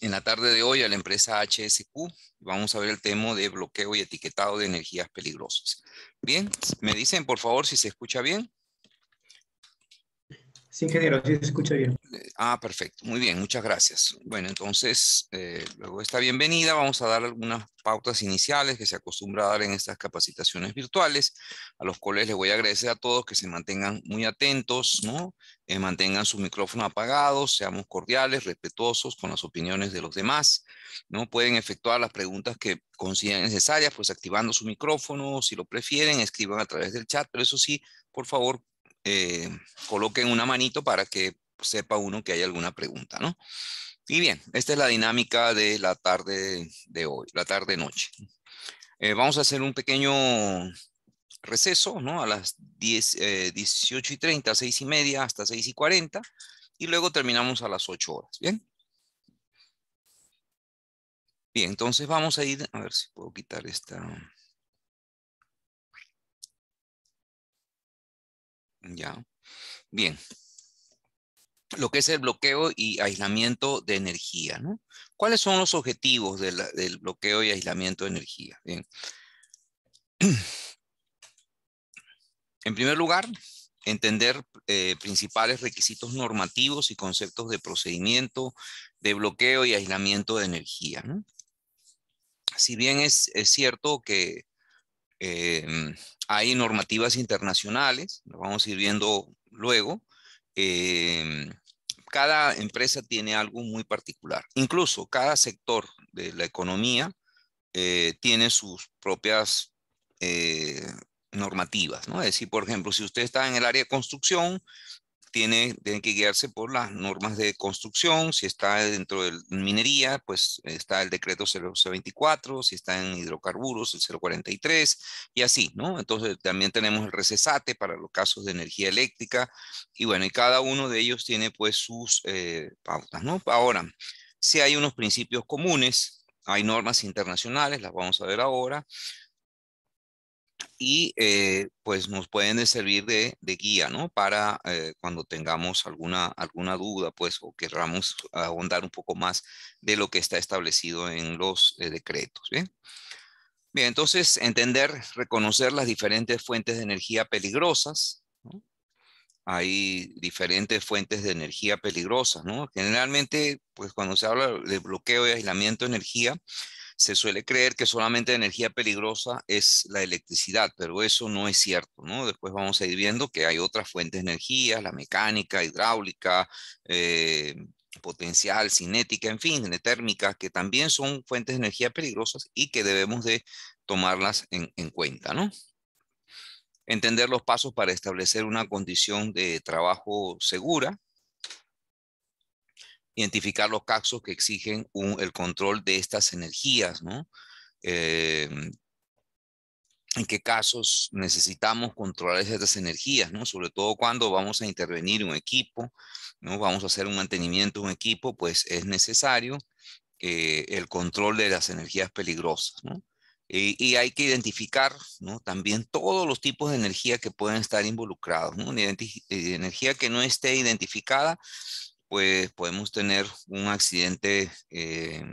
en la tarde de hoy a la empresa HSQ. Vamos a ver el tema de bloqueo y etiquetado de energías peligrosas. Bien, me dicen por favor si se escucha bien. Sí, ingeniero, sí se escucha bien. Ah, perfecto. Muy bien, muchas gracias. Bueno, entonces, eh, luego esta bienvenida, vamos a dar algunas pautas iniciales que se acostumbra dar en estas capacitaciones virtuales, a los cuales les voy a agradecer a todos que se mantengan muy atentos, ¿no? Eh, mantengan su micrófono apagado, seamos cordiales, respetuosos con las opiniones de los demás, ¿no? Pueden efectuar las preguntas que consideren necesarias, pues activando su micrófono, si lo prefieren, escriban a través del chat, pero eso sí, por favor, eh, coloquen una manito para que sepa uno que hay alguna pregunta, ¿no? Y bien, esta es la dinámica de la tarde de hoy, la tarde-noche. Eh, vamos a hacer un pequeño receso, ¿no? A las 10, 18 eh, y 30, 6 y media hasta 6 y 40, y luego terminamos a las 8 horas, ¿bien? Bien, entonces vamos a ir, a ver si puedo quitar esta... Ya. Bien. Lo que es el bloqueo y aislamiento de energía, ¿no? ¿Cuáles son los objetivos del bloqueo y aislamiento de energía? Bien. En primer lugar, entender eh, principales requisitos normativos y conceptos de procedimiento de bloqueo y aislamiento de energía. ¿no? Si bien es, es cierto que Em, hay normativas internacionales, lo vamos a ir viendo luego. Em, cada empresa tiene algo muy particular. Incluso cada sector de la economía eh, tiene sus propias eh, normativas, ¿no? Es decir, por ejemplo, si usted está en el área de construcción, tiene, que guiarse por las normas de construcción. Si está dentro de minería, pues está el decreto 024. Si está en hidrocarburos, el 043 y así, ¿no? Entonces también tenemos el recesate para los casos de energía eléctrica. Y bueno, y cada uno de ellos tiene pues sus eh, pautas, ¿no? Ahora, si hay unos principios comunes, hay normas internacionales, las vamos a ver ahora y eh, pues nos pueden servir de, guía, ¿no? Para eh, cuando tengamos alguna, alguna duda, pues, o querramos ahondar un poco más de lo que está establecido en los eh, decretos, ¿bien? Bien, entonces, entender, reconocer las diferentes fuentes de energía peligrosas. Hay diferentes fuentes de energía peligrosas, ¿no? Generalmente, pues, cuando se habla de bloqueo y aislamiento de energía, se suele creer que solamente energía peligrosa es la electricidad, pero eso no es cierto, ¿no? Después vamos a ir viendo que hay otras fuentes de energía, la mecánica, hidráulica, eh, potencial, cinética, en fin, térmica, que también son fuentes de energía peligrosas y que debemos de tomarlas en, en cuenta, ¿no? Entender los pasos para establecer una condición de trabajo segura, identificar los casos que exigen el control de estas energías, ¿no? Em, en qué casos necesitamos controlar estas energías, ¿no? Sobre todo cuando vamos a intervenir un equipo, ¿no? Vamos a hacer un mantenimiento de un equipo, pues es necesario eh, el control de las energías peligrosas, ¿no? Y, hay que identificar, ¿no? También todos los tipos de energía que pueden estar involucrados, ¿no? energía que no esté identificada, pues podemos tener un accidente eh,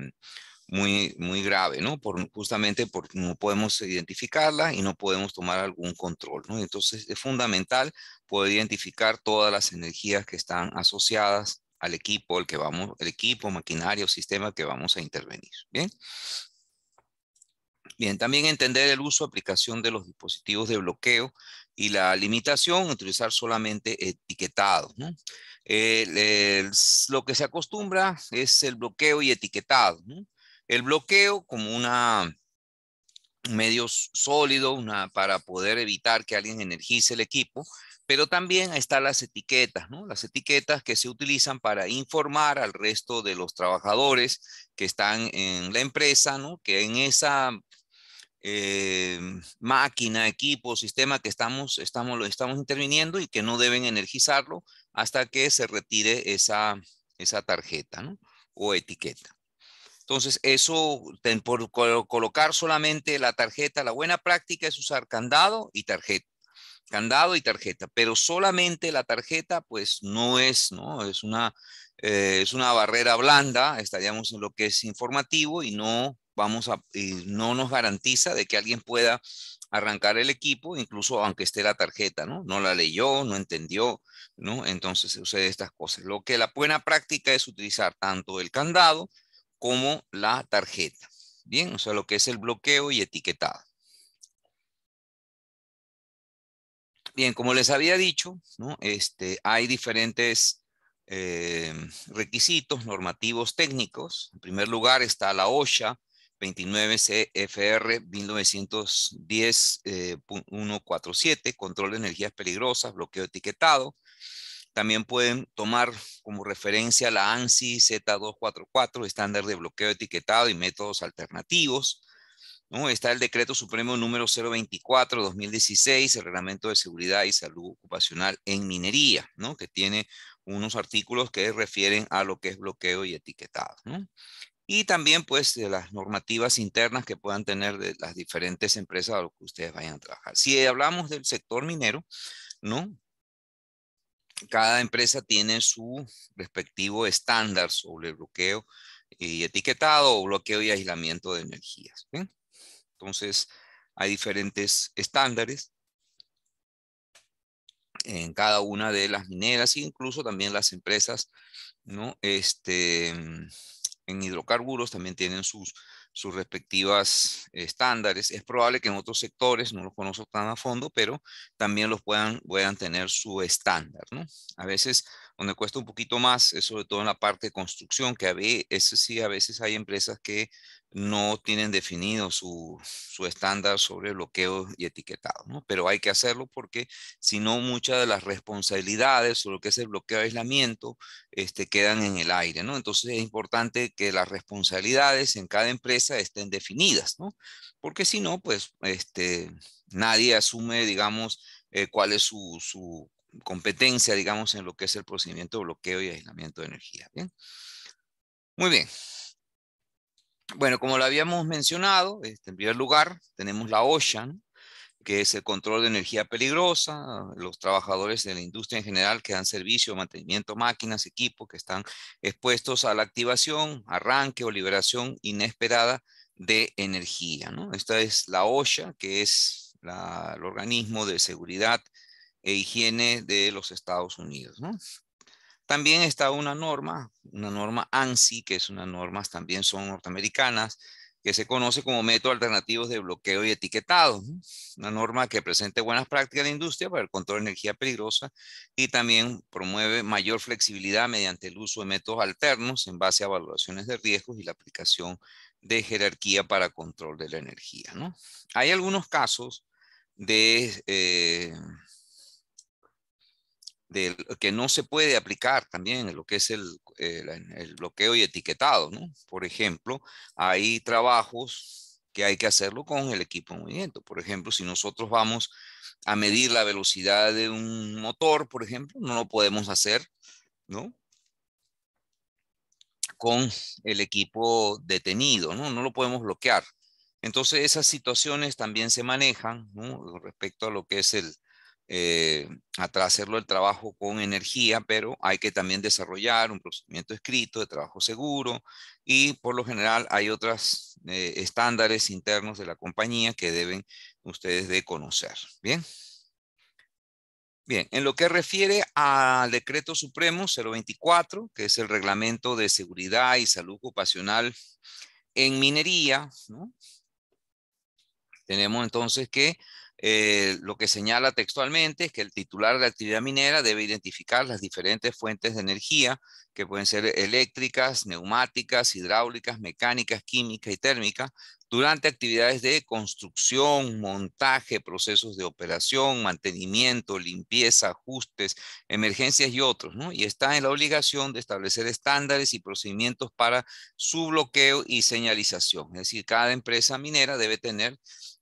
muy, muy grave, ¿no? Por, justamente porque no podemos identificarla y no podemos tomar algún control, ¿no? Entonces es fundamental poder identificar todas las energías que están asociadas al equipo, el que vamos, el equipo, maquinaria o sistema que vamos a intervenir, ¿bien? Bien, también entender el uso, aplicación de los dispositivos de bloqueo y la limitación, utilizar solamente etiquetados, ¿no? Lo que se acostumbra es el bloqueo y etiquetado. El bloqueo como una medio sólido para poder evitar que alguien energice el equipo, pero también están las etiquetas. Las etiquetas que se utilizan para informar al resto de los trabajadores que están en la empresa. Que en esa eh, máquina, equipo, sistema que estamos, estamos, estamos interviniendo y que no deben energizarlo hasta que se retire esa, esa tarjeta o etiqueta. Entonces, eso, por colocar solamente la tarjeta, la buena práctica es usar candado y tarjeta. Candado y tarjeta, pero solamente la tarjeta, pues no es, ¿no? Es una, eh, es una barrera blanda, estaríamos en lo que es informativo y no vamos a, no nos garantiza de que alguien pueda arrancar el equipo, incluso aunque esté la tarjeta, ¿no? No la leyó, no entendió, ¿no? Entonces sucede estas cosas. Lo que la buena práctica es utilizar tanto el candado como la tarjeta. Bien, o sea, lo que es el bloqueo y etiquetado. Bien, como les había dicho, ¿no? este, hay diferentes eh, requisitos normativos técnicos. En primer lugar está la OSHA 29 CFR 1910.147, control de energías peligrosas, bloqueo etiquetado. También pueden tomar como referencia la ANSI Z244, estándar de bloqueo etiquetado y métodos alternativos. Está el decreto supremo número 024-2016, el reglamento de seguridad y salud ocupacional en minería, que tiene unos artículos que refieren a lo que es bloqueo y etiquetado. Y también pues de las normativas internas que puedan tener de las diferentes empresas a lo que ustedes vayan a trabajar. Si hablamos del sector minero, ¿no? Cada empresa tiene su respectivo estándar sobre bloqueo y etiquetado o bloqueo y aislamiento de energías. Entonces, hay diferentes estándares en cada una de las mineras incluso también las empresas, ¿no? Este, en hidrocarburos también tienen sus, sus respectivas estándares. Es probable que en otros sectores, no los conozco tan a fondo, pero también los puedan, puedan tener su estándar. ¿no? A veces donde cuesta un poquito más, es sobre todo en la parte de construcción, que a veces sí, a veces hay empresas que no tienen definido su, su estándar sobre bloqueo y etiquetado, ¿no? Pero hay que hacerlo porque si no, muchas de las responsabilidades sobre lo que es el bloqueo de aislamiento este, quedan en el aire, ¿no? Entonces es importante que las responsabilidades en cada empresa estén definidas, ¿no? Porque si no, pues este, nadie asume, digamos, eh, cuál es su, su competencia, digamos, en lo que es el procedimiento de bloqueo y aislamiento de energía. ¿bien? Muy bien. Bueno, como lo habíamos mencionado, este, en primer lugar tenemos la OSHA, que es el control de energía peligrosa, los trabajadores de la industria en general que dan servicio, mantenimiento, máquinas, equipos que están expuestos a la activación, arranque o liberación inesperada de energía. ¿no? Esta es la OSHA, que es el organismo de seguridad e higiene de los Estados Unidos. ¿no? También está una norma, una norma ANSI, que es una norma, también son norteamericanas, que se conoce como método alternativos de bloqueo y etiquetado. Una norma que presente buenas prácticas de industria para el control de energía peligrosa y también promueve mayor flexibilidad mediante el uso de métodos alternos en base a evaluaciones de riesgos y la aplicación de jerarquía para control de la energía. ¿no? Hay algunos casos de eh, que no se puede aplicar también en lo que es el, eh, el, bloqueo y etiquetado, ¿no? Por ejemplo, hay trabajos que hay que hacerlo con el equipo de movimiento. Por ejemplo, si nosotros vamos a medir la velocidad de un motor, por ejemplo, no lo podemos hacer, ¿no? Con el equipo detenido, ¿no? No lo podemos bloquear. Entonces, esas situaciones también se manejan. Respecto a lo que es el, eh, hacerlo el trabajo con energía, pero hay que también desarrollar un procedimiento escrito de trabajo seguro y por lo general hay otros eh, estándares internos de la compañía que deben ustedes de conocer. Bien. Bien, en lo que refiere al decreto supremo 024, que es el reglamento de seguridad y salud ocupacional en minería, tenemos entonces que eh, lo que señala textualmente es que el titular de la actividad minera debe identificar las diferentes fuentes de energía que pueden ser eléctricas, neumáticas, hidráulicas, mecánicas, químicas y térmicas durante actividades de construcción, montaje, procesos de operación, mantenimiento, limpieza, ajustes, emergencias y otros. Y está en la obligación de establecer estándares y procedimientos para su bloqueo y señalización. Es decir, cada empresa minera debe tener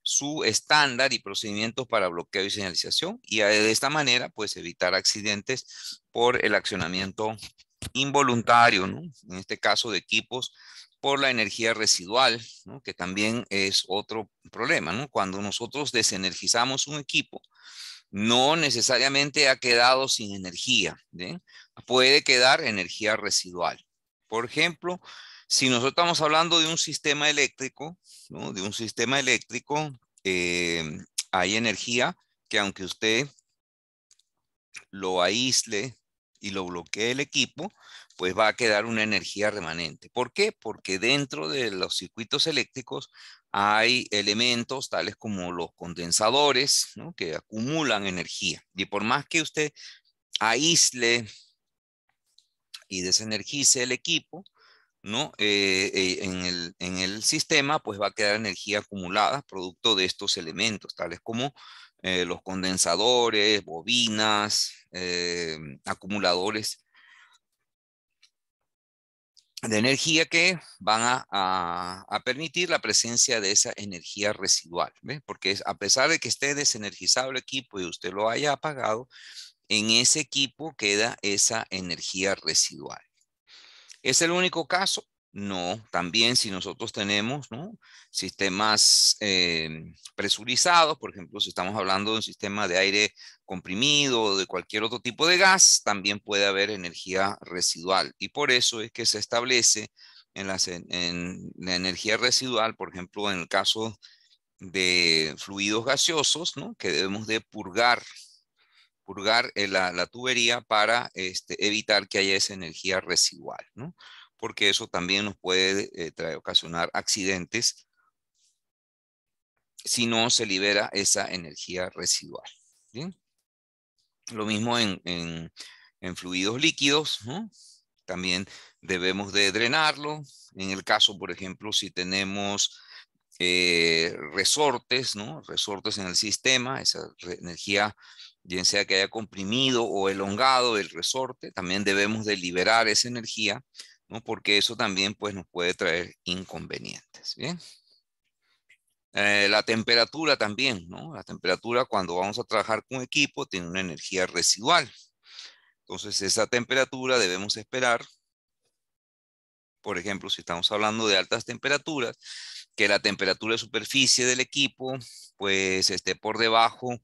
su estándar y procedimientos para bloqueo y señalización y de esta manera pues evitar accidentes por el accionamiento involuntario, en este caso de equipos por la energía residual, que también es otro problema. Cuando nosotros desenergizamos un equipo, no necesariamente ha quedado sin energía. Puede quedar energía residual. Por ejemplo, si nosotros estamos hablando de un sistema eléctrico, de un sistema eléctrico, eh, hay energía que aunque usted lo aísle y lo bloquee el equipo, pues va a quedar una energía remanente. ¿Por qué? Porque dentro de los circuitos eléctricos hay elementos tales como los condensadores que acumulan energía. Y por más que usted aísle y desenergice el equipo, ¿no? Eh, eh, en, el, sistema, pues va a quedar energía acumulada producto de estos elementos, tales como eh, los condensadores, bobinas, acumuladores de energía que van a, permitir la presencia de esa energía residual, porque a pesar de que esté desenergizado el equipo y usted lo haya apagado, en ese equipo queda esa energía residual. ¿Es el único caso? No, también si nosotros tenemos sistemas eh, presurizados, por ejemplo, si estamos hablando de un sistema de aire comprimido o de cualquier otro tipo de gas, también puede haber energía residual. Y por eso es que se establece en, en la energía residual, por ejemplo, en el caso de fluidos gaseosos, que debemos de purgar purgar eh, la, tubería para este, evitar que haya esa energía residual, ¿no? Porque eso también nos puede eh, ocasionar accidentes si no se libera esa energía residual. Lo mismo en, fluidos líquidos, ¿no? También debemos de drenarlo. En el caso, por ejemplo, si tenemos eh, resortes, ¿no? Resortes en el sistema, esa energía bien sea que haya comprimido o elongado el resorte, también debemos de liberar esa energía, ¿no? Porque eso también pues nos puede traer inconvenientes, ¿bien? Eh, la temperatura también, ¿no? La temperatura cuando vamos a trabajar con equipo tiene una energía residual. Entonces esa temperatura debemos esperar, por ejemplo, si estamos hablando de altas temperaturas, que la temperatura de superficie del equipo pues esté por debajo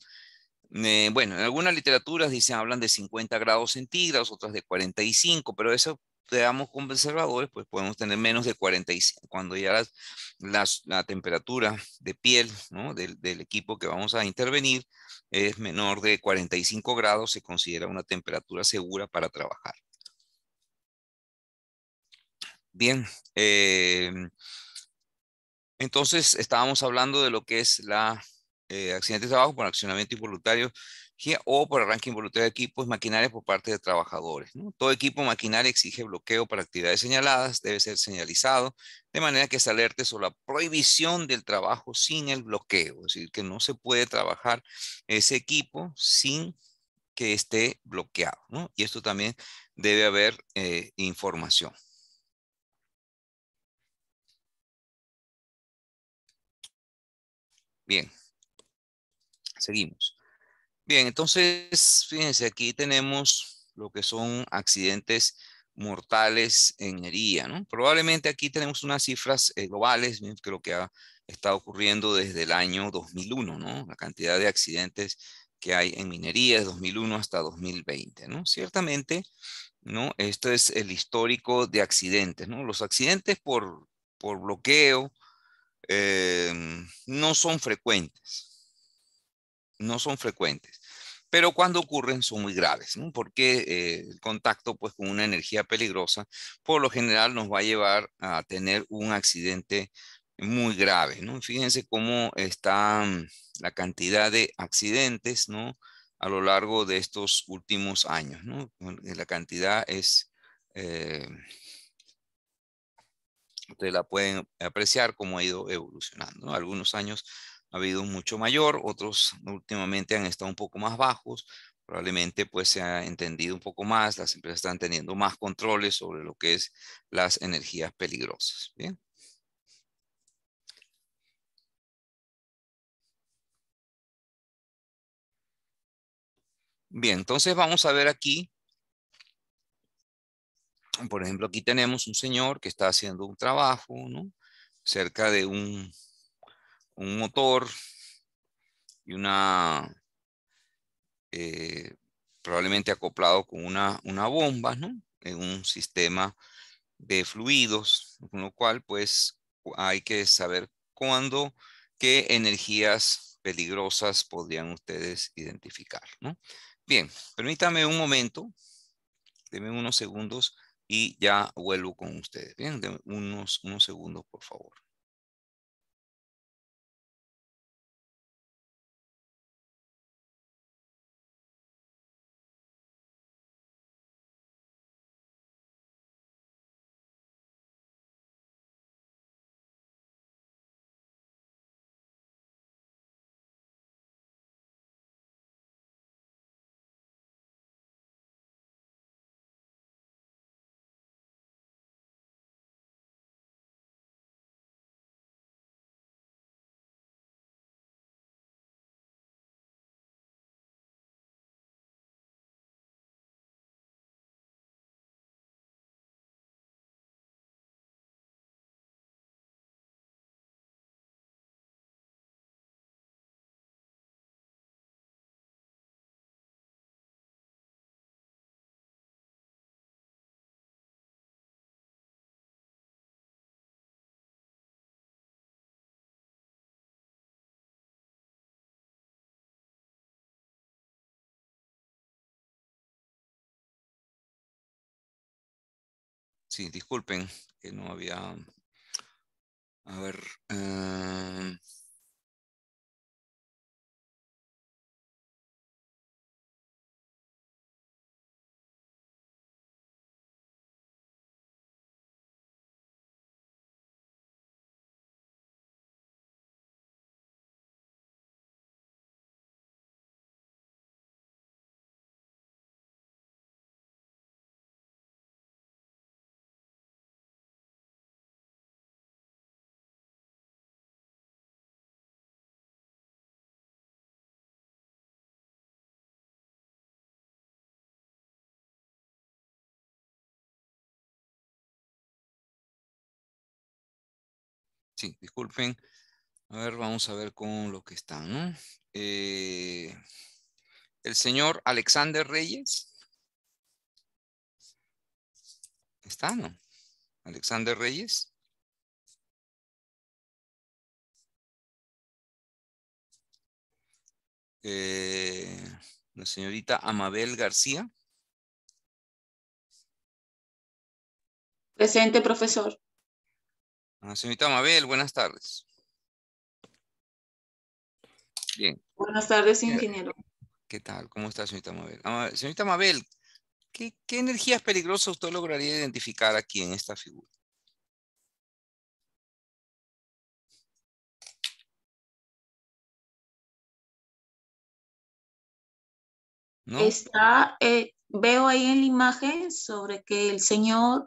eh, bueno, en algunas literaturas dicen, hablan de 50 grados centígrados, otras de 45, pero eso, veamos conservadores, pues podemos tener menos de 45. Cuando ya la temperatura de piel del, del, equipo que vamos a intervenir es menor de 45 grados, se considera una temperatura segura para trabajar. Bien, eh, entonces estábamos hablando de lo que es la eh, accidentes de trabajo por accionamiento involuntario o por arranque involuntario de equipos maquinarios por parte de trabajadores. Todo equipo maquinario exige bloqueo para actividades señaladas, debe ser señalizado, de manera que se alerte sobre la prohibición del trabajo sin el bloqueo, es decir, que no se puede trabajar ese equipo sin que esté bloqueado. Y esto también debe haber eh, información. Bien. Seguimos. Bien, entonces, fíjense, aquí tenemos lo que son accidentes mortales en herida, ¿no? Probablemente aquí tenemos unas cifras eh, globales, que lo que ha estado ocurriendo desde el año 2001, ¿no? La cantidad de accidentes que hay en minería de 2001 hasta 2020, ¿no? Ciertamente, ¿no? Esto es el histórico de accidentes, ¿no? Los accidentes por, por bloqueo em, no son frecuentes, no son frecuentes, pero cuando ocurren son muy graves, porque eh, el contacto pues, con una energía peligrosa por lo general nos va a llevar a tener un accidente muy grave. ¿no? Fíjense cómo está mm, la cantidad de accidentes ¿no? a lo largo de estos últimos años. ¿no? La cantidad es... Eh, ustedes la pueden apreciar cómo ha ido evolucionando. Algunos años ha habido mucho mayor, otros últimamente han estado un poco más bajos, probablemente pues se ha entendido un poco más, las empresas están teniendo más controles sobre lo que es las energías peligrosas. Bien. Bien, entonces vamos a ver aquí. Por ejemplo, aquí tenemos un señor que está haciendo un trabajo, ¿no? Cerca de un un motor y una, eh, probablemente acoplado con una, una bomba, ¿no? En un sistema de fluidos, con lo cual pues hay que saber cuándo, qué energías peligrosas podrían ustedes identificar, ¿no? Bien, permítame un momento, denme unos segundos y ya vuelvo con ustedes. Bien, unos, unos segundos, por favor. Sí, disculpen que no había... A ver... Em, Sí, disculpen. A ver, vamos a ver con lo que están, ¿no? Eh, el señor Alexander Reyes. ¿Está, no? Alexander Reyes. Eh, la señorita Amabel García. Presente, profesor. Ah, señorita Mabel, buenas tardes. Bien. Buenas tardes, ingeniero. ¿Qué tal? ¿Cómo está, señorita Mabel? Ah, señorita Mabel, ¿qué, ¿qué energías peligrosas usted lograría identificar aquí en esta figura? ¿No? Está, eh, veo ahí en la imagen sobre que el señor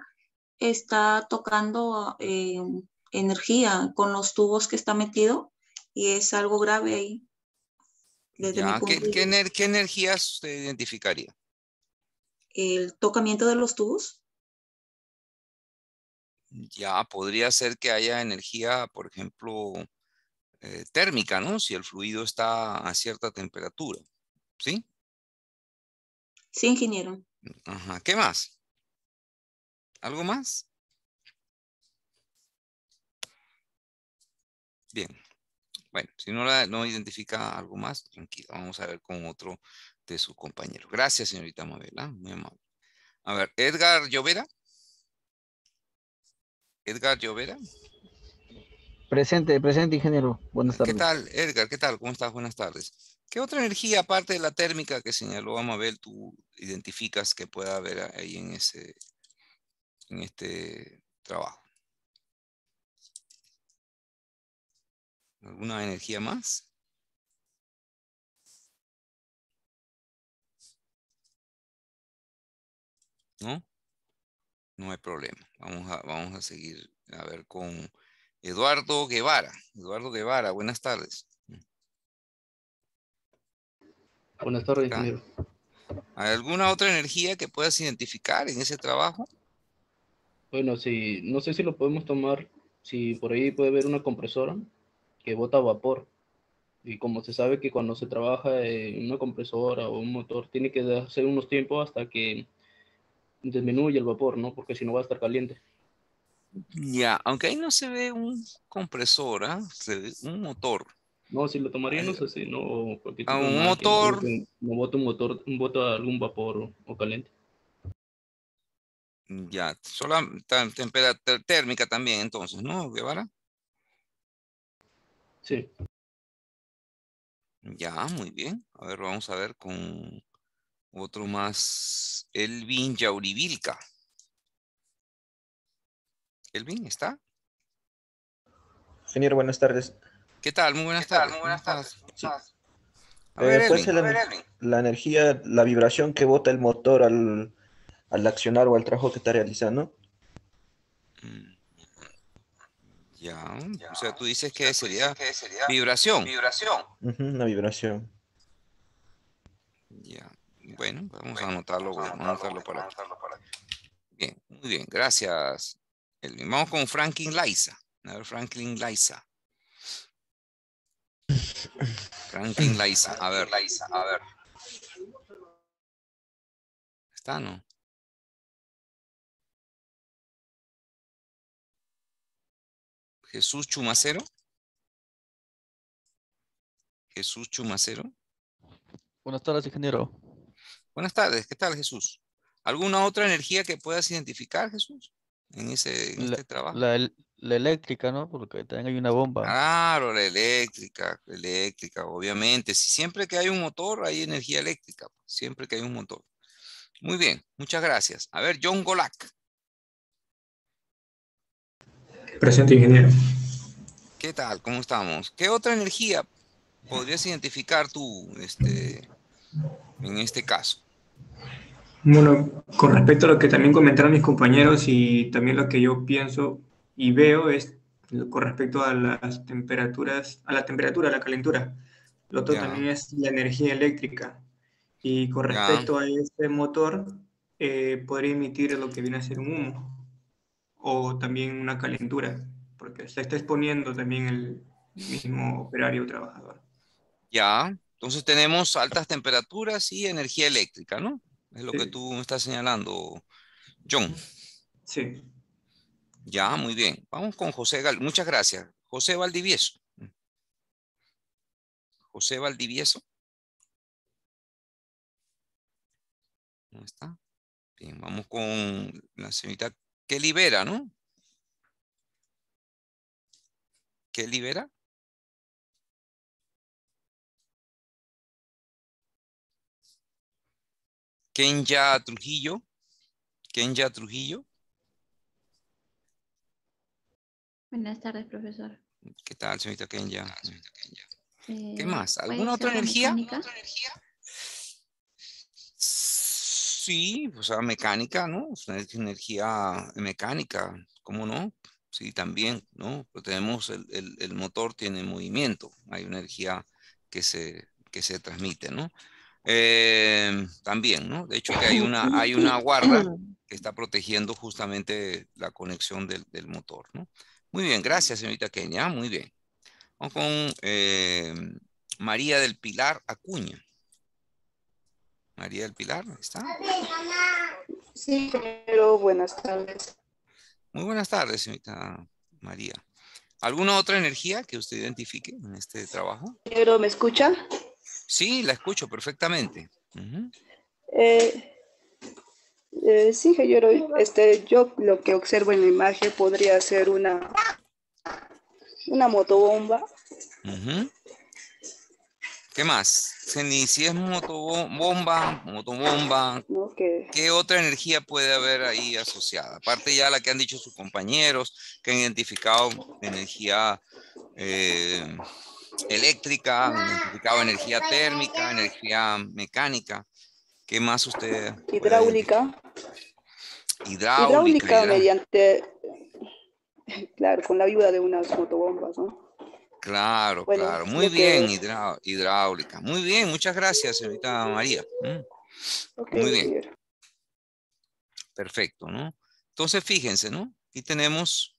está tocando eh, energía con los tubos que está metido y es algo grave ahí. ¿qué, energías usted identificaría? El tocamiento de los tubos. Ya, podría ser que haya energía, por ejemplo, eh, térmica, ¿no? Si el fluido está a cierta temperatura, ¿sí? Sí, ingeniero. Ajá, ¿qué más? ¿Algo más? Bien. Bueno, si no, la, no identifica algo más, tranquilo. Vamos a ver con otro de sus compañeros. Gracias, señorita Mabela. Muy amable. A ver, Edgar Llovera. Edgar Llovera. Presente, presente, ingeniero. Buenas tardes. ¿Qué tal, Edgar? ¿Qué tal? ¿Cómo estás? Buenas tardes. ¿Qué otra energía, aparte de la térmica que señaló Amabel, tú identificas que pueda haber ahí en ese, en este trabajo. ¿Alguna energía más? ¿No? No hay problema. Vamos a, vamos a seguir a ver con Eduardo Guevara. Eduardo Guevara, buenas tardes. Buenas tardes, ingeniero. ¿Hay alguna otra energía que puedas identificar en ese trabajo? Bueno, si, no sé si lo podemos tomar, si por ahí puede haber una compresora que bota vapor Y como se sabe que cuando se trabaja en una compresora o un motor, tiene que hacer unos tiempos hasta que disminuye el vapor, ¿no? Porque si no va a estar caliente. Ya, aunque ahí no se ve un compresor, ¿ah? se ve un motor. No, si lo tomaría, no sé si no. A un motor. No bota un motor, bota algún vapor o caliente. Ya, solo temperatura térmica también, entonces, ¿no, Guevara? Sí. Ya, muy bien. A ver, vamos a ver con otro más. Elvin Yaurivilca. Elvin, ¿está? Señor, buenas tardes. ¿Qué tal? Muy buenas tardes. Muy buenas tardes. A ver, eh, Elvin, la, energía, la vibración que bota el motor al, al accionar o al trabajo que está realizando? Mm. Ya, o sea, tú dices que sería, vibración. Vibración. una vibración. Ya, bueno, vamos a anotarlo, vamos a anotarlo para aquí. Bien, muy bien, gracias. Vamos con Franklin Liza. A ver, Franklin Liza. Franklin Liza, a ver, Liza, a ver. ¿Está, no? Jesús Chumacero. Jesús Chumacero. Buenas tardes, ingeniero. Buenas tardes, ¿qué tal Jesús? ¿Alguna otra energía que puedas identificar, Jesús, en, ese, este trabajo? La, eléctrica, ¿no? Porque también hay una bomba. Claro, la eléctrica, la eléctrica, obviamente. Si siempre que hay un motor, hay energía eléctrica. Siempre que hay un motor. Muy bien, muchas gracias. A ver, John Golak. Presente, ingeniero. ¿Qué tal? ¿Cómo estamos? ¿Qué otra energía podrías identificar tú este, en este caso? Bueno, con respecto a lo que también comentaron mis compañeros y también lo que yo pienso y veo es con respecto a las temperaturas, a la temperatura, a la calentura. Lo otro también es la energía eléctrica. Y con respecto a este motor, eh, podría emitir lo que viene a ser un humo o también una calentura, porque se está exponiendo también el mismo operario o trabajador. Ya, entonces tenemos altas temperaturas y energía eléctrica, ¿no? Es lo que tú me estás señalando, John. Sí. Ya, muy bien. Vamos con José Gal. Muchas gracias. José Valdivieso. José Valdivieso. ¿Dónde está? Bien, vamos con la señorita ¿Qué libera, no? ¿Qué libera? Kenya Trujillo. Kenya Trujillo. Buenas tardes, profesor. ¿Qué tal, señorita Kenya? ¿Qué eh, más? ¿Alguna otra energía? ¿Alguna otra energía? Sí, o sea, mecánica, ¿no? Es energía mecánica, ¿cómo no? Sí, también, ¿no? Pero tenemos el, motor tiene movimiento, hay una energía que se, que se transmite, ¿no? Eh, también, ¿no? De hecho que hay una, hay una guarda que está protegiendo justamente la conexión del, motor, ¿no? Muy bien, gracias, señorita Kenia, muy bien. Vamos con eh, María del Pilar Acuña. María del Pilar, ¿está? Sí, pero buenas tardes. Muy buenas tardes, señorita María. ¿Alguna otra energía que usted identifique en este trabajo? Pero, ¿me escucha? Sí, la escucho perfectamente. Eh, eh, sí, señor, este, yo lo que observo en la imagen podría ser una, una motobomba. ¿Qué más? Si es motobomba, motobomba, ¿qué otra energía puede haber ahí asociada? Aparte ya la que han dicho sus compañeros, que han identificado energía eh, eléctrica, han identificado energía térmica, energía mecánica. ¿Qué más usted? Hidráulica. Hidráulica. Hidráulica mediante, claro, con la ayuda de unas motobombas, ¿no? Claro, claro. Muy bien, hidráulica. Muy bien, muchas gracias, señorita María. Mm. Muy bien. Perfecto, ¿no? Entonces, fíjense, ¿no? Aquí tenemos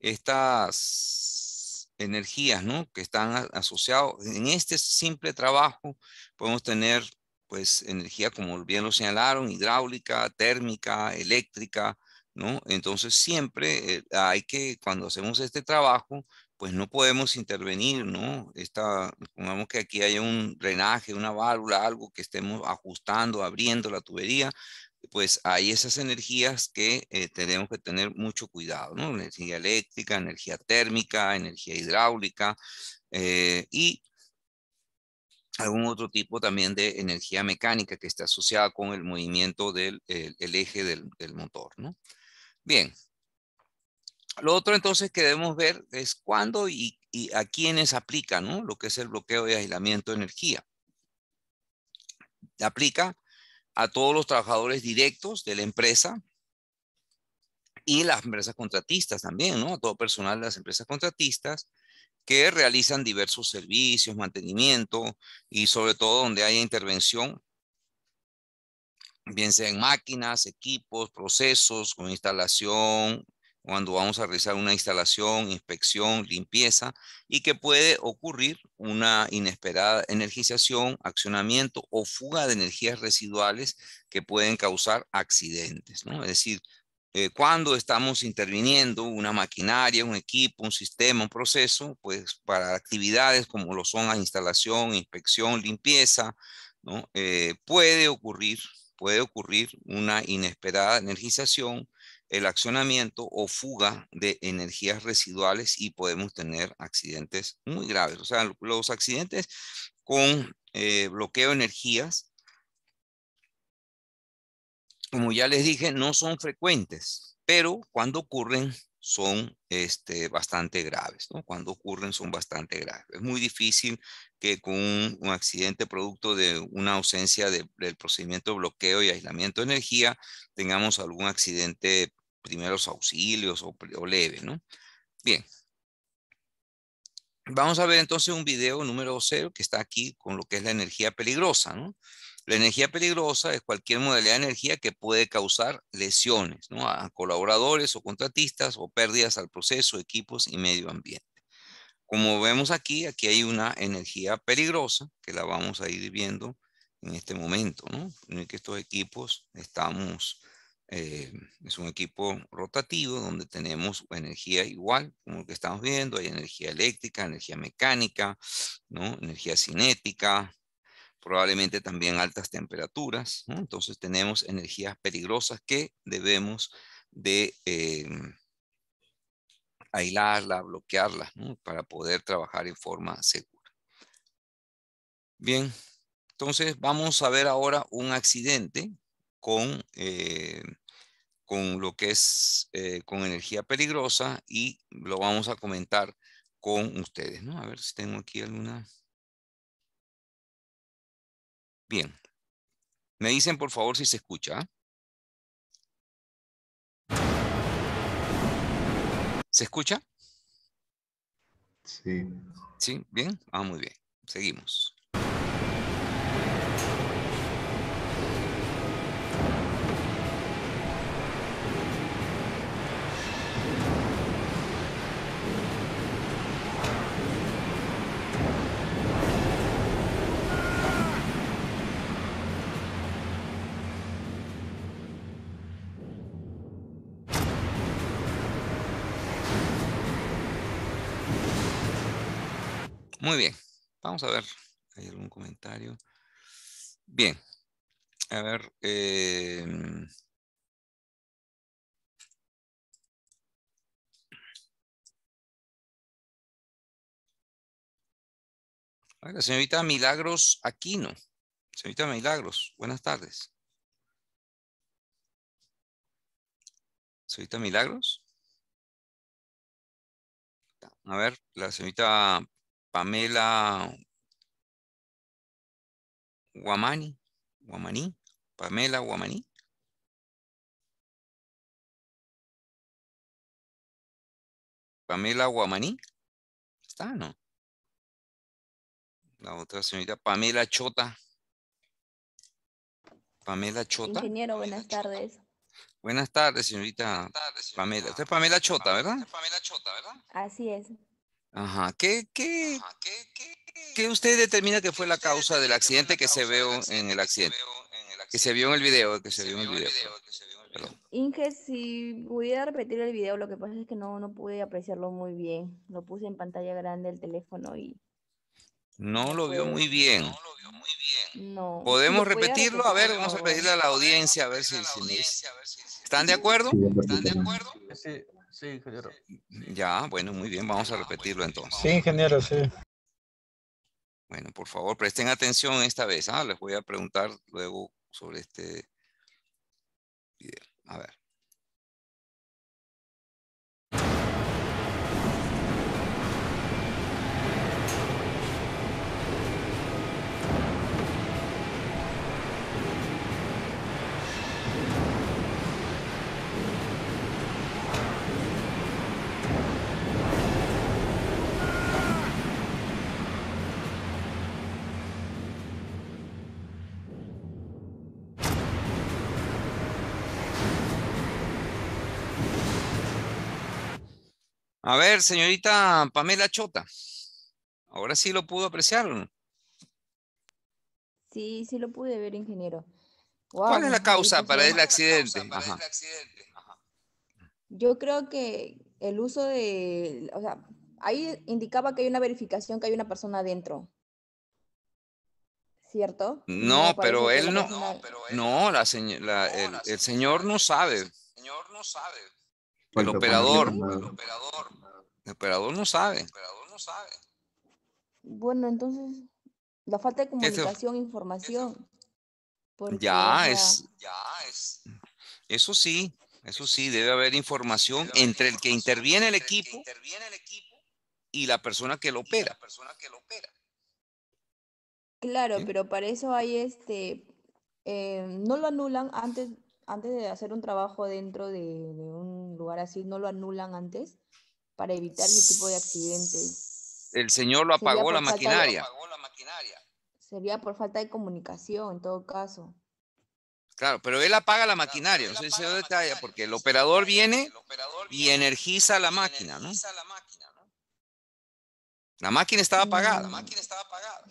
estas energías, ¿no? Que están asociados. En este simple trabajo podemos tener, pues, energía, como bien lo señalaron, hidráulica, térmica, eléctrica, ¿no? Entonces siempre eh, hay que, cuando hacemos este trabajo, pues no podemos intervenir, ¿no? Esta, pongamos que aquí haya un drenaje, una válvula, algo que estemos ajustando, abriendo la tubería, pues hay esas energías que eh, tenemos que tener mucho cuidado, ¿no? Energía eléctrica, energía térmica, energía hidráulica eh, y algún otro tipo también de energía mecánica que esté asociada con el movimiento del eje del, del motor, ¿no? Bien. Lo otro entonces que debemos ver es cuándo y, a quiénes aplica, ¿no? Lo que es el bloqueo de aislamiento de energía. Aplica a todos los trabajadores directos de la empresa y las empresas contratistas también, ¿no? A todo personal de las empresas contratistas que realizan diversos servicios, mantenimiento y sobre todo donde haya intervención, bien sea en máquinas, equipos, procesos, con instalación, cuando vamos a realizar una instalación, inspección, limpieza y que puede ocurrir una inesperada energización, accionamiento o fuga de energías residuales que pueden causar accidentes, ¿no? Es decir, eh, cuando estamos interviniendo una maquinaria, un equipo, un sistema, un proceso, pues para actividades como lo son la instalación, inspección, limpieza, ¿no? Eh, puede ocurrir, puede ocurrir una inesperada energización el accionamiento o fuga de energías residuales y podemos tener accidentes muy graves. O sea, los accidentes con eh, bloqueo de energías, como ya les dije, no son frecuentes, pero cuando ocurren son este, bastante graves, ¿no? Cuando ocurren son bastante graves. Es muy difícil que con un, accidente producto de una ausencia del procedimiento de bloqueo y aislamiento de energía tengamos algún accidente primeros auxilios o, leve, ¿no? Bien. Vamos a ver entonces un video número cero que está aquí con lo que es la energía peligrosa, ¿no? La energía peligrosa es cualquier modalidad de energía que puede causar lesiones, ¿no? A colaboradores o contratistas o pérdidas al proceso, equipos y medio ambiente. Como vemos aquí, aquí hay una energía peligrosa que la vamos a ir viendo en este momento, ¿no? En que estos equipos estamos eh, es un equipo rotativo donde tenemos energía igual, como lo que estamos viendo, hay energía eléctrica, energía mecánica, ¿no? energía cinética, probablemente también altas temperaturas. Entonces tenemos energías peligrosas que debemos de eh, aislarla, bloquearla, para poder trabajar en forma segura. Bien, entonces vamos a ver ahora un accidente con, eh, con lo que es eh, con energía peligrosa y lo vamos a comentar con ustedes, ¿no? A ver si tengo aquí alguna. Bien. Me dicen por favor si se escucha. ¿Se escucha? Sí. Sí, bien. Ah, muy bien. Seguimos. Muy bien. Vamos a ver. ¿Hay algún comentario? Bien. A ver. Eh... La señorita Milagros Aquino. Señorita Milagros, buenas tardes. Señorita Milagros. A ver, la señorita Pamela Guamani, Guamani, Pamela Guamani. Pamela Guamani. ¿Está no? La otra señorita Pamela Chota. Pamela Chota. Ingeniero, buenas tardes. Buenas tardes, señorita Pamela. Usted es Pamela Chota, ¿verdad? Pamela Chota, ¿verdad? Así es. Ajá. ¿Qué, qué, qué, usted determina que fue la causa del accidente que se vio en el accidente? Que se vio en el video, que se vio en el video. Inge, si pudiera repetir el video, lo que pasa es que no, no pude apreciarlo muy bien. Lo puse en pantalla grande el teléfono y... No lo vio muy bien. No. ¿Podemos repetirlo? A ver, vamos a pedirle a la audiencia a ver si, ¿Están de acuerdo? ¿Están de acuerdo? Sí, sí, ingeniero. Ya, bueno, muy bien, vamos a repetirlo entonces. Sí, ingeniero, sí. Bueno, por favor, presten atención esta vez. ¿ah? Les voy a preguntar luego sobre este video. A ver. A ver, señorita Pamela Chota. Ahora sí lo pudo apreciar. ¿no? Sí, sí lo pude ver, ingeniero. ¿Cuál es la causa para el accidente? Yo creo que el uso de, o sea, ahí indicaba que hay una verificación que hay una persona adentro. ¿Cierto? No, pero él no, no, la, el, señor no sabe. El señor no sabe. El operador, el operador, el operador no sabe. El operador no sabe. Bueno, entonces, la falta de comunicación, información. ya es, ya es. Eso sí, eso sí, debe haber información entre el que interviene el equipo y la persona que lo opera. Claro, pero para eso hay este, eh, no lo anulan antes antes de hacer un trabajo dentro de, un lugar así, no lo anulan antes para evitar ese tipo de accidentes. El señor lo apagó la maquinaria. Sería por falta de comunicación en todo caso. Claro, pero él apaga la maquinaria, no sé si se detalla, porque el operador viene y energiza la máquina, ¿no? La máquina estaba apagada. La máquina estaba apagada.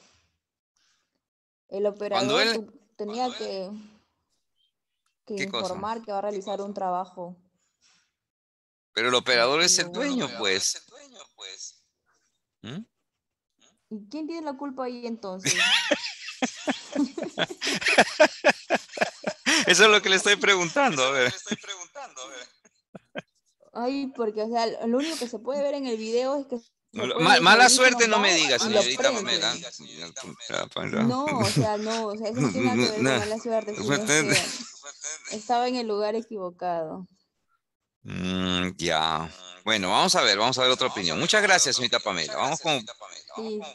El operador tenía que que informar que va a realizar un trabajo. Pero el operador es el dueño, pues. ¿Mm? ¿Y quién tiene la culpa ahí entonces? Eso es lo que le estoy preguntando, a ver. Ay, porque, o sea, lo único que se puede ver en el video es que mala suerte no me digas, señorita Pamela. No, o sea, no, o sea, eso no tiene que ver con mala suerte. Estaba en el lugar equivocado. Mm, ya. Bueno, vamos a ver, vamos a ver otra opinión. Muchas gracias, señorita Pamela. Vamos con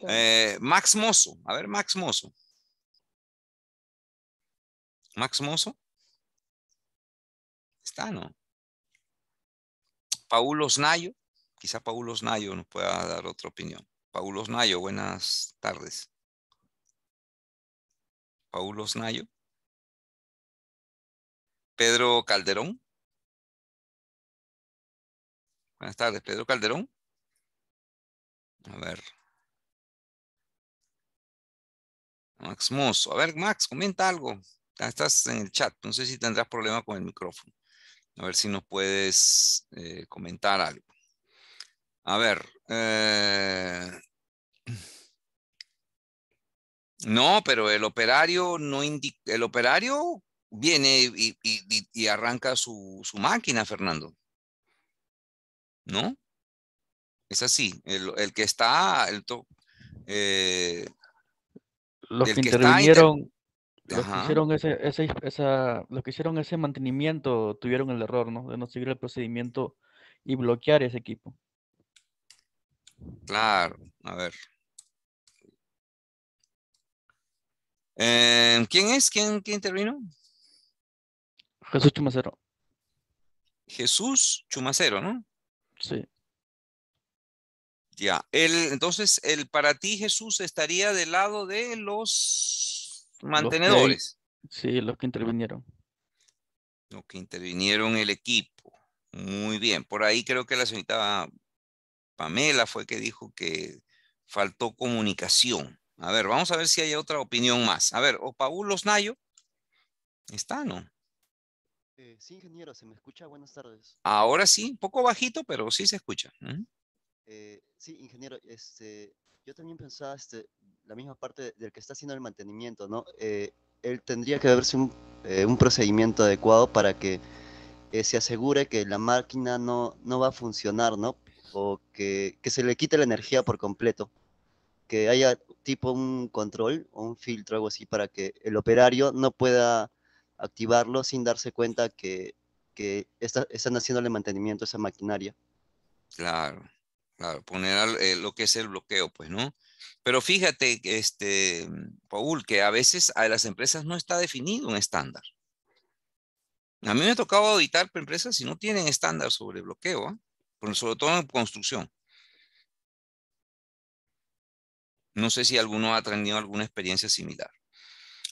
eh, Max Mozo. A ver, Max Mozo. Max Mozo. Está, ¿no? Paulo Osnayo. Quizá Paulo Osnayo nos pueda dar otra opinión. Paulo Osnayo, buenas tardes. Paulo Osnayo. Pedro Calderón. Buenas tardes, Pedro Calderón. A ver. Max Mozo. A ver, Max, comenta algo. Estás en el chat. No sé si tendrás problema con el micrófono. A ver si nos puedes eh, comentar algo. A ver. Eh, no, pero el operario no indica. El operario viene y, arranca su, máquina, Fernando. ¿No? Es así. El, que está, el eh, los que, intervinieron, los que hicieron ese, ese, esa, los que hicieron ese mantenimiento tuvieron el error, ¿no? De no seguir el procedimiento y bloquear ese equipo. Claro, a ver. Eh, ¿Quién es? ¿Quién, ¿Quién intervino? Jesús Chumacero. Jesús Chumacero, ¿no? Sí. Ya, el, entonces, el para ti Jesús estaría del lado de los mantenedores. sí, los que intervinieron. Los que intervinieron el equipo. Muy bien, por ahí creo que la señorita Pamela fue que dijo que faltó comunicación. A ver, vamos a ver si hay otra opinión más. A ver, o Paul Osnayo. ¿Está, no? Eh, sí, ingeniero, ¿se me escucha? Buenas tardes. Ahora sí, un poco bajito, pero sí se escucha. Eh, sí, ingeniero, este, yo también pensaba este, la misma parte del que está haciendo el mantenimiento, ¿no? Eh, él tendría que haberse un, un procedimiento adecuado para que se asegure que la máquina no, no va a funcionar, ¿no? O que, que se le quite la energía por completo. Que haya tipo un control o un filtro, algo así, para que el operario no pueda activarlo sin darse cuenta que, que está, están haciéndole mantenimiento a esa maquinaria. Claro, claro, poner eh, lo que es el bloqueo, pues, ¿no? Pero fíjate, este, Paul, que a veces a las empresas no está definido un estándar. A mí me ha tocado auditar empresas y no tienen estándar sobre bloqueo, ¿eh? sobre todo en construcción. No sé si alguno ha tenido alguna experiencia similar.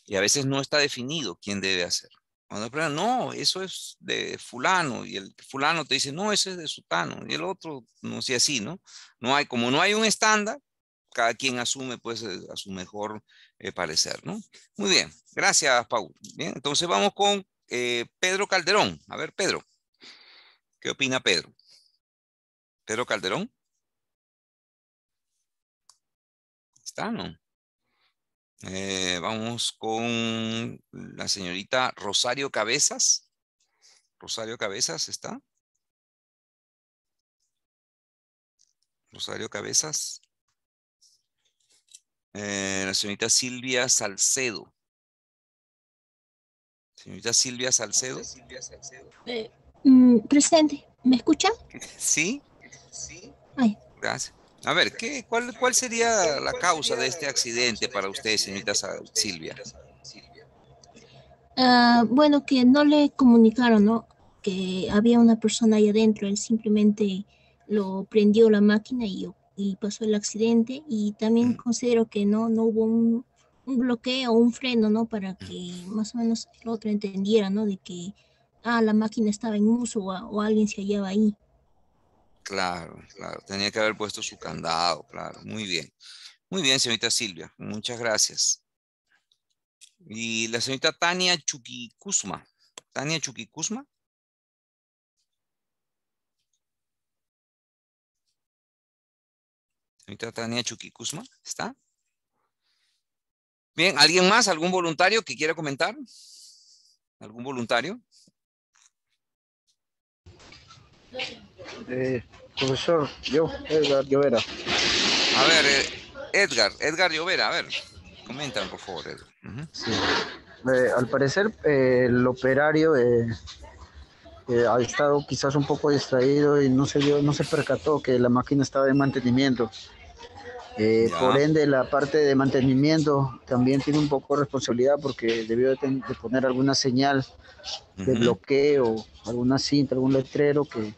Y a veces no está definido quién debe hacer. Cuando no, eso es de fulano, y el fulano te dice, no, eso es de sutano, y el otro, no sé así, ¿no? No hay, como no hay un estándar, cada quien asume pues eh, a su mejor eh, parecer, ¿no? Muy bien, gracias, Paul. Bien, entonces vamos con eh, Pedro Calderón. A ver, Pedro, ¿qué opina Pedro? Pedro Calderón. ¿Está, no? Eh, vamos con la señorita Rosario Cabezas. Rosario Cabezas, ¿está? Rosario Cabezas. Eh, la señorita Silvia Salcedo. Señorita Silvia Salcedo. Eh, mm, presente. ¿Me escuchan? Sí. Sí. Gracias. A ver, ¿qué, cuál, ¿cuál sería la causa de este accidente para usted, señorita Silvia? Ah, bueno, que no le comunicaron, ¿no? Que había una persona ahí adentro, él simplemente lo prendió la máquina y, y pasó el accidente y también mm. considero que no, no hubo un, un bloqueo, un freno, ¿no? Para que más o menos el otro entendiera, ¿no? De que, ah, la máquina estaba en uso o alguien se hallaba ahí. Claro, claro. Tenía que haber puesto su candado, claro. Muy bien. Muy bien, señorita Silvia. Muchas gracias. Y la señorita Tania Chuquicusma. Tania Chuquicusma. Señorita Tania Chuquicusma, ¿está? Bien, ¿alguien más? ¿Algún voluntario que quiera comentar? ¿Algún voluntario? Eh, profesor, yo, Edgar Llovera. A ver, eh, Edgar, Edgar Llovera, a ver, comentan por favor, Edgar. sí. Eh, al parecer, el operario ha estado quizás un poco distraído y no se, dio, no se percató que la máquina estaba en mantenimiento. por ende, la parte de mantenimiento también tiene un poco de responsabilidad porque debió de, poner alguna señal de bloqueo, alguna cinta, algún letrero que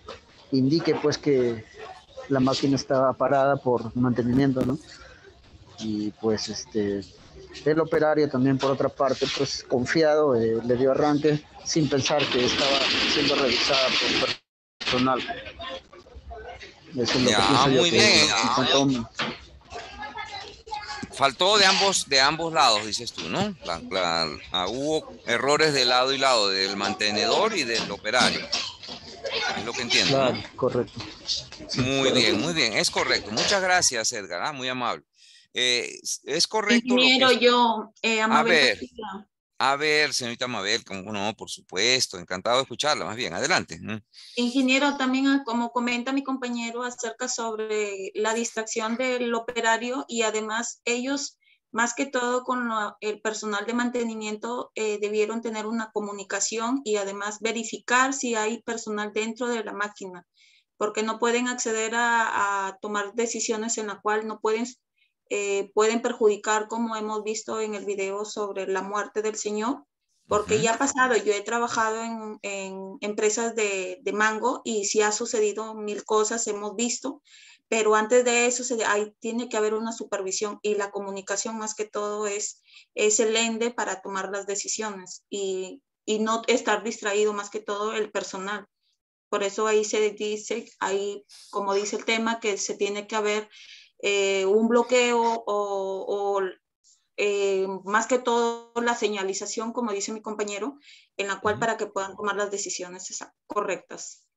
indique pues que la máquina estaba parada por mantenimiento, ¿no? Y pues este, el operario también por otra parte, pues confiado, eh, le dio arranque sin pensar que estaba siendo revisada por personal. Eso es lo que muy bien. Faltó de ambos, de ambos lados, dices tú, ¿no? Hubo errores de lado y lado, del mantenedor y del operario. Es lo que entiendo. Claro, correcto. Muy bien, muy bien. Es correcto. Muchas gracias, Edgar. Ah, muy amable. Eh, es correcto. Ingeniero, yo, eh, a ver, a ver, señorita Mabel, como no, por supuesto, encantado de escucharla, más bien, adelante. Ingeniero, también ah, como comenta mi compañero acerca sobre la distracción del operario y además ellos más que todo con el personal de mantenimiento eh, debieron tener una comunicación y además verificar si hay personal dentro de la máquina, porque no pueden acceder a, tomar decisiones en la cual no pueden, eh, pueden perjudicar, como hemos visto en el video sobre la muerte del señor, porque ya ha pasado, yo he trabajado en, empresas de, de, mango y si ha sucedido mil cosas, hemos visto, pero antes de eso se, hay, tiene que haber una supervisión y la comunicación más que todo es, es el ende para tomar las decisiones y, y no estar distraído más que todo el personal. Por eso ahí se dice, ahí como dice el tema, que se tiene que haber eh, un bloqueo o, eh, más que todo la señalización, como dice mi compañero, en la cual para que puedan tomar las decisiones correctas.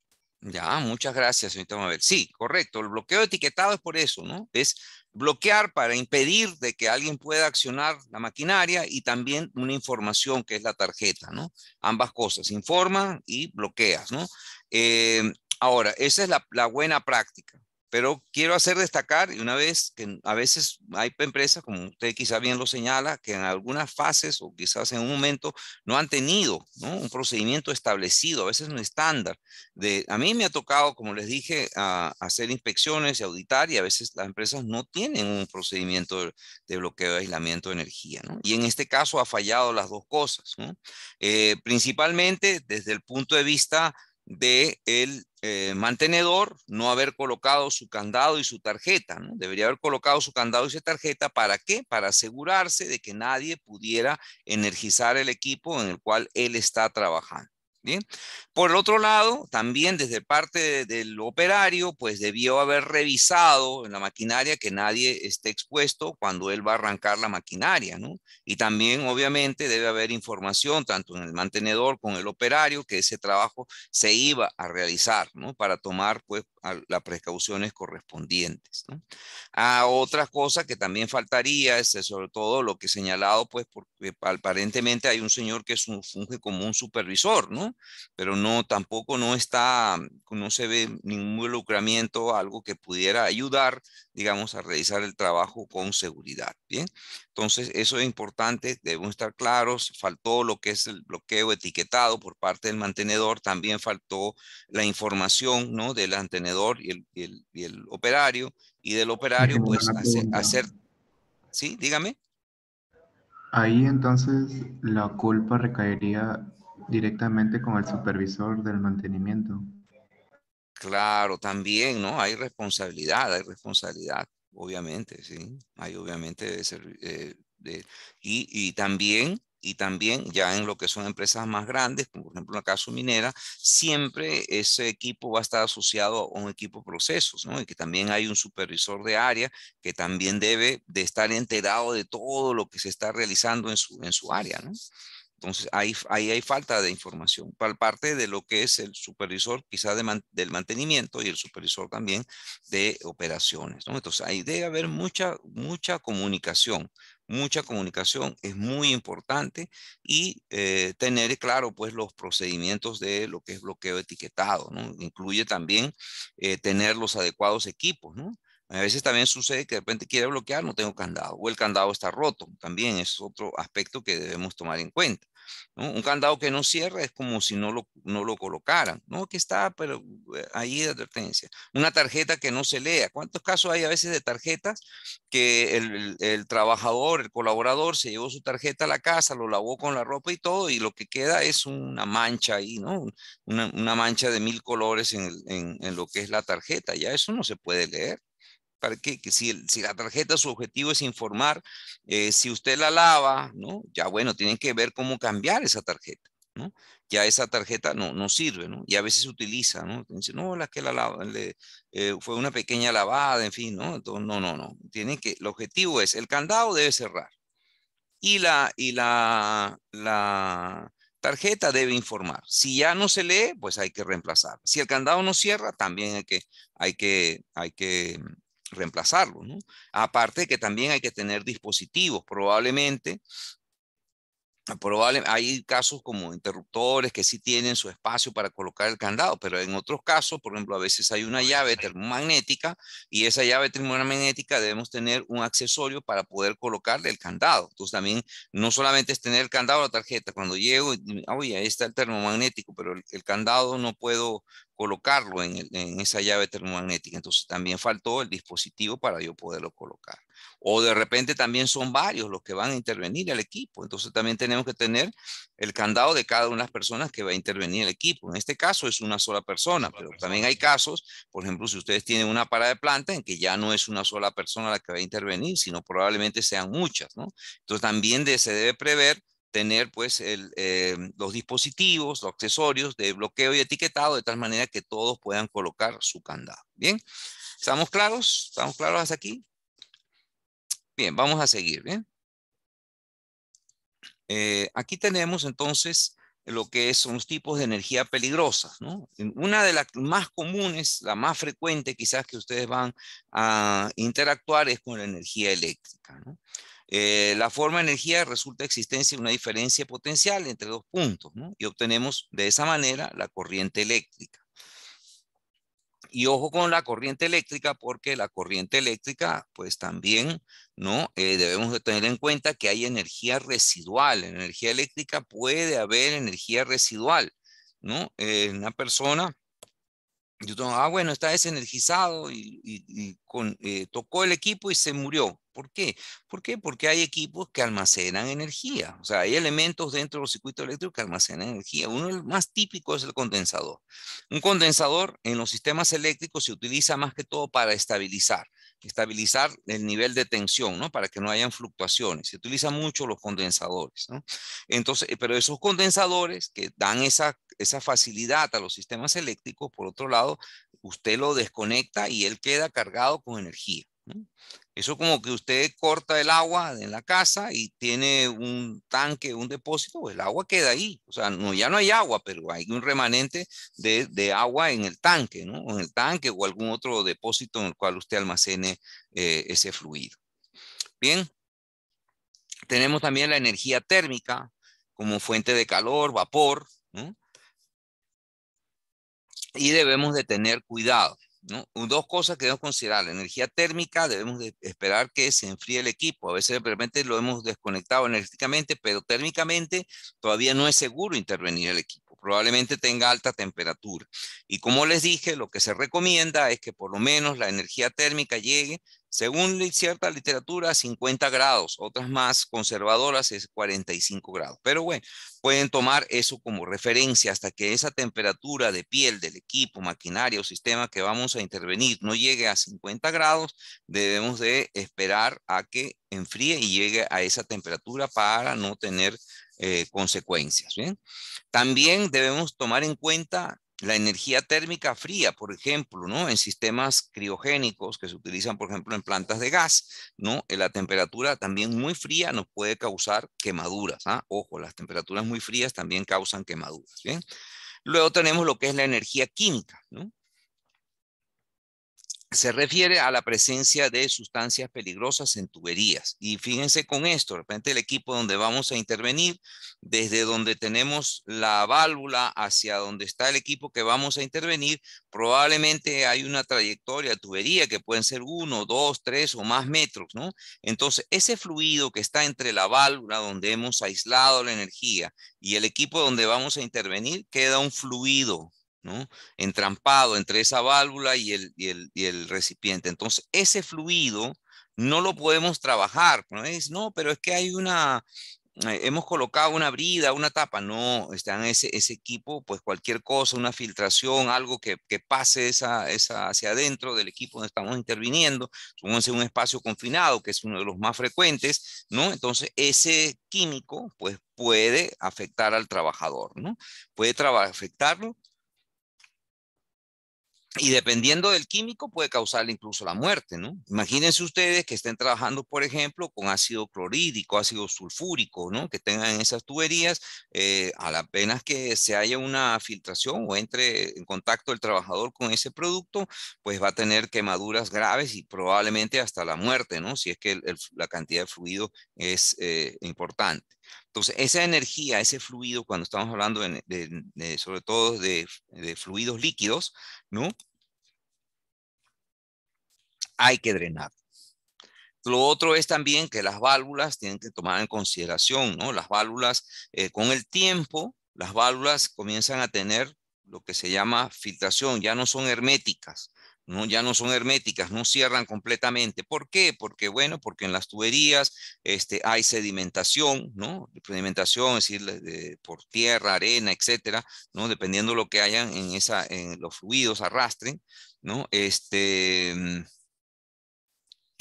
Ya, muchas gracias, señorita Mabel. Sí, correcto. El bloqueo etiquetado es por eso, ¿no? Es bloquear para impedir de que alguien pueda accionar la maquinaria y también una información que es la tarjeta, ¿no? Ambas cosas, informa y bloqueas, ¿no? Eh, ahora, esa es la, la buena práctica. Pero quiero hacer destacar, y una vez que a veces hay empresas, como usted quizá bien lo señala, que en algunas fases o quizás en un momento no han tenido un procedimiento establecido, a veces un estándar. De, a mí me ha tocado, como les dije, hacer inspecciones y auditar y a veces las empresas no tienen un procedimiento de, bloqueo de aislamiento de energía. Y en este caso ha fallado las dos cosas, eh, principalmente desde el punto de vista de el eh, mantenedor no haber colocado su candado y su tarjeta, ¿no? Debería haber colocado su candado y su tarjeta, ¿para qué? Para asegurarse de que nadie pudiera energizar el equipo en el cual él está trabajando. Bien. Por el otro lado, también desde parte del operario, pues debió haber revisado en la maquinaria que nadie esté expuesto cuando él va a arrancar la maquinaria, ¿no? Y también, obviamente, debe haber información tanto en el mantenedor como en el operario que ese trabajo se iba a realizar, ¿no? Para tomar, pues, las precauciones correspondientes. ¿no? A otra cosa que también faltaría es eh, sobre todo lo que he señalado, pues porque aparentemente hay un señor que funge como un supervisor, ¿no? Pero no, tampoco no está, no se ve ningún involucramiento, algo que pudiera ayudar, digamos, a realizar el trabajo con seguridad, ¿bien? Entonces, eso es importante, debemos estar claros. Faltó lo que es el bloqueo etiquetado por parte del mantenedor, también faltó la información ¿no? del mantenedor y el, y el, operario, y del operario, pues hacer, hacer, Sí, dígame. Ahí entonces la culpa recaería directamente con el supervisor del mantenimiento. Claro, también, ¿no? Hay responsabilidad, hay responsabilidad obviamente, sí. Hay obviamente de ser, eh, y, y, también, y también ya en lo que son empresas más grandes, como por ejemplo el caso minera, siempre ese equipo va a estar asociado a un equipo de procesos, ¿no? Y que también hay un supervisor de área que también debe de estar enterado de todo lo que se está realizando en su, en su área, ¿no? Entonces, ahí, ahí hay falta de información. Por parte de lo que es el supervisor quizá del mantenimiento y el supervisor también de operaciones. Entonces, ahí debe haber mucha, mucha comunicación. Mucha comunicación es muy importante y eh, tener claro pues los procedimientos de lo que es bloqueo etiquetado. ¿no? Incluye también eh, tener los adecuados equipos. ¿no? A veces también sucede que de repente quiere bloquear, no tengo candado, o el candado está roto. También es otro aspecto que debemos tomar en cuenta. Un candado que no cierra es como si no lo, no lo colocaran. No, que está, pero eh, ahí de advertencia. Una tarjeta que no se lea. ¿Cuántos casos hay a veces de tarjetas que el, el, trabajador, el colaborador se llevó su tarjeta a la casa, lo lavó con la ropa y todo, y lo que queda es una mancha ahí, ¿no? Una, una mancha de mil colores en, en, en lo que es la tarjeta. Ya eso no se puede leer para que, si, si, la tarjeta su objetivo es informar, eh, si usted la lava, ¿no? Ya bueno, tienen que ver cómo cambiar esa tarjeta, ¿no? Ya esa tarjeta no, no sirve, ¿no? Y a veces se utiliza, ¿no? Dice, no, la que la lava, le, eh, fue una pequeña lavada, en fin, ¿no? Entonces, no, no, no. Tiene que, el objetivo es, el candado debe cerrar. Y la, y la, la tarjeta debe informar. Si ya no se lee, pues hay que reemplazar. Si el candado no cierra, también hay que, hay que, hay que reemplazarlo. ¿no? Aparte que también hay que tener dispositivos, probablemente Probable, hay casos como interruptores que sí tienen su espacio para colocar el candado, pero en otros casos, por ejemplo, a veces hay una llave termomagnética y esa llave termomagnética debemos tener un accesorio para poder colocarle el candado. Entonces también no solamente es tener el candado o la tarjeta, cuando llego, oye, ahí está el termomagnético, pero el candado no puedo colocarlo en, esa llave termomagnética. Entonces también faltó el dispositivo para yo poderlo colocar. O de repente también son varios los que van a intervenir al equipo. Entonces también tenemos que tener el candado de cada una de las personas que va a intervenir el equipo. En este caso es una sola persona, pero también hay casos, por ejemplo, si ustedes tienen una parada de planta en que ya no es una sola persona la que va a intervenir, sino probablemente sean muchas, ¿no? Entonces también se debe prever tener pues eh, los dispositivos, los accesorios de bloqueo y etiquetado de tal manera que todos puedan colocar su candado. Bien, ¿estamos claros? ¿Estamos claros hasta aquí? Bien, vamos a seguir. Bien. Eh, aquí tenemos entonces lo que son los tipos de energía peligrosa. ¿no? Una de las más comunes, la más frecuente quizás que ustedes van a interactuar es con la energía eléctrica. Eh, la forma de energía resulta existencia de una diferencia potencial entre dos puntos, ¿no? Y obtenemos de esa manera la corriente eléctrica. Y ojo con la corriente eléctrica porque la corriente eléctrica, pues también, ¿no? Eh, debemos de tener en cuenta que hay energía residual. En energía eléctrica puede haber energía residual, ¿no? Eh, una persona yo ah, bueno, está desenergizado y, con, tocó el equipo y se murió. ¿Por qué? ¿Por qué? Porque hay equipos que almacenan energía. O sea, hay elementos dentro de los circuitos eléctricos que almacenan energía. Uno el más típico es el condensador. Un condensador en los sistemas eléctricos se utiliza más que todo para estabilizar, estabilizar el nivel de tensión, ¿no? Para que no hayan fluctuaciones. Se utilizan mucho los condensadores, ¿no? Entonces, eh, pero esos condensadores que dan esa, esa facilidad a los sistemas eléctricos, por otro lado, usted lo desconecta y él queda cargado con energía. Eso como que usted corta el agua en la casa y tiene un tanque, un depósito, el agua queda ahí. O sea, no, ya no hay agua, pero hay un remanente de, agua en el tanque, ¿no? En el tanque o algún otro depósito en el cual usted almacene eh, ese fluido. Bien. Tenemos también la energía térmica como fuente de calor, vapor, Y debemos de tener cuidado. Dos cosas que debemos considerar. La energía térmica, debemos de esperar que se enfríe el equipo. A veces realmente lo hemos desconectado energéticamente, pero térmicamente todavía no es seguro intervenir el equipo. Probablemente tenga alta temperatura. Y como les dije, lo que se recomienda es que por lo menos la energía térmica llegue según cierta literatura, 50 grados, otras más conservadoras es 45 grados. Pero bueno, pueden tomar eso como referencia hasta que esa temperatura de piel del equipo, maquinaria o sistema que vamos a intervenir no llegue a 50 grados, debemos de esperar a que enfríe y llegue a esa temperatura para no tener eh, consecuencias. También debemos tomar en cuenta la energía térmica fría, por ejemplo, ¿no? En sistemas criogénicos que se utilizan, por ejemplo, en plantas de gas, ¿no? La temperatura también muy fría nos puede causar quemaduras, ¿ah? Ojo, las temperaturas muy frías también causan quemaduras, ¿bien? Luego tenemos lo que es la energía química, ¿no? Se refiere a la presencia de sustancias peligrosas en tuberías. Y fíjense con esto, de repente el equipo donde vamos a intervenir, desde donde tenemos la válvula hacia donde está el equipo que vamos a intervenir, probablemente hay una trayectoria, tubería que pueden ser uno, dos, tres o más metros, ¿no? Entonces, ese fluido que está entre la válvula donde hemos aislado la energía y el equipo donde vamos a intervenir, queda un fluido ¿no? Entrampado entre esa válvula y el, recipiente. Entonces, ese fluido no lo podemos trabajar. ¿no? Es, no, pero es que hay una, eh, hemos colocado una brida, una tapa. No, está en ese, equipo, pues cualquier cosa, una filtración, algo que, pase esa, hacia adentro del equipo donde estamos interviniendo, supónganse un espacio confinado, que es uno de los más frecuentes, ¿no? Entonces, ese químico, pues puede afectar al trabajador, ¿no? Puede afectarlo y dependiendo del químico puede causar incluso la muerte, ¿no? Imagínense ustedes que estén trabajando, por ejemplo, con ácido clorhídrico, ácido sulfúrico, ¿no? Que tengan esas tuberías, eh, a la pena que se haya una filtración o entre en contacto el trabajador con ese producto, pues va a tener quemaduras graves y probablemente hasta la muerte, ¿no? Si es que la cantidad de fluido es eh, importante. Entonces, esa energía, ese fluido, cuando estamos hablando de, sobre todo de, fluidos líquidos, ¿no? Hay que drenar. Lo otro es también que las válvulas tienen que tomar en consideración, ¿no? Las válvulas, eh, con el tiempo, las válvulas comienzan a tener lo que se llama filtración, ya no son herméticas, ¿no? ya no son herméticas, no cierran completamente. ¿Por qué? Porque, bueno, porque en las tuberías este, hay sedimentación, ¿no? Sedimentación, es decir, por tierra, arena, etcétera, ¿no? Dependiendo de lo que hayan en, esa, en los fluidos arrastren, ¿no? Este,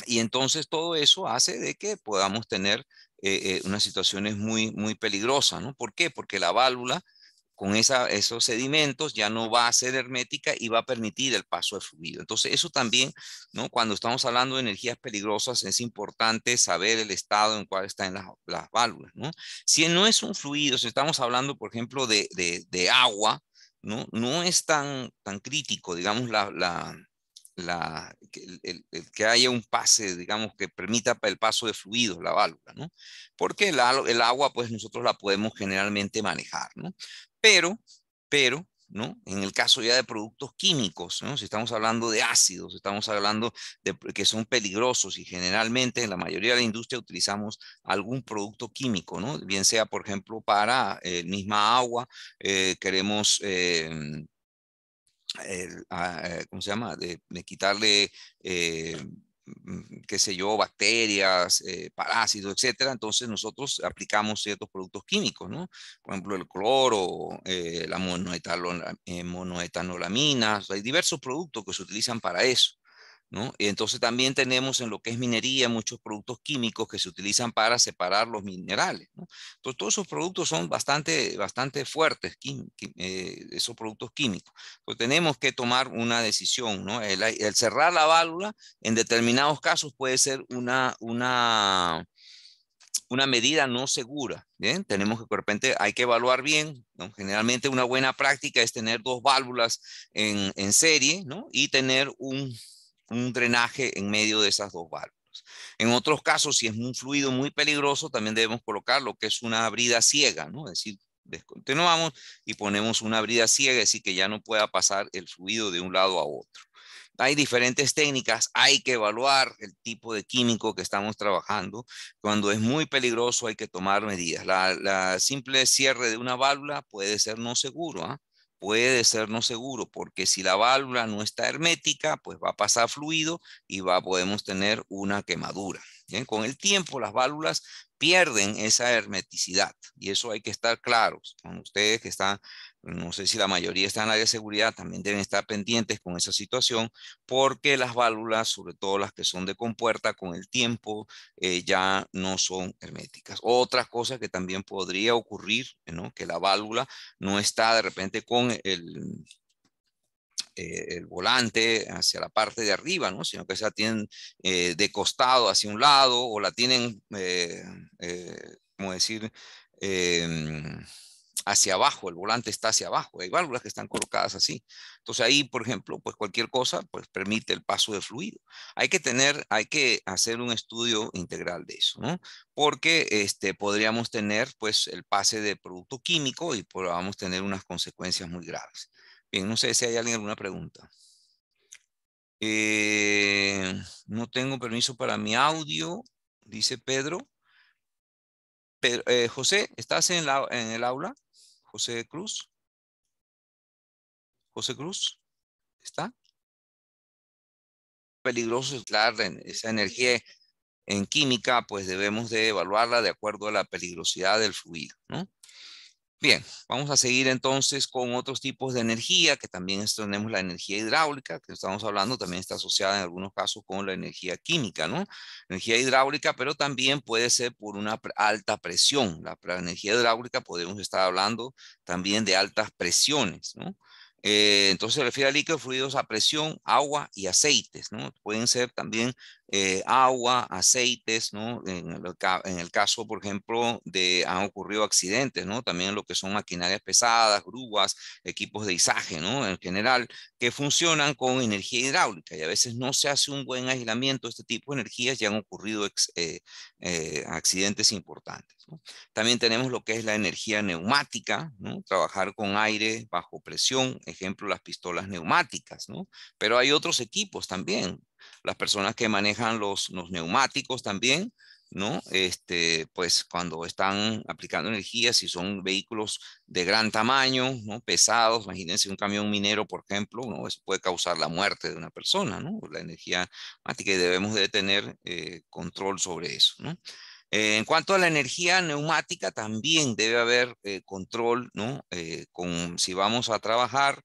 y entonces todo eso hace de que podamos tener una situación es muy, muy peligrosa, ¿no? ¿Por qué? Porque la válvula con esos sedimentos ya no va a ser hermética y va a permitir el paso de fluido. Entonces, eso también, ¿no? Cuando estamos hablando de energías peligrosas, es importante saber el estado en cual están las, las válvulas. Si no es un fluido, si estamos hablando, por ejemplo, de, agua, ¿no? No es tan, tan crítico, digamos, que haya un pase, digamos, que permita el paso de fluidos, la válvula, ¿no? Porque el, agua, pues nosotros la podemos generalmente manejar. Pero, pero, ¿no? En el caso ya de productos químicos, ¿no? Si estamos hablando de ácidos, estamos hablando de que son peligrosos y generalmente en la mayoría de la industria utilizamos algún producto químico, ¿no? Bien sea, por ejemplo, para el misma agua, eh, queremos... Em, ah, eh, ¿cómo se llama? De, quitarle eh, qué sé yo, bacterias, eh, parásitos, etcétera. Entonces nosotros aplicamos ciertos productos químicos, ¿no? Por ejemplo, el cloro, eh, la eh, monoetanolaminas, hay diversos productos que se utilizan para eso. Y entonces también tenemos en lo que es minería muchos productos químicos que se utilizan para separar los minerales. Entonces todos esos productos son bastante, bastante fuertes, eh, esos productos químicos. Entonces tenemos que tomar una decisión. ¿no? El, cerrar la válvula en determinados casos puede ser una, una, una medida no segura. Tenemos que de repente hay que evaluar bien. Generalmente una buena práctica es tener dos válvulas en, en serie ¿no? y tener un un drenaje en medio de esas dos válvulas. En otros casos, si es un fluido muy peligroso, también debemos colocar lo que es una brida ciega, ¿no? Es decir, descontinuamos y ponemos una brida ciega, es decir, que ya no pueda pasar el fluido de un lado a otro. Hay diferentes técnicas, hay que evaluar el tipo de químico que estamos trabajando. Cuando es muy peligroso hay que tomar medidas. La, simple cierre de una válvula puede ser no seguro. ¿ah? Puede ser no seguro, porque si la válvula no está hermética, pues va a pasar fluido y va, podemos tener una quemadura. Con el tiempo, las válvulas pierden esa hermeticidad y eso hay que estar claros con ustedes que están no sé si la mayoría está en la de seguridad, también deben estar pendientes con esa situación, porque las válvulas, sobre todo las que son de compuerta, con el tiempo eh, ya no son herméticas. Otras cosas que también podría ocurrir, ¿no? que la válvula no está de repente con el, eh, volante hacia la parte de arriba, ¿no? sino que se la tienen eh, de costado hacia un lado o la tienen, como decir, em, hacia abajo, el volante está hacia abajo, hay válvulas que están colocadas así. Entonces ahí, por ejemplo, pues cualquier cosa pues permite el paso de fluido. Hay que tener, hay que hacer un estudio integral de eso, ¿no? Porque este, podríamos tener pues el pase de producto químico y podríamos tener unas consecuencias muy graves. Bien, no sé si hay alguien alguna pregunta. Eh, no tengo permiso para mi audio, dice Pedro. Pero, eh, José, ¿estás en, la, en el aula? José Cruz. José Cruz, ¿está? Peligroso, claro, esa energía en química, pues debemos de evaluarla de acuerdo a la peligrosidad del fluido, ¿no? Bien, vamos a seguir entonces con otros tipos de energía, que también tenemos la energía hidráulica, que estamos hablando, también está asociada en algunos casos con la energía química, ¿no? Energía hidráulica, pero también puede ser por una alta presión. La, energía hidráulica podemos estar hablando también de altas presiones, ¿no? Eh, entonces se refiere a líquidos fluidos a presión, agua y aceites, ¿no? Pueden ser también eh, agua, aceites, ¿no? En el, caso, por ejemplo, de han ocurrido accidentes, ¿no? También lo que son maquinarias pesadas, grúas, equipos de izaje. En general, que funcionan con energía hidráulica y a veces no se hace un buen aislamiento de este tipo de energías y han ocurrido eh, accidentes importantes. También tenemos lo que es la energía neumática, trabajar con aire bajo presión, ejemplo las pistolas neumáticas, pero hay otros equipos también, las personas que manejan los, los neumáticos también, ¿no? Este, pues cuando están aplicando energía, si son vehículos de gran tamaño, ¿no? Pesados, imagínense un camión minero, por ejemplo, ¿no? Eso puede causar la muerte de una persona, ¿no? La energía neumática y debemos de tener eh, control sobre eso, ¿no? Eh, en cuanto a la energía neumática, también debe haber eh, control, ¿no? Eh, con, si vamos a trabajar,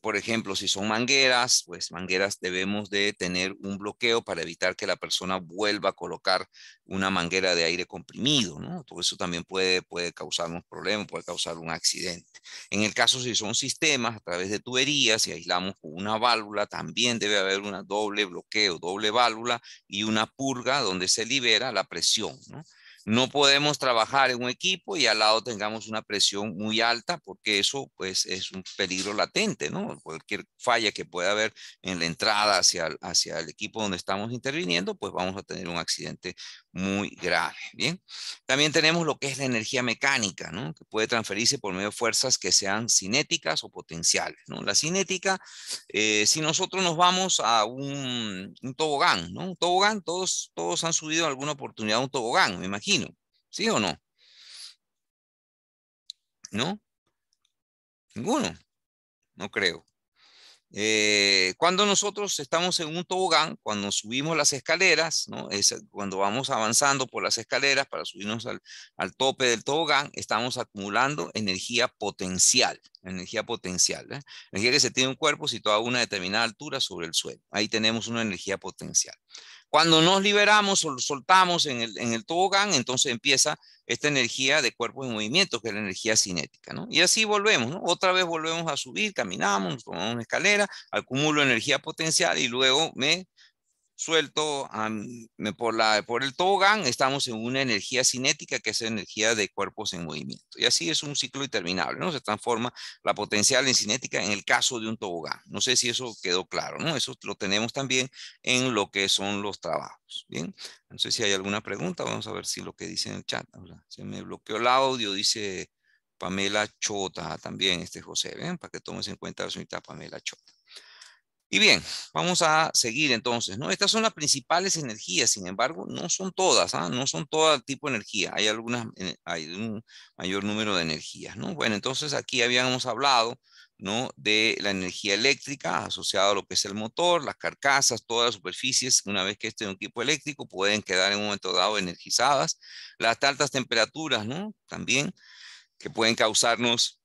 por ejemplo, si son mangueras, pues mangueras debemos de tener un bloqueo para evitar que la persona vuelva a colocar una manguera de aire comprimido, ¿no? Todo eso también puede, puede causarnos problemas, puede causar un accidente. En el caso si son sistemas a través de tuberías, si aislamos con una válvula, también debe haber una doble bloqueo, doble válvula y una purga donde se libera la presión, ¿no? No podemos trabajar en un equipo y al lado tengamos una presión muy alta porque eso pues es un peligro latente, ¿no? Cualquier falla que pueda haber en la entrada hacia, hacia el equipo donde estamos interviniendo, pues vamos a tener un accidente muy grave, ¿bien? También tenemos lo que es la energía mecánica, ¿no? Que puede transferirse por medio de fuerzas que sean cinéticas o potenciales, ¿no? La cinética, eh, si nosotros nos vamos a un, tobogán, ¿no? Un tobogán, todos, todos han subido alguna oportunidad un tobogán, me imagino, ¿sí o no? ¿No? Ninguno, no creo. Eh, cuando nosotros estamos en un tobogán, cuando subimos las escaleras, cuando vamos avanzando por las escaleras para subirnos al, al tope del tobogán, estamos acumulando energía potencial, energía potencial, ¿eh? energía que se tiene un cuerpo situado a una determinada altura sobre el suelo. Ahí tenemos una energía potencial. Cuando nos liberamos o soltamos en el, en el tobogán, entonces empieza esta energía de cuerpo en movimiento, que es la energía cinética, ¿no? Y así volvemos, ¿no? Otra vez volvemos a subir, caminamos, tomamos una escalera, acumulo energía potencial y luego me suelto por, la, por el tobogán, estamos en una energía cinética que es energía de cuerpos en movimiento. Y así es un ciclo interminable, ¿no? Se transforma la potencial en cinética en el caso de un tobogán. No sé si eso quedó claro, ¿no? Eso lo tenemos también en lo que son los trabajos, ¿bien? No sé si hay alguna pregunta, vamos a ver si lo que dice en el chat. Se me bloqueó el audio, dice Pamela Chota también, este José, ¿ven? Para que tomes en cuenta la señorita Pamela Chota. Y bien, vamos a seguir entonces, ¿no? Estas son las principales energías, sin embargo, no son todas, ¿ah? No son todo tipo de energía, hay algunas, eh, hay un mayor número de energías, ¿no? Bueno, entonces aquí habíamos hablado, ¿no? De la energía eléctrica asociada a lo que es el motor, las carcasas, todas las superficies, una vez que esté en un equipo eléctrico, pueden quedar en un momento dado energizadas. Las altas temperaturas, ¿no? También, que pueden causarnos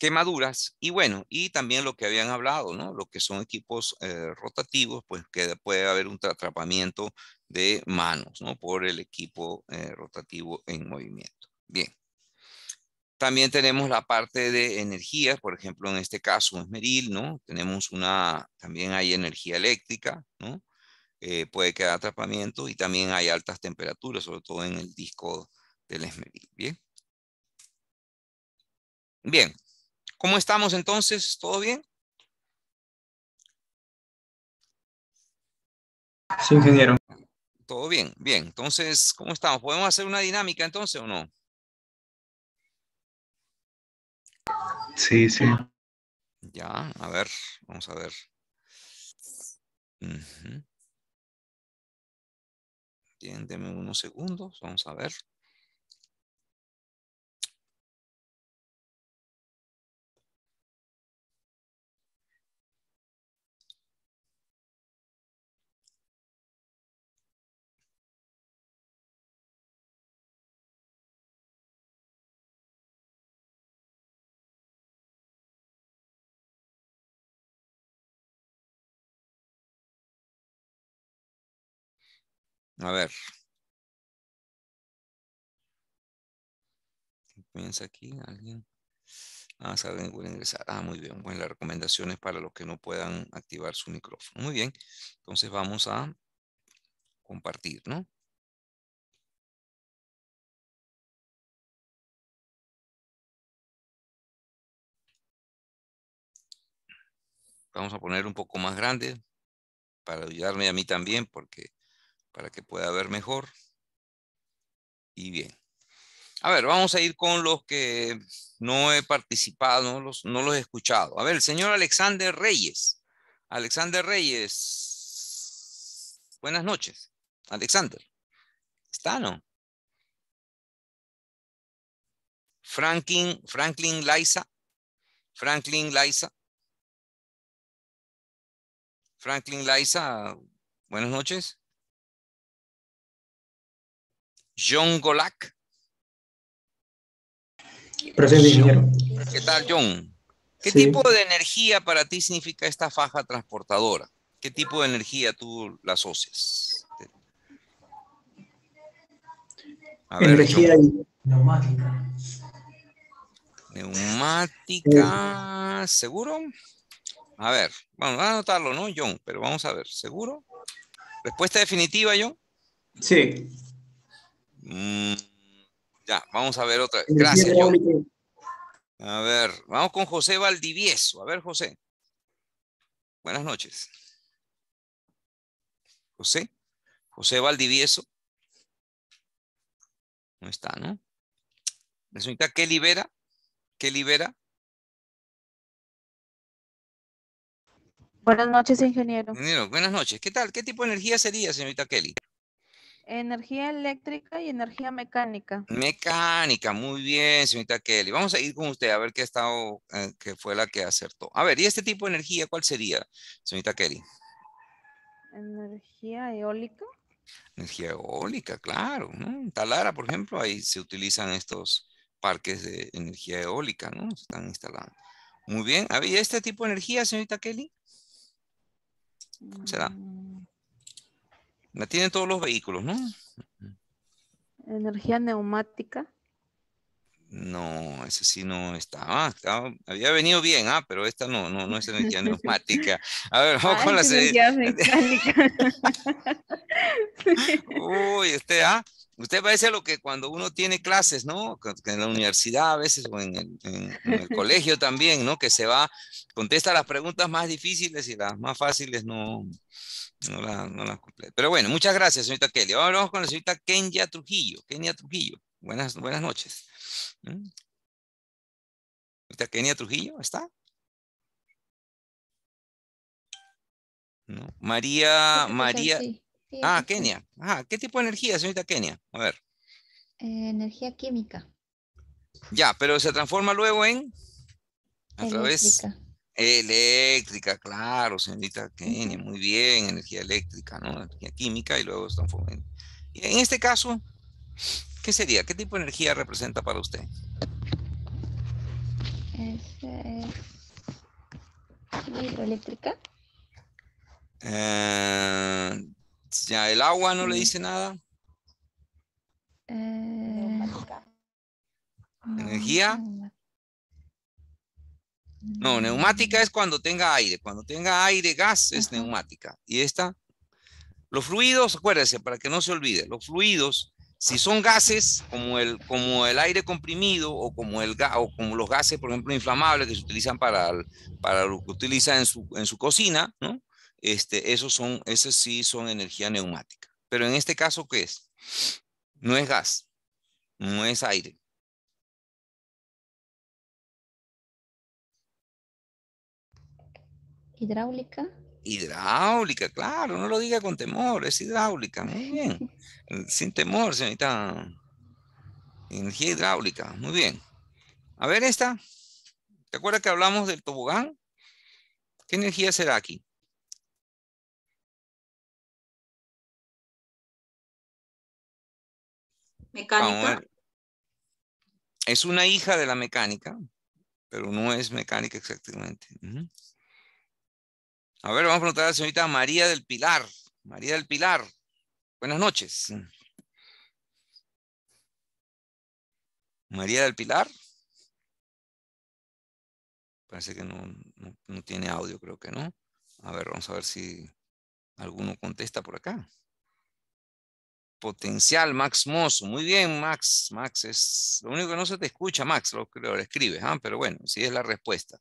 quemaduras y bueno, y también lo que habían hablado, ¿no? Lo que son equipos eh, rotativos, pues que puede haber un atrapamiento de manos, ¿no? Por el equipo eh, rotativo en movimiento. Bien. También tenemos la parte de energía, por ejemplo, en este caso esmeril, ¿no? Tenemos una, también hay energía eléctrica, ¿no? Eh, puede quedar atrapamiento y también hay altas temperaturas, sobre todo en el disco del esmeril, ¿bien? Bien, ¿Cómo estamos entonces? ¿Todo bien? Sí, ingeniero. Todo bien, bien. Entonces, ¿cómo estamos? ¿Podemos hacer una dinámica entonces o no? Sí, sí. Ya, a ver, vamos a ver. Bien, denme unos segundos, vamos a ver. A ver. Comienza aquí alguien. Ah, saben, pueden ingresar. Ah, muy bien. Bueno, las recomendaciones para los que no puedan activar su micrófono. Muy bien. Entonces vamos a compartir, ¿no? Vamos a poner un poco más grande para ayudarme a mí también porque para que pueda ver mejor. Y bien. A ver, vamos a ir con los que no he participado, no los, no los he escuchado. A ver, el señor Alexander Reyes. Alexander Reyes. Buenas noches. Alexander. ¿Está no? Franklin, Franklin Liza. Franklin Liza. Franklin Liza. Buenas noches. John Golak. ingeniero. ¿Qué tal, John? ¿Qué tipo de energía para ti significa esta faja transportadora? ¿Qué tipo de energía tú la asocias? energía neumática. Neumática, ¿seguro? A ver, vamos a anotarlo, ¿no, John? Pero vamos a ver, ¿seguro? ¿Respuesta definitiva, John? Sí. Mm, ya, vamos a ver otra. Gracias, John. A ver, vamos con José Valdivieso. A ver, José. Buenas noches. José. José Valdivieso. No está, ¿no? La señorita ¿qué libera? ¿Qué libera? Buenas noches, ingeniero. Ingeniero, buenas noches. ¿Qué tal? ¿Qué tipo de energía sería, señorita Kelly? Energía eléctrica y energía mecánica. Mecánica, muy bien, señorita Kelly. Vamos a ir con usted a ver qué estado, eh, qué fue la que acertó. A ver, ¿y este tipo de energía cuál sería, señorita Kelly? Energía eólica. Energía eólica, claro. En Talara, por ejemplo, ahí se utilizan estos parques de energía eólica, ¿no? Se están instalando. Muy bien. ¿Y este tipo de energía, señorita Kelly? ¿Será? Mm. La tienen todos los vehículos, ¿no? Energía neumática. No, ese sí no está. Ah, había venido bien, ah, pero esta no, no, no es energía neumática. A ver, vamos con la energía mecánica. Uy, este, ah, usted parece lo que cuando uno tiene clases, ¿no? En la universidad a veces o en el, en el colegio también, ¿no? Que se va, contesta las preguntas más difíciles y las más fáciles no, no la, no la Pero bueno, muchas gracias, señorita Kelly. Ahora vamos con la señorita Kenya Trujillo. Kenia Trujillo. Buenas, buenas noches. ¿Mm? ¿Señorita Kenia Trujillo está? ¿No? María, María. ah, Kenia. Ah, ¿qué tipo de energía, señorita Kenia? A ver. Eh, energía química. Ya, pero se transforma luego en a través Eléctrica, claro, señorita Kenia, muy bien, energía eléctrica, ¿no? Energía química y luego están formando. Y en este caso, ¿qué sería? ¿Qué tipo de energía representa para usted? Es, hidroeléctrica. Eh, ya, el agua no le dice nada. Eh, ¿Energía? No, neumática es cuando tenga aire. Cuando tenga aire, gas, es neumática. Y esta, los fluidos, acuérdense, para que no se olvide, los fluidos, si son gases, como el, como el aire comprimido o como, el, o como los gases, por ejemplo, inflamables que se utilizan para, para lo que utiliza en su, en su cocina, ¿no? Este, esos, son, esos sí son energía neumática. Pero en este caso, ¿qué es? No es gas, no es aire, Hidráulica. Hidráulica, claro, no lo diga con temor, es hidráulica, muy bien. Sin temor, señorita. Energía hidráulica, muy bien. A ver esta. ¿Te acuerdas que hablamos del tobogán? ¿Qué energía será aquí? Mecánica. Es una hija de la mecánica, pero no es mecánica exactamente. A ver, vamos a preguntar a la señorita María del Pilar. María del Pilar, buenas noches. María del Pilar. Parece que no, no, tiene audio, creo que no. A ver, vamos a ver si alguno contesta por acá. Potencial, Max Mozo. Muy bien, Max. Max es lo único que no se te escucha, Max, lo que lo escribes, ¿ah? pero bueno, sí es la respuesta.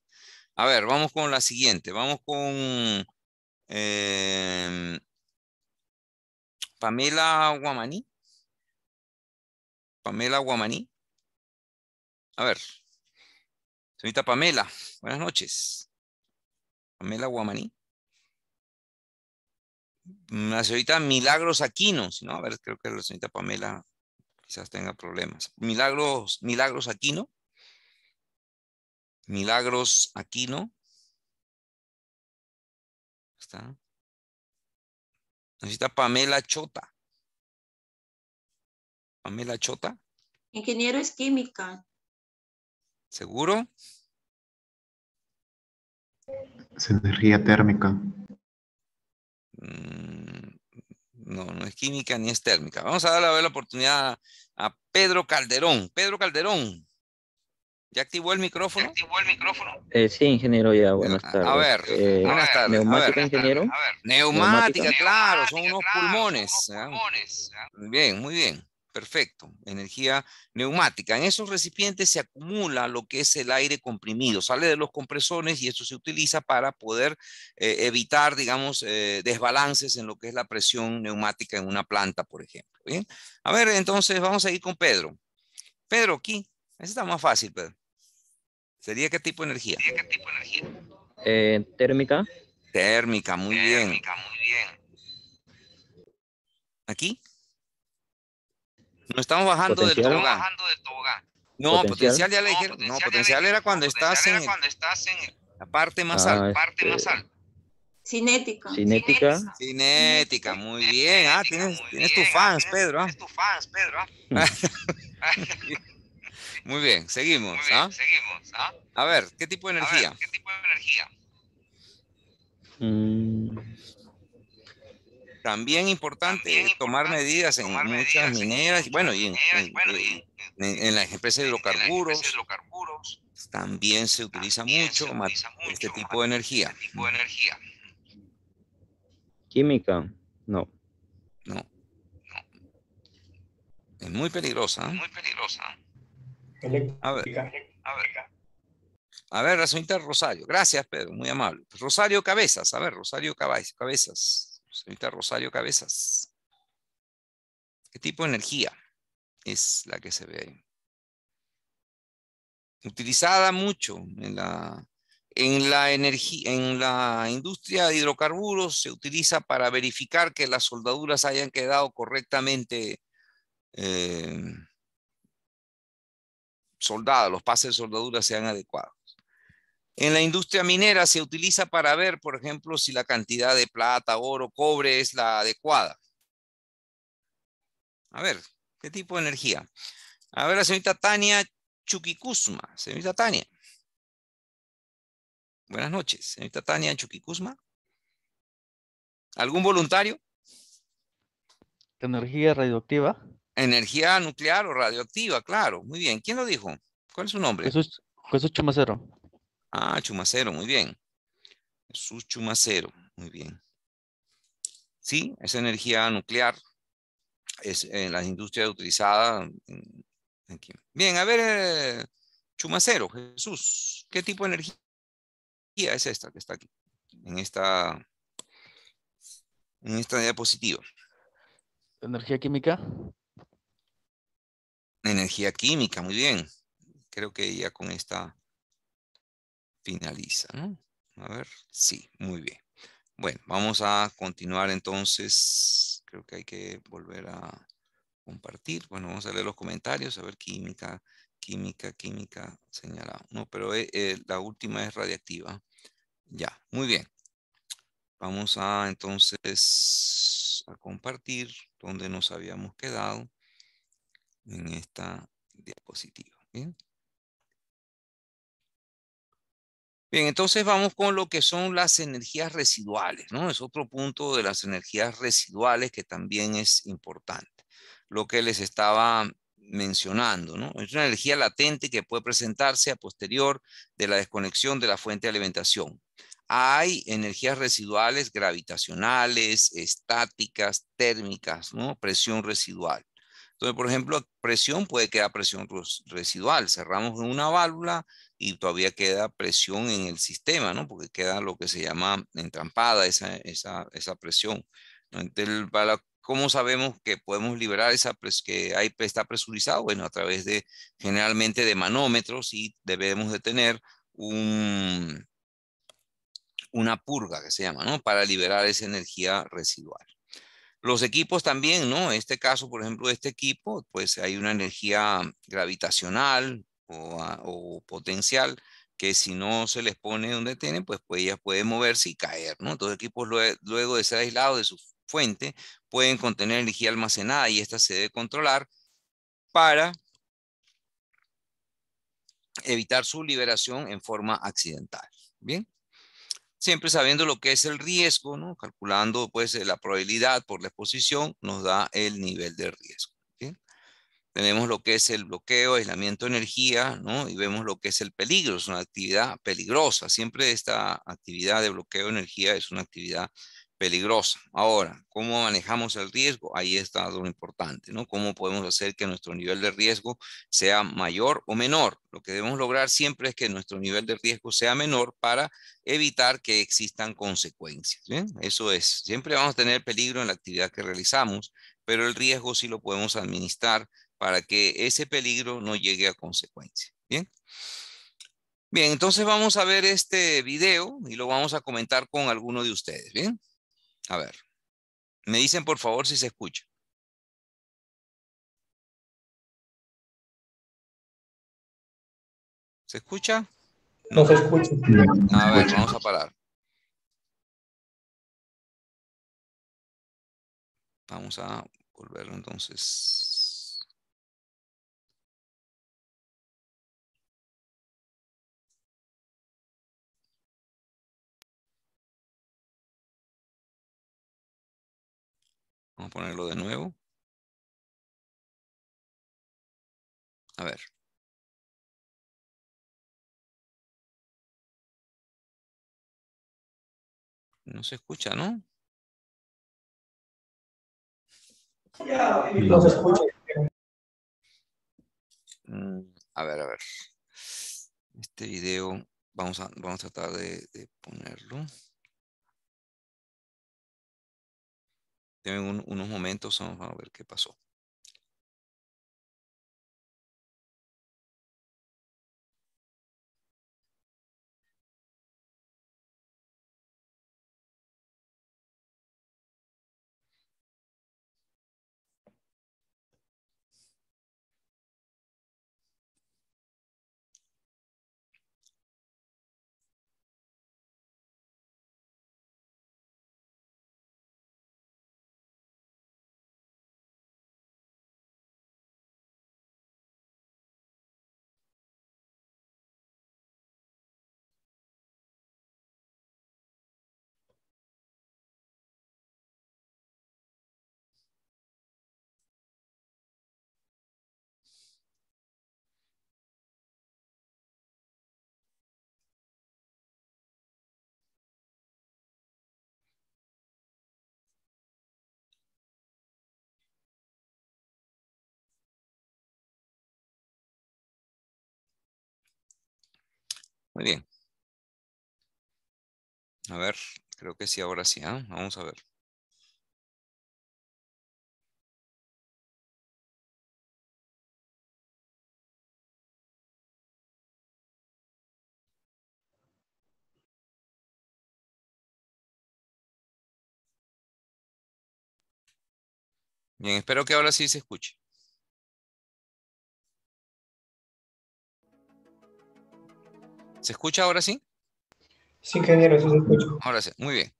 A ver, vamos con la siguiente. Vamos con em, Pamela Guamaní. Pamela Guamaní. A ver. Señorita Pamela, buenas noches. Pamela Guamaní. La señorita Milagros Aquino, no, a ver, creo que la señorita Pamela quizás tenga problemas. Milagros, Milagros Aquino. Milagros Aquino. Está. Necesita Pamela Chota. Pamela Chota. Ingeniero es química. ¿Seguro? Es energía térmica. Mm, no, no es química ni es térmica. Vamos a darle a ver la oportunidad a Pedro Calderón. Pedro Calderón. ¿Ya activó el micrófono? ¿Ya activó el micrófono? Eh, sí, ingeniero, ya, buenas tardes. A ver, eh, buenas tardes. ¿Neumática, ingeniero? Neumática, claro, son unos pulmones. Muy bien, muy bien. Perfecto, energía neumática. En esos recipientes se acumula lo que es el aire comprimido, sale de los compresores y esto se utiliza para poder eh, evitar, digamos, eh, desbalances en lo que es la presión neumática en una planta, por ejemplo. ¿bien? A ver, entonces vamos a ir con Pedro. Pedro, aquí, ese está más fácil, Pedro. ¿Sería qué tipo de energía? ¿Qué tipo de energía? Eh, térmica. Térmica, muy bien. Térmica, muy bien. ¿Aquí? No estamos bajando del tobogán. No, potencial, ya le dijeron. No, potencial, era cuando estás en, la parte más ah, alta. Parte más este, alta. Cinética. Cinética. Cinética, muy bien. Ah, tienes, tienes tus fans, Pedro. Tienes tus fans, Pedro. Muy bien, seguimos. ¿ah? seguimos. ¿ah? A ver, ¿qué tipo de energía? ¿Qué tipo de energía? Mm. También importante tomar medidas en muchas mineras, bueno, y en, las empresas de hidrocarburos. También se utiliza mucho este tipo de energía. Química, no. No. Es muy peligrosa. ¿eh? Muy peligrosa. A ver, a ver. A ver, la señorita Rosario. Gracias, Pedro, muy amable. Rosario Cabezas, a ver, Rosario Cabezas. Señorita Rosario Cabezas. ¿Qué tipo de energía es la que se ve ahí? Utilizada mucho en la, en la, energía, en la industria de hidrocarburos se utiliza para verificar que las soldaduras hayan quedado correctamente eh, soldadas, los pases de soldadura sean adecuados. En la industria minera se utiliza para ver, por ejemplo, si la cantidad de plata, oro, cobre es la adecuada. A ver, ¿qué tipo de energía? A ver, la señorita Tania Chuquikusma. Señorita Tania. Buenas noches. Señorita Tania Chuquikusma. ¿Algún voluntario? Energía radioactiva. Energía nuclear o radioactiva, claro. Muy bien. ¿Quién lo dijo? ¿Cuál es su nombre? Jesús, Jesús Chumacero. Ah, Chumacero, muy bien. Jesús Chumacero, muy bien. Sí, esa energía nuclear es en las industrias utilizadas. Bien, a ver, eh, Chumacero, Jesús, ¿qué tipo de energía es esta que está aquí? En esta, en esta diapositiva. Energía química. Energía química, muy bien. Creo que ya con esta finaliza, ¿no? A ver, sí, muy bien. Bueno, vamos a continuar entonces. Creo que hay que volver a compartir. Bueno, vamos a leer los comentarios, a ver química, química, química, señalado. No, pero eh, eh, la última es radiactiva. Ya, muy bien. Vamos a entonces a compartir donde nos habíamos quedado en esta diapositiva. Bien. Bien, entonces vamos con lo que son las energías residuales, ¿no? Es otro punto de las energías residuales que también es importante. Lo que les estaba mencionando, ¿no? Es una energía latente que puede presentarse a posterior de la desconexión de la fuente de alimentación. Hay energías residuales gravitacionales, estáticas, térmicas, ¿no? Presión residual. Entonces, por ejemplo, presión puede quedar presión residual. Cerramos una válvula y todavía queda presión en el sistema, ¿no? Porque queda lo que se llama entrampada esa, esa, presión. ¿cómo sabemos que podemos liberar esa presión, que está presurizado? Bueno, a través de generalmente de manómetros y debemos de tener un, una purga que se llama, ¿no? Para liberar esa energía residual. Los equipos también, ¿no? En este caso, por ejemplo, de este equipo, pues hay una energía gravitacional o, potencial que si no se les pone donde tienen, pues, pues ellas pueden moverse y caer, ¿no? Entonces equipos luego de ser aislados de su fuente pueden contener energía almacenada y esta se debe controlar para evitar su liberación en forma accidental. Bien. Siempre sabiendo lo que es el riesgo, ¿no? Calculando pues la probabilidad por la exposición nos da el nivel de riesgo. Tenemos lo que es el bloqueo, aislamiento energía, ¿no? Y vemos lo que es el peligro, es una actividad peligrosa. Siempre esta actividad de bloqueo energía es una actividad peligrosa. Ahora, ¿cómo manejamos el riesgo? Ahí está lo importante, ¿no? ¿Cómo podemos hacer que nuestro nivel de riesgo sea mayor o menor? Lo que debemos lograr siempre es que nuestro nivel de riesgo sea menor para evitar que existan consecuencias. ¿bien? Eso es, siempre vamos a tener peligro en la actividad que realizamos, pero el riesgo sí lo podemos administrar para que ese peligro no llegue a consecuencias. Bien. Bien, entonces vamos a ver este video y lo vamos a comentar con alguno de ustedes. Bien. A ver. Me dicen por favor si se escucha. ¿Se escucha? No, se escucha. A ver, vamos a parar. Vamos a volverlo entonces. Vamos a ponerlo de nuevo. A ver. No se escucha, ¿no? No se escucha. Mm, a ver, a ver. Este video, vamos a, vamos a tratar de, de ponerlo. Tienen unos momentos, vamos a ver qué pasó. Muy bien. A ver, creo que sí, ahora sí. ¿ah? Vamos a ver. Bien, espero que ahora sí se escuche. ¿Se escucha ahora sí? Sí, ingeniero, sí se escucha. Ahora sí, muy bien.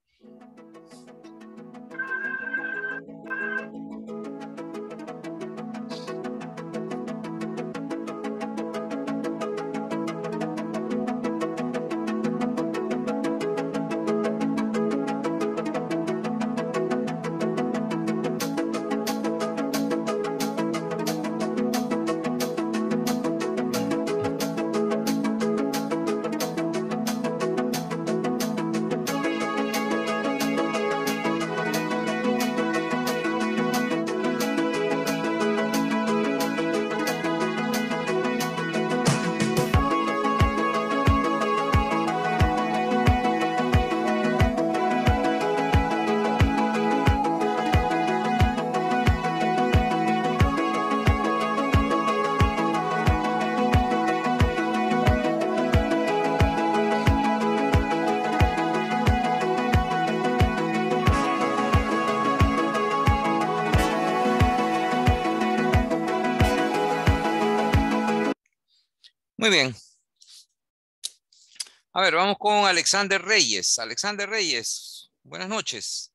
A ver, vamos con Alexander Reyes. Alexander Reyes, buenas noches.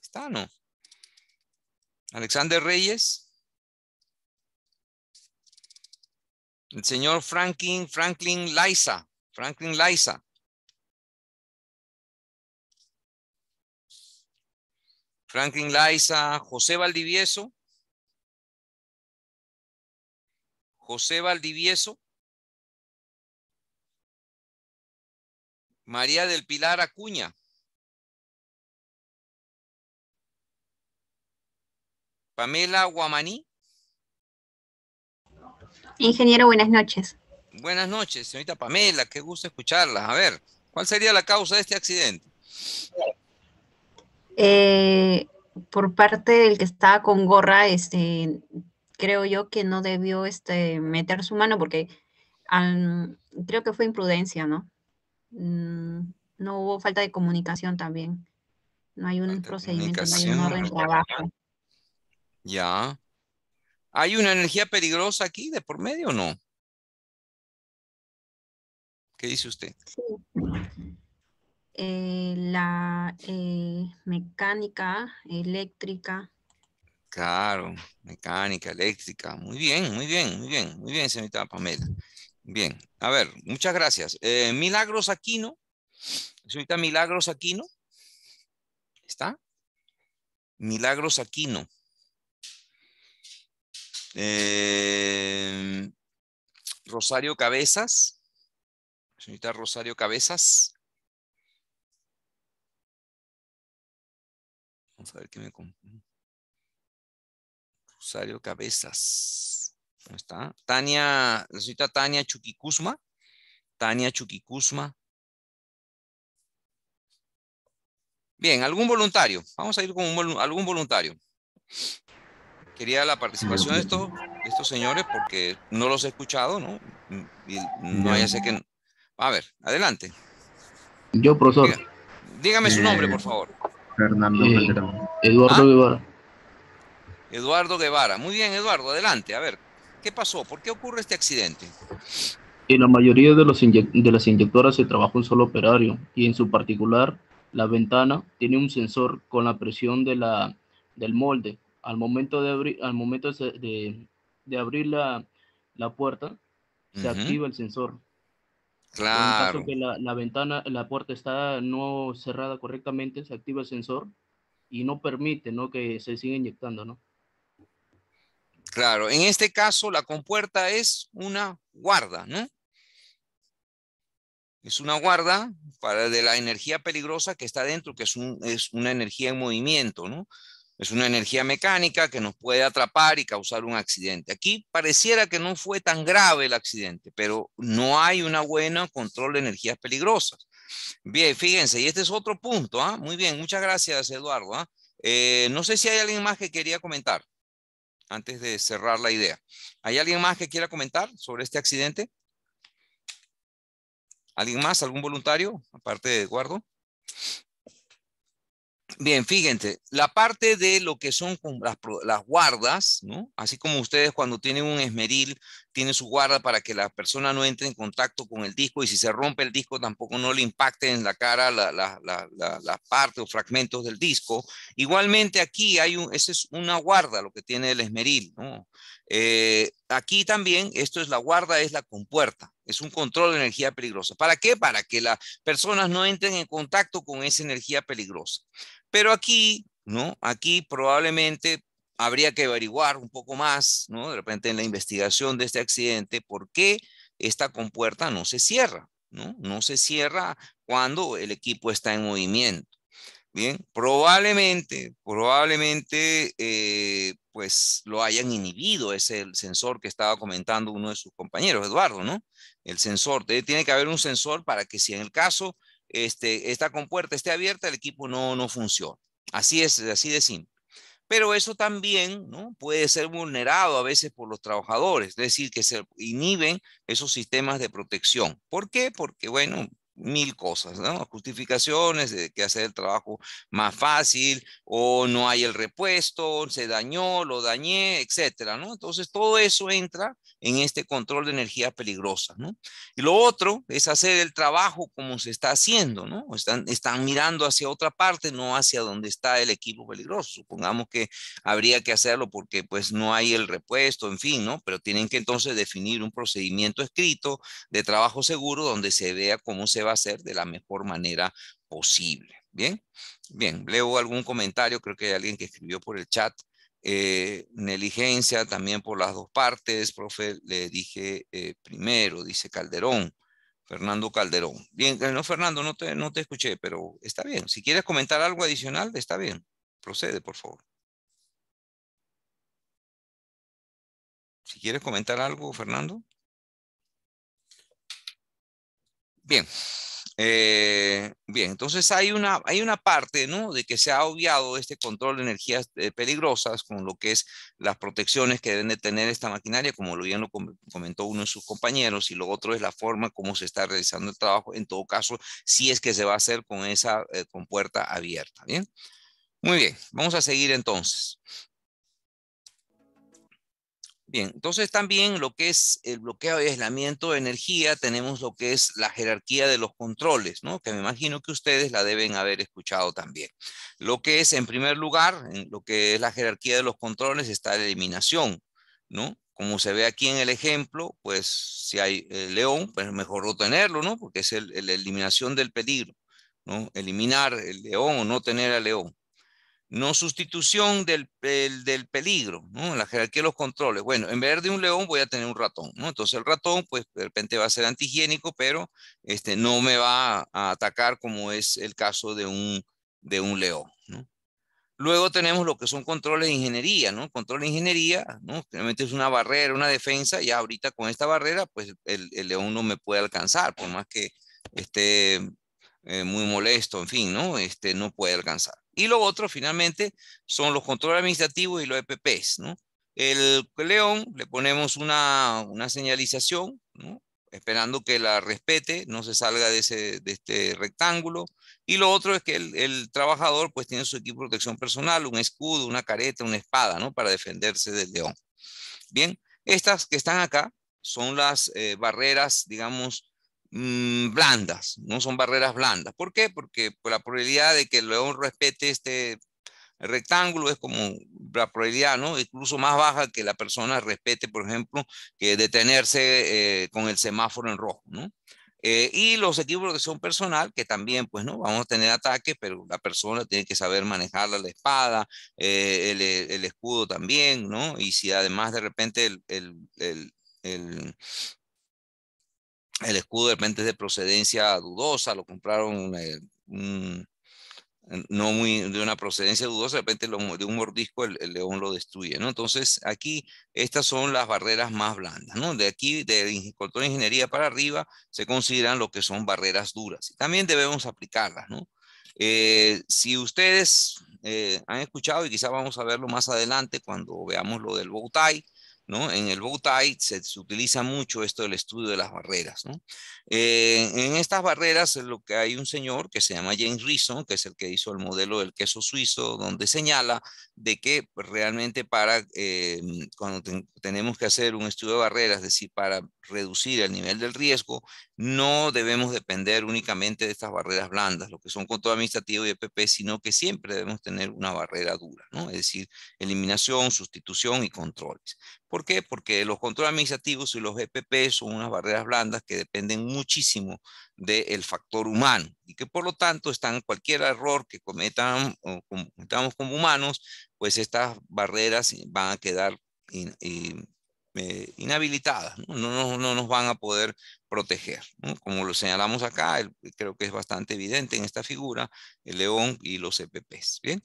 ¿Está no? Alexander Reyes. El señor Franklin, Franklin Liza. Franklin Liza. Franklin Liza, José Valdivieso. José Valdivieso. María del Pilar Acuña. Pamela Guamaní. Ingeniero, buenas noches. Buenas noches, señorita Pamela, qué gusto escucharla. A ver, ¿cuál sería la causa de este accidente? Eh, por parte del que estaba con gorra, este, creo yo que no debió este, meter su mano porque creo que fue imprudencia, ¿no? Mm, no hubo falta de comunicación también. No hay un procedimiento, no hay un orden de trabajo. Ya. ¿Hay una energía peligrosa aquí de por medio o no? ¿Qué dice usted? Sí. Eh, la eh, mecánica eléctrica. Claro, mecánica eléctrica. Muy bien, muy bien, muy bien, muy bien, señorita Pamela. Bien, a ver, muchas gracias. Eh, Milagros Aquino. Señorita Milagros Aquino. ¿Está? Milagros Aquino. Eh, Rosario Cabezas. Señorita Rosario Cabezas. Vamos a ver qué me... Rosario Cabezas. ¿Cómo está? Tania, la señorita Tania Chuquicusma. Tania Chuquicusma. Bien, algún voluntario. Vamos a ir con algún voluntario. Quería la participación de estos, estos señores porque no los he escuchado, ¿no? Y no haya sé que... A ver, adelante. Yo, profesor. dígame su nombre, por favor. Fernando eh, Eduardo ¿Ah? Guevara. Eduardo Guevara. Muy bien, Eduardo, adelante. A ver, ¿qué pasó? ¿Por qué ocurre este accidente? En la mayoría de, los de las inyectoras se trabaja un solo operario y en su particular la ventana tiene un sensor con la presión de la, del molde al momento de abrir, al momento de, de abrir la, la puerta, se activa el sensor. Claro. En caso que la, la, ventana, la puerta está no cerrada correctamente, se activa el sensor y no permite, ¿no? Que se siga inyectando, ¿no? Claro, en este caso la compuerta es una guarda, ¿no? Es una guarda para de la energía peligrosa que está dentro, que es, un, es una energía en movimiento, ¿no? Es una energía mecánica que nos puede atrapar y causar un accidente. Aquí pareciera que no fue tan grave el accidente, pero no hay una buena control de energías peligrosas. Bien, fíjense, y este es otro punto. ¿ah? Muy bien, muchas gracias, Eduardo. ¿ah? Eh, no sé si hay alguien más que quería comentar antes de cerrar la idea. ¿Hay alguien más que quiera comentar sobre este accidente? ¿Alguien más? ¿Algún voluntario? Aparte de Eduardo. Bien, fíjense, la parte de lo que son las, guardas, ¿no? Así como ustedes cuando tienen un esmeril, tienen su guarda para que la persona no entre en contacto con el disco y si se rompe el disco tampoco no le impacte en la cara la, la, la, parte o fragmentos del disco. Igualmente aquí hay un, esa es una guarda lo que tiene el esmeril, ¿no? Eh, aquí también, esto es la guarda, es la compuerta, es un control de energía peligrosa. ¿Para qué? Para que las personas no entren en contacto con esa energía peligrosa. Pero aquí, ¿no? Aquí probablemente habría que averiguar un poco más, ¿no? De repente en la investigación de este accidente, por qué esta compuerta no se cierra, ¿no? No se cierra cuando el equipo está en movimiento. Bien, probablemente, probablemente, eh, pues lo hayan inhibido, es el sensor que estaba comentando uno de sus compañeros, Eduardo, ¿no? El sensor, tiene que haber un sensor para que si en el caso este, esta compuerta esté abierta, el equipo no, no funciona. Así es, así de simple. Pero eso también puede ser vulnerado a veces por los trabajadores, es decir, que se inhiben esos sistemas de protección. ¿Por qué? Porque, bueno, mil cosas, ¿no? Justificaciones de que hacer el trabajo más fácil o no hay el repuesto, se dañó, lo dañé, etcétera, ¿no? Entonces todo eso entra en este control de energía peligrosa, ¿no? Y lo otro es hacer el trabajo como se está haciendo, ¿no? Están, están mirando hacia otra parte, no hacia donde está el equipo peligroso. Supongamos que habría que hacerlo porque pues no hay el repuesto, en fin, ¿no? Pero tienen que entonces definir un procedimiento escrito de trabajo seguro donde se vea cómo se va a hacer de la mejor manera posible. Bien, bien, leo algún comentario, creo que hay alguien que escribió por el chat. Eh, negligencia también por las dos partes, profe, le dije eh, primero, dice Calderón, Fernando Calderón. Bien, eh, no, Fernando, no te, no te escuché, pero está bien. Si quieres comentar algo adicional, está bien. Procede, por favor. Si quieres comentar algo, Fernando. Bien. Eh, bien, entonces hay una, hay una parte, ¿no? De que se ha obviado este control de energías eh, peligrosas con lo que es las protecciones que deben de tener esta maquinaria, como lo bien lo comentó uno de sus compañeros, y lo otro es la forma como se está realizando el trabajo, en todo caso, si es que se va a hacer con esa, eh, con puerta abierta, ¿bien? Muy bien, vamos a seguir entonces. Bien, entonces también lo que es el bloqueo y aislamiento de energía, tenemos lo que es la jerarquía de los controles, ¿no? Que me imagino que ustedes la deben haber escuchado también. Lo que es, en primer lugar, lo que es la jerarquía de los controles está la eliminación, ¿no? Como se ve aquí en el ejemplo, pues si hay el león, pues mejor no tenerlo, ¿no? Porque es la eliminación del peligro, ¿no? Eliminar el león o no tener al león no sustitución del, del, peligro, ¿no? La jerarquía de los controles. Bueno, en vez de un león voy a tener un ratón, ¿no? Entonces el ratón, pues de repente va a ser antihigiénico, pero este, no me va a atacar como es el caso de un, de un león, ¿no? Luego tenemos lo que son controles de ingeniería, ¿no? Control de ingeniería, ¿no? Realmente es una barrera, una defensa, y ahorita con esta barrera, pues el, el león no me puede alcanzar, por más que esté eh, muy molesto, en fin, ¿no? Este, no puede alcanzar. Y lo otro, finalmente, son los controles administrativos y los EPPs, ¿no? El león le ponemos una, una señalización, esperando que la respete, no se salga de, ese, de este rectángulo. Y lo otro es que el, el, trabajador pues tiene su equipo de protección personal, un escudo, una careta, una espada, ¿no? Para defenderse del león. Bien, estas que están acá son las eh, barreras, digamos, Mm, blandas, no son barreras blandas. ¿Por qué? Porque la probabilidad de que el león respete este rectángulo es como la probabilidad, ¿no? Incluso más baja que la persona respete, por ejemplo, que detenerse eh, con el semáforo en rojo, ¿no? Eh, y los equipos de son personal, que también, pues, ¿no? Vamos a tener ataques, pero la persona tiene que saber manejar la espada, eh, el, escudo también, ¿no? Y si además de repente el, el el escudo de repente es de procedencia dudosa, lo compraron eh, no muy de una procedencia dudosa, de repente de un mordisco el, león lo destruye. Entonces aquí estas son las barreras más blandas, ¿no? De aquí, de control de ingeniería para arriba, se consideran lo que son barreras duras. También debemos aplicarlas. Eh, si ustedes eh, han escuchado, y quizá vamos a verlo más adelante cuando veamos lo del bow en el bow se, utiliza mucho esto del estudio de las barreras, eh, en estas barreras lo que hay un señor que se llama James Reason, que es el que hizo el modelo del queso suizo, donde señala de que realmente para eh, cuando tenemos que hacer un estudio de barreras, es decir, para reducir el nivel del riesgo, no debemos depender únicamente de estas barreras blandas, lo que son control administrativo y EPP, sino que siempre debemos tener una barrera dura, ¿no? es decir, eliminación, sustitución y controles. ¿Por qué? Porque los controles administrativos y los EPP son unas barreras blandas que dependen muchísimo del factor humano y que por lo tanto están cualquier error que cometan o cometamos como humanos, pues estas barreras van a quedar eh, inhabilitadas, ¿no? No, no, nos van a poder proteger. Como lo señalamos acá, creo que es bastante evidente en esta figura, el león y los EPPs. Bien.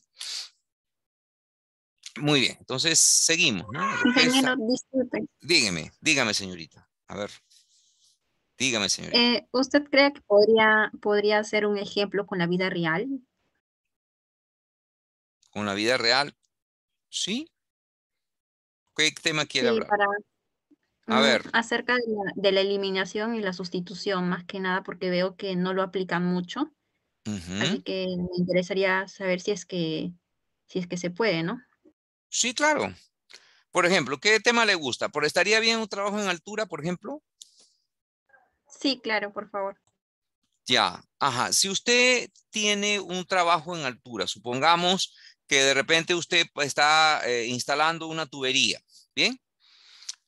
Muy bien, entonces seguimos. Ingeniero, disculpe. Dígame, dígame, señorita. A ver. Dígame, señorita. Eh, ¿Usted cree que podría, podría hacer un ejemplo con la vida real? ¿Con la vida real? Sí, ¿Qué tema quiere hablar? A ver. Acerca de la, eliminación y la sustitución, más que nada porque veo que no lo aplican mucho. Así que me interesaría saber si es que si es que se puede, ¿no? Sí, claro. Por ejemplo, ¿qué tema le gusta? ¿Por estaría bien un trabajo en altura, por ejemplo? Sí, claro, por favor. Ya, ajá. Si usted tiene un trabajo en altura, supongamos que de repente usted está eh, instalando una tubería, ¿bien?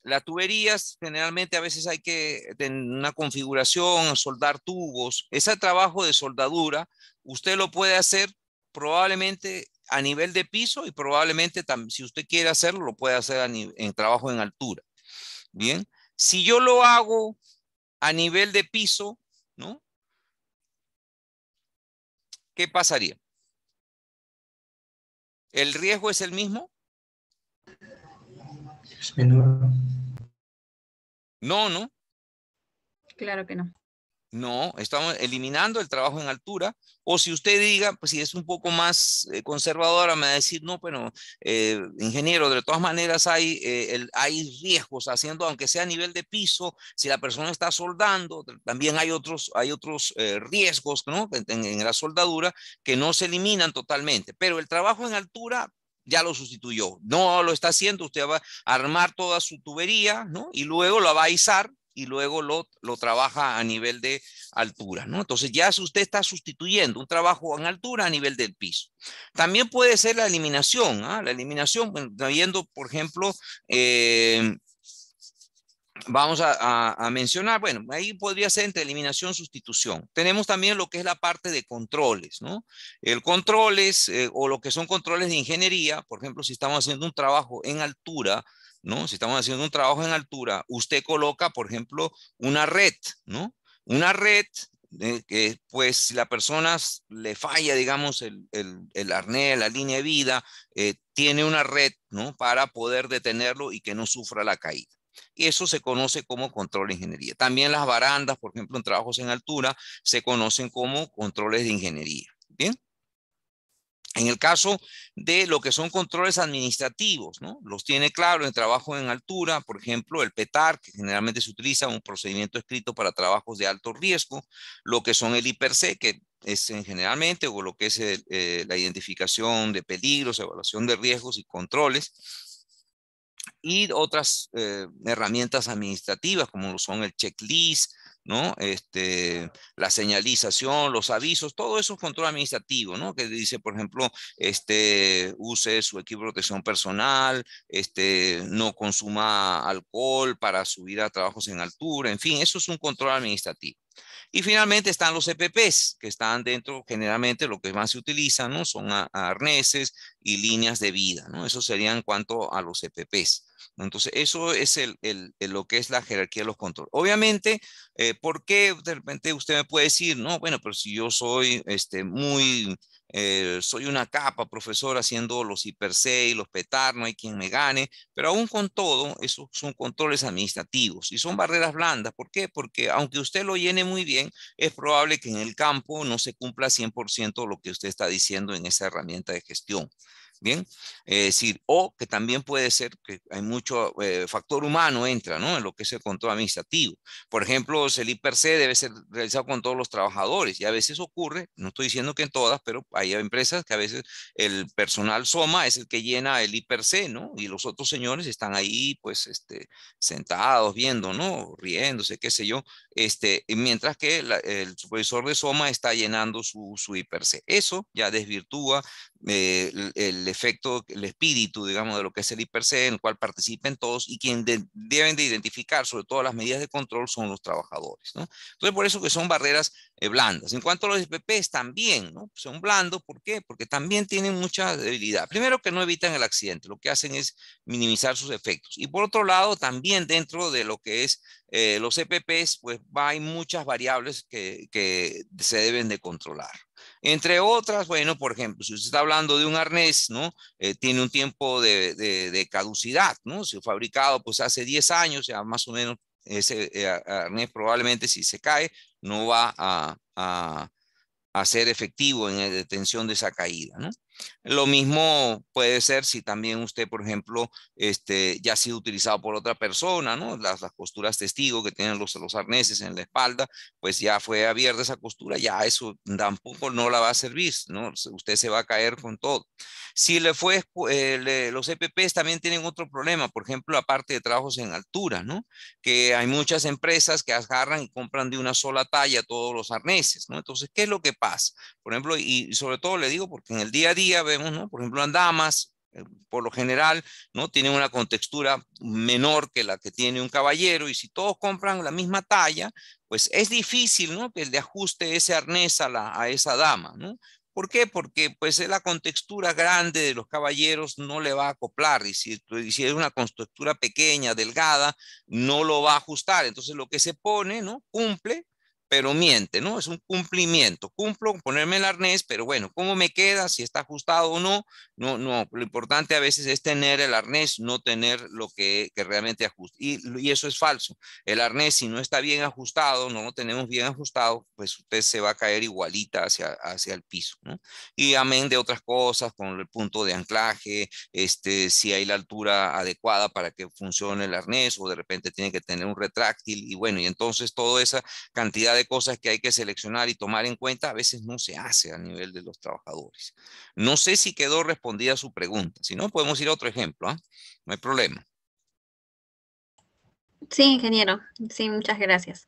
Las tuberías generalmente a veces hay que tener una configuración, soldar tubos. Ese trabajo de soldadura usted lo puede hacer probablemente a nivel de piso y probablemente también, si usted quiere hacerlo, lo puede hacer en trabajo en altura. Bien, si yo lo hago a nivel de piso, ¿no? ¿Qué pasaría? ¿El riesgo es el mismo? Es menor. No, no. Claro que no. No, estamos eliminando el trabajo en altura. O si usted diga, pues si es un poco más eh, conservadora, me va a decir, no, pero eh, ingeniero, de todas maneras hay, eh, hay riesgos haciendo, aunque sea a nivel de piso, si la persona está soldando, también hay otros, hay otros riesgos ¿no? en, la soldadura que no se eliminan totalmente. Pero el trabajo en altura ya lo sustituyó. No lo está haciendo, usted va a armar toda su tubería, ¿no? Y luego lo va a izar y luego lo, lo trabaja a nivel de altura, ¿no? Entonces ya usted está sustituyendo un trabajo en altura a nivel del piso. También puede ser la eliminación, ¿ah? La eliminación, viendo, por ejemplo, eh, vamos a, mencionar, bueno, ahí podría ser entre eliminación sustitución. Tenemos también lo que es la parte de controles, ¿no? El controles eh, o lo que son controles de ingeniería, por ejemplo, si estamos haciendo un trabajo en altura, ¿no? Si estamos haciendo un trabajo en altura, usted coloca, por ejemplo, una red, ¿no? Una red eh, que, pues, si la persona le falla, digamos, el, el, arnés, la línea de vida, eh, tiene una red, ¿no? Para poder detenerlo y que no sufra la caída. Y eso se conoce como control de ingeniería. También las barandas, por ejemplo, en trabajos en altura, se conocen como controles de ingeniería. Bien. En el caso de lo que son controles administrativos, ¿no? Los tiene claro en trabajo en altura, por ejemplo, el PETAR, que generalmente se utiliza un procedimiento escrito para trabajos de alto riesgo, lo que son el IPRC, que es en generalmente, o lo que es eh, la identificación de peligros, evaluación de riesgos y controles, y otras eh, herramientas administrativas como lo son el checklist, ¿no? Este, la señalización, los avisos, todo eso es control administrativo, ¿no? Que dice, por ejemplo, este, use su equipo de protección personal, este, no consuma alcohol para subir a trabajos en altura, en fin, eso es un control administrativo. Y finalmente están los EPPs, que están dentro, generalmente lo que más se utiliza, ¿no? Son arneses y líneas de vida, ¿no? Eso sería en cuanto a los EPPs. Entonces, eso es el, lo que es la jerarquía de los controles. Obviamente, eh, ¿por qué de repente usted me puede decir, no, bueno, pero si yo soy este, muy eh, soy una capa, profesor, haciendo los hiper y los petar, no hay quien me gane, pero aún con todo, esos son controles administrativos y son barreras blandas. ¿Por qué? Porque aunque usted lo llene muy bien, es probable que en el campo no se cumpla 100% lo que usted está diciendo en esa herramienta de gestión. Bien, es decir, o que también puede ser que hay mucho eh, factor humano entra, ¿no? En lo que es el control administrativo. Por ejemplo, el IPRC debe ser realizado con todos los trabajadores y a veces ocurre, no estoy diciendo que en todas, pero hay empresas que a veces el personal SOMA es el que llena el IPRC, ¿no? Y los otros señores están ahí, pues, este, sentados viendo, ¿no? Riéndose, qué sé yo, este, mientras que el supervisor de SOMA está llenando su, su IPRC. Eso ya desvirtúa eh, el, efecto, el espíritu, digamos, de lo que es el IPRC, en el cual participen todos y quien deben de identificar sobre todo las medidas de control son los trabajadores, ¿no? Entonces, por eso que son barreras eh, blandas. En cuanto a los IPPs, también, ¿no? Son blandos, ¿por qué? Porque también tienen mucha debilidad. Primero que no evitan el accidente, lo que hacen es minimizar sus efectos. Y por otro lado, también dentro de lo que es eh, los EPPs, pues hay muchas variables que se deben de controlar. Entre otras, bueno, por ejemplo, si usted está hablando de un arnés, ¿no? Eh, tiene un tiempo de, caducidad, ¿no? Si fabricado pues hace 10 años, ya más o menos ese eh, arnés probablemente si se cae no va a, a, a ser efectivo en la detención de esa caída, ¿no? Lo mismo puede ser si también usted, por ejemplo, este, ya ha sido utilizado por otra persona, ¿no? Las, las costuras testigo que tienen los, los arneses en la espalda, pues ya fue abierta esa costura, ya eso tampoco no la va a servir, ¿no? Usted se va a caer con todo. Si le fue, eh, los EPPs también tienen otro problema, por ejemplo, aparte de trabajos en altura, ¿no? Que hay muchas empresas que agarran y compran de una sola talla todos los arneses, ¿no? Entonces, ¿qué es lo que pasa? Por ejemplo, y sobre todo le digo porque en el día a día vemos, ¿no? Por ejemplo, en damas, eh, por lo general, ¿no? Tienen una contextura menor que la que tiene un caballero y si todos compran la misma talla, pues es difícil, ¿no? Que le ajuste ese arnés a, la, a esa dama, ¿no? ¿Por qué? Porque pues la contextura grande de los caballeros no le va a acoplar y si, y si, es una contextura pequeña, delgada, no lo va a ajustar. Entonces lo que se pone, ¿no? Cumple, pero miente, ¿no? Es un cumplimiento. Cumplo ponerme el arnés, pero bueno, ¿cómo me queda? Si está ajustado o no. No, no. Lo importante a veces es tener el arnés, no tener lo que, que realmente ajusta. Y, y, eso es falso. El arnés, si no está bien ajustado, no lo tenemos bien ajustado, pues usted se va a caer igualita hacia, hacia el piso, ¿no? Y amén de otras cosas, con el punto de anclaje, este, si hay la altura adecuada para que funcione el arnés o de repente tiene que tener un retráctil y bueno, y entonces toda esa cantidad de cosas que hay que seleccionar y tomar en cuenta a veces no se hace a nivel de los trabajadores. No sé si quedó respondida su pregunta. Si no, podemos ir a otro ejemplo. ¿eh? No hay problema. Sí, ingeniero. Sí, muchas gracias.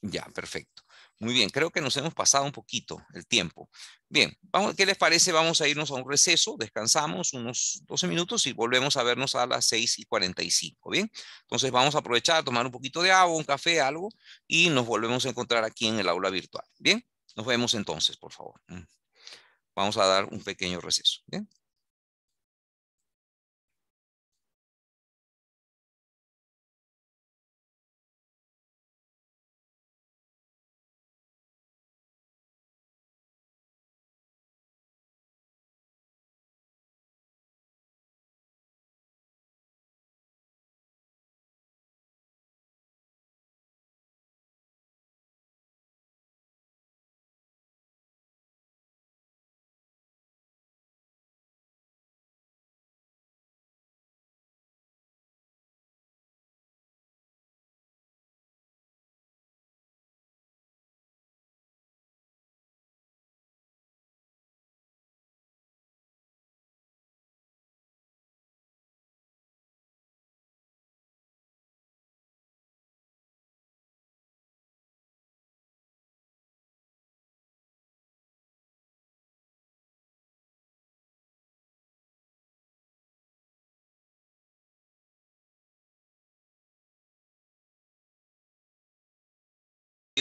Ya, perfecto. Muy bien, creo que nos hemos pasado un poquito el tiempo. Bien, vamos, ¿qué les parece? Vamos a irnos a un receso, descansamos unos 12 minutos y volvemos a vernos a las 6 y 45, ¿bien? Entonces vamos a aprovechar, tomar un poquito de agua, un café, algo, y nos volvemos a encontrar aquí en el aula virtual, ¿bien? Nos vemos entonces, por favor. Mm. Vamos a dar un pequeño receso, ¿bien?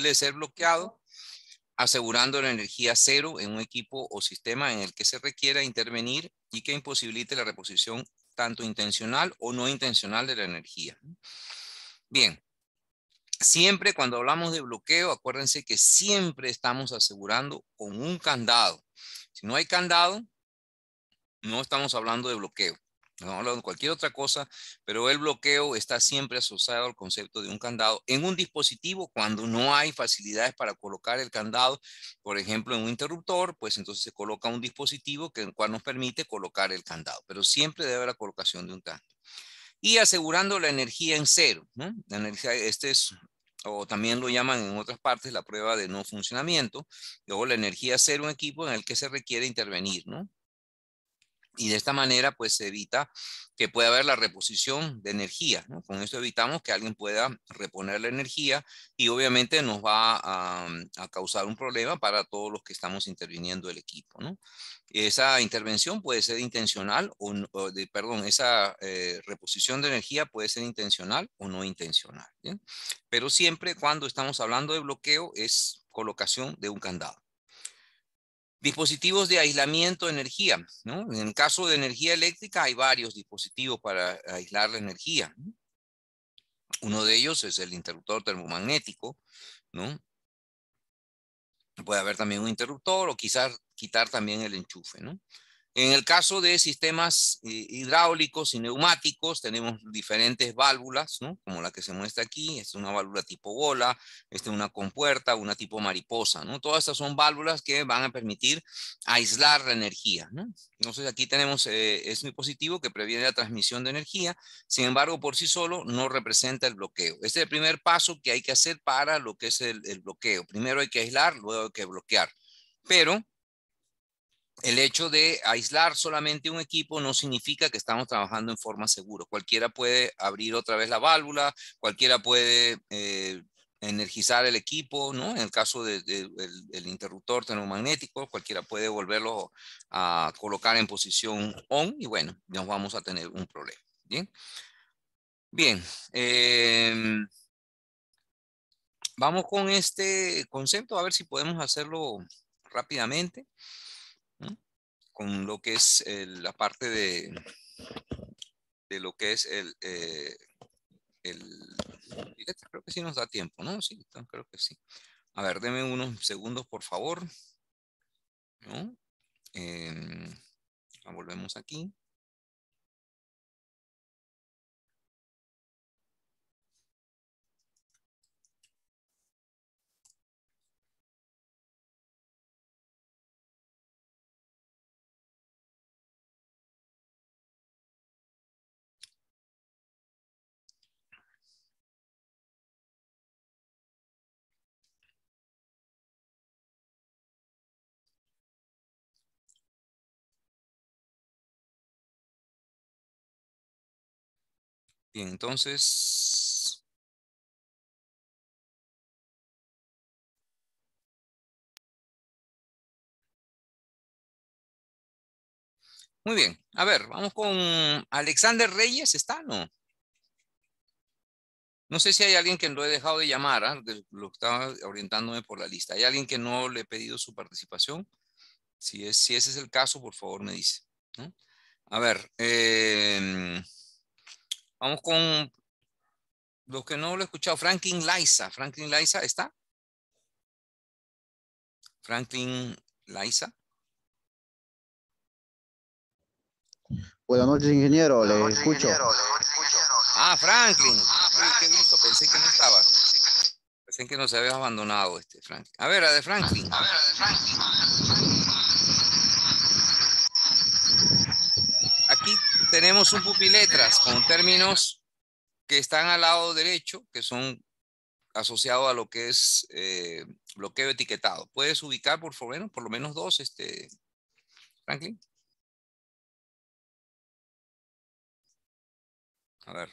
De ser bloqueado, asegurando la energía cero en un equipo o sistema en el que se requiera intervenir y que imposibilite la reposición tanto intencional o no intencional de la energía. Bien, siempre cuando hablamos de bloqueo, acuérdense que siempre estamos asegurando con un candado. Si no hay candado, no estamos hablando de bloqueo no hablando de cualquier otra cosa, pero el bloqueo está siempre asociado al concepto de un candado en un dispositivo cuando no hay facilidades para colocar el candado, por ejemplo, en un interruptor, pues entonces se coloca un dispositivo que el cual nos permite colocar el candado, pero siempre debe haber la colocación de un candado. Y asegurando la energía en cero, ¿no? La energía, este es o también lo llaman en otras partes la prueba de no funcionamiento, luego la energía cero, un equipo en el que se requiere intervenir, ¿no? Y de esta manera pues se evita que pueda haber la reposición de energía. Con esto evitamos que alguien pueda reponer la energía y obviamente nos va a, a, causar un problema para todos los que estamos interviniendo el equipo. Esa intervención puede ser intencional o, o de, perdón, esa eh, reposición de energía puede ser intencional o no intencional. Pero siempre cuando estamos hablando de bloqueo es colocación de un candado. Dispositivos de aislamiento de energía. ¿no? En el caso de energía eléctrica hay varios dispositivos para aislar la energía. Uno de ellos es el interruptor termomagnético. ¿no? Puede haber también un interruptor o quizás quitar también el enchufe. ¿no? En el caso de sistemas eh, hidráulicos y neumáticos, tenemos diferentes válvulas. Como la que se muestra aquí, es una válvula tipo bola, esta es una compuerta, una tipo mariposa, ¿no? Todas estas son válvulas que van a permitir aislar la energía, ¿no? Entonces aquí tenemos, eh, es muy positivo que previene la transmisión de energía, sin embargo, por sí solo no representa el bloqueo. Este es el primer paso que hay que hacer para lo que es el bloqueo. Primero hay que aislar, luego hay que bloquear. Pero el hecho de aislar solamente un equipo no significa que estamos trabajando en forma segura. Cualquiera puede abrir otra vez la válvula, cualquiera puede eh, energizar el equipo, ¿no? En el caso del de, interruptor termomagnético, cualquiera puede volverlo a colocar en posición on y bueno, nos vamos a tener un problema. Bien. Bien. Em, vamos con este concepto a ver si podemos hacerlo rápidamente con lo que es la parte de, de lo que es el, eh, el, creo que sí nos da tiempo, ¿no? Sí, creo que sí. A ver, denme unos segundos, por favor. ¿No? Em, volvemos aquí. Bien, entonces... Muy bien. A ver, vamos con Alexander Reyes. ¿Está? No. No sé si hay alguien que lo he dejado de llamar, ¿ah? lo estaba orientándome por la lista. ¿Hay alguien que no le he pedido su participación? Si, es, si ese es el caso, por favor me dice. A ver, eh, Vamos con los que no lo he escuchado. Franklin Liza. Franklin Liza, ¿está? Franklin Liza. Buenas noches, ingeniero. le escucho. Ah, Franklin. qué gusto. Pensé que no estaba. Pensé que nos habías abandonado, este Franklin. A ver, a de Franklin. A ver, a de Franklin. Aquí tenemos un pupiletras con términos que están al lado derecho, que son asociados a lo que es eh, bloqueo etiquetado. ¿Puedes ubicar, por favor, por lo menos dos, este, Franklin? A ver.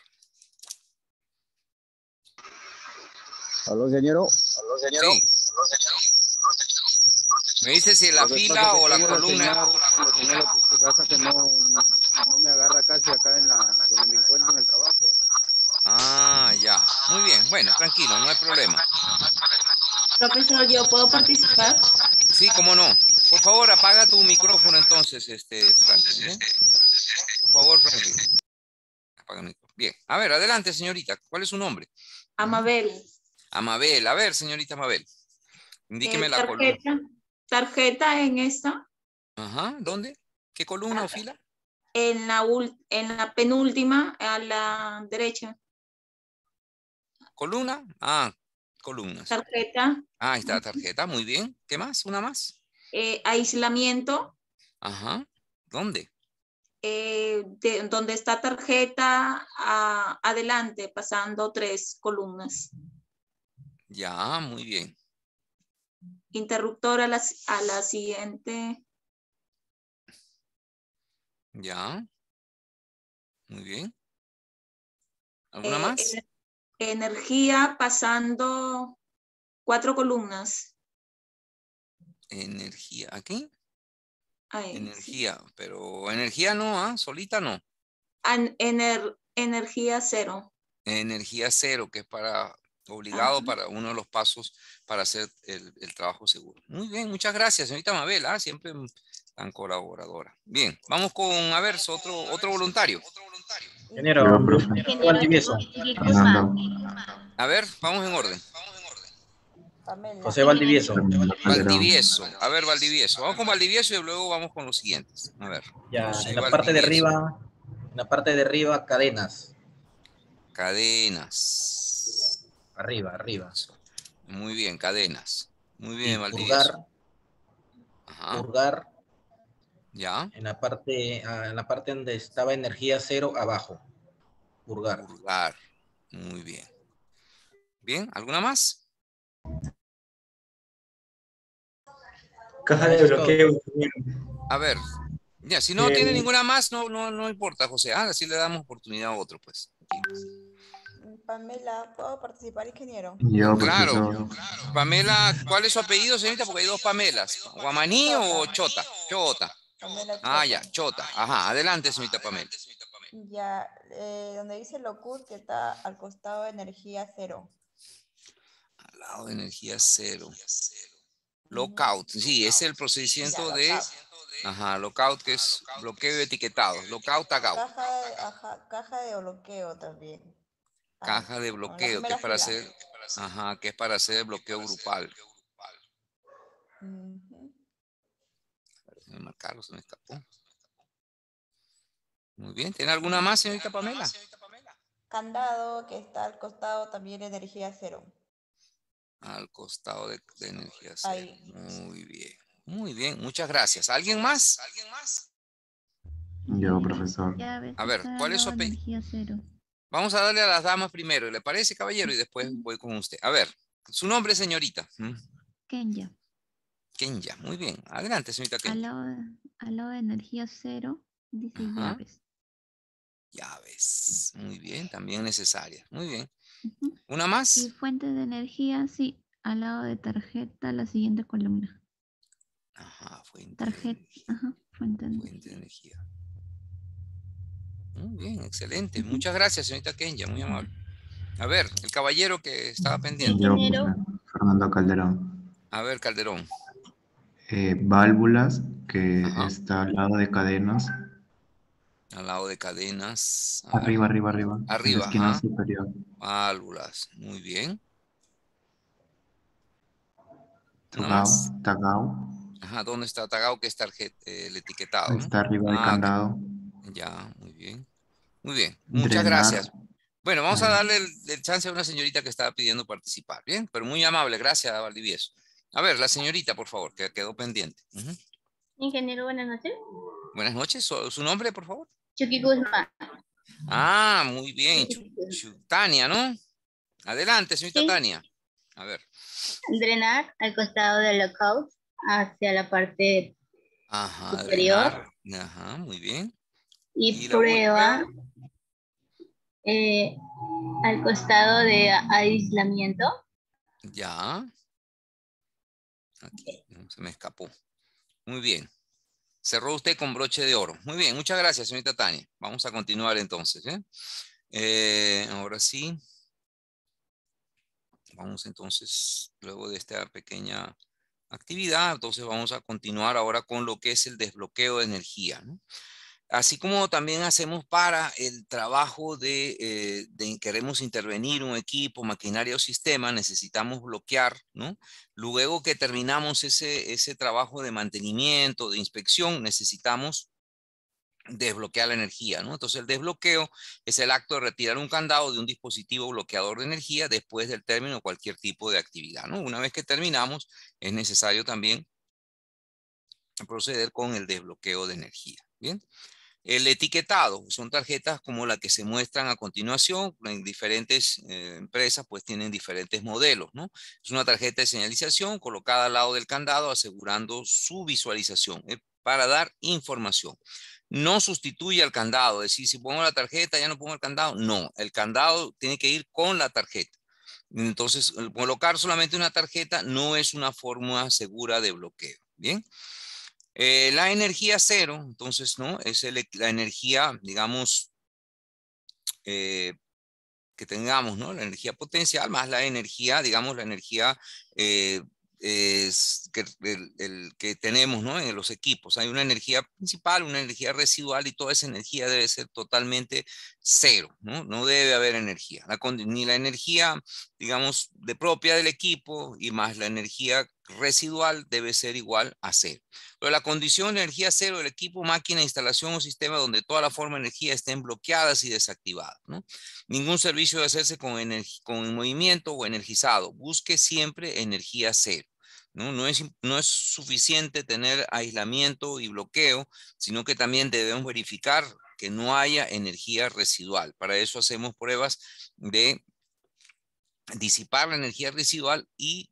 ¿Aló, señor? ¿Aló, señor? Me dice si la fila o la columna. Lo que pasa que no, no me agarra casi acá en la, donde me encuentro en el trabajo. Ah, ya. Muy bien. Bueno, tranquilo, no hay problema. Profesor, ¿yo puedo participar? Sí, cómo no. Por favor, apaga tu micrófono entonces, este, Franklin. ¿eh? Por favor, Franklin. Apaga el micrófono. Bien. A ver, adelante, señorita. ¿Cuál es su nombre? Amabel. Amabel. A ver, señorita Amabel. Indíqueme eh, la columna. Tarjeta en esta. Ajá. ¿Dónde? ¿Qué columna o fila? En la, en la penúltima, a la derecha. ¿Columna? Ah, columnas. Tarjeta. Ah, ahí está tarjeta, muy bien. ¿Qué más? ¿Una más? Eh, aislamiento. Ajá. ¿Dónde? Eh, donde está tarjeta adelante, pasando tres columnas. Ya, muy bien. Interruptor a la, a la siguiente. Ya. Muy bien. ¿Alguna eh, más? Energía pasando cuatro columnas. Energía, ¿aquí? energía, pero energía no, ¿ah? Solita no. energía cero. Energía cero, que es para obligado para uno de los pasos para hacer el, trabajo seguro. Muy bien, muchas gracias, señorita Mabel, ¿ah? siempre tan colaboradora. Bien, vamos con, a ver, otro, otro voluntario. Ingeniero, A ver, vamos en orden. José Valdivieso. Valdivieso. A ver, Valdivieso. Vamos con Valdivieso y luego vamos con los siguientes. A ver. Ya, en la parte de arriba, en la parte de arriba, cadenas. Cadenas. Arriba, arriba. Muy bien, cadenas. Muy bien, Valdivieso. Purgar. Purgar. Ya. En la parte, ah, en la parte donde estaba energía cero, abajo. Purgar. Purgar. Muy bien. Bien, ¿alguna más? Caja de bloqueo. A ver, ya, si no Eh, tiene ninguna más, no, no, no importa, José. Ah, así le damos oportunidad a otro, pues. Pamela, ¿puedo participar, ingeniero? Yo, Claro. Pamela, ¿cuál es su apellido, señorita? Porque hay dos Pamelas. ¿Guamaní o Chota? Chota. Pamela Ah, ya, Chota. Ajá, adelante, señorita Pamela. Ya, eh, donde dice locus que está al costado de energía cero. Al lado de energía cero. Lockout, sí, es el procedimiento de... Ajá, lockout, que es bloqueo etiquetado. Lockout, tagout. Caja de, ajá, caja de bloqueo también. Caja de bloqueo, que es para hacer... Ajá, que es para hacer el bloqueo grupal. Ujú. Déjame marcarlo, se me escapó. Muy bien, ¿tiene alguna más, señorita Pamela? Candado que está al costado también de energía cero. Al costado de, de energía cero. Ahí. Muy bien, muy bien, muchas gracias. ¿Alguien más? ¿Alguien más? Yo, profesor. A ver, ¿cuál es su apellido? Vamos a darle a las damas primero, ¿le parece, caballero? Y después voy con usted. A ver, su nombre, señorita. ¿Mm? Kenya. Kenya, muy bien. Adelante, señorita Al Kenya. lado, de- al lado de energía cero, dice Ajá. llaves. Llaves, muy bien, también necesarias. Muy bien. ¿Una más? Y fuente de energía, sí, al lado de tarjeta, la siguiente columna. Ajá, fuente, Tarjeta, ajá, fuente de fuente de energía. Muy bien, excelente. Muchas gracias, señorita Kenya, muy amable. A ver, el caballero que estaba pendiente. Yo. Fernando Calderón. A ver, Calderón. Eh, válvulas, que está al lado de cadenas. Al lado de cadenas. Arriba, arriba, arriba. En la Arriba, esquina ajá. superior. Válvulas. Muy bien. Tagao, tagao. Ajá, ¿dónde está Tagao? Que es tarjeta, el etiquetado. ¿no? Está arriba del Ah, candado. Ya, muy bien. Muy bien, muchas Drenar. gracias. Bueno, vamos a darle el, el chance a una señorita que estaba pidiendo participar. Bien, pero muy amable, gracias, Valdivieso. A ver, la señorita, por favor, que quedó pendiente. Ingeniero, buenas noches. Buenas noches, ¿su, su nombre, por favor? Chucky Guzmán. Ah, muy bien, Tania, ¿no? Adelante, señorita Tania. A ver. Drenar al costado del lockout hacia la parte Ajá, Superior. drenar. Ajá, muy bien. y, prueba eh, al costado de aislamiento. Ya. Aquí, se me escapó. Muy bien. Cerró usted con broche de oro. Muy bien, muchas gracias, señorita Tania. Vamos a continuar entonces. ¿eh? Eh, ahora sí. Vamos entonces, luego de esta pequeña actividad, entonces vamos a continuar ahora con lo que es el desbloqueo de energía. Así como también hacemos para el trabajo de, eh, de queremos intervenir un equipo, maquinaria o sistema, necesitamos bloquear, ¿no? Luego que terminamos ese, ese trabajo de mantenimiento, de inspección, necesitamos desbloquear la energía, ¿no? Entonces el desbloqueo es el acto de retirar un candado de un dispositivo bloqueador de energía después del término de cualquier tipo de actividad, ¿no? Una vez que terminamos, es necesario también proceder con el desbloqueo de energía, ¿bien? El etiquetado son tarjetas como la que se muestran a continuación en diferentes eh, empresas, pues tienen diferentes modelos, ¿no? Es una tarjeta de señalización colocada al lado del candado asegurando su visualización eh, para dar información. No sustituye al candado, es decir, si pongo la tarjeta ya no pongo el candado. No, el candado tiene que ir con la tarjeta. Entonces, colocar solamente una tarjeta no es una forma segura de bloqueo. Bien. Eh, la energía cero, entonces, ¿no? Es el- la energía, digamos, eh, que tengamos, ¿no? La energía potencial más la energía, digamos, la energía eh, que, tenemos ¿no? en los equipos. Hay una energía principal, una energía residual y toda esa energía debe ser totalmente cero, ¿no? No debe haber energía, ni la energía, digamos, de propia del equipo y más la energía residual debe ser igual a cero. Pero la condición de energía cero del equipo, máquina, instalación o sistema donde toda la forma de energía estén bloqueadas y desactivadas. ¿no? Ningún servicio debe hacerse con, con movimiento o energizado. Busque siempre energía cero. ¿no? No, es, no es suficiente tener aislamiento y bloqueo, sino que también debemos verificar que no haya energía residual. Para eso hacemos pruebas de disipar la energía residual y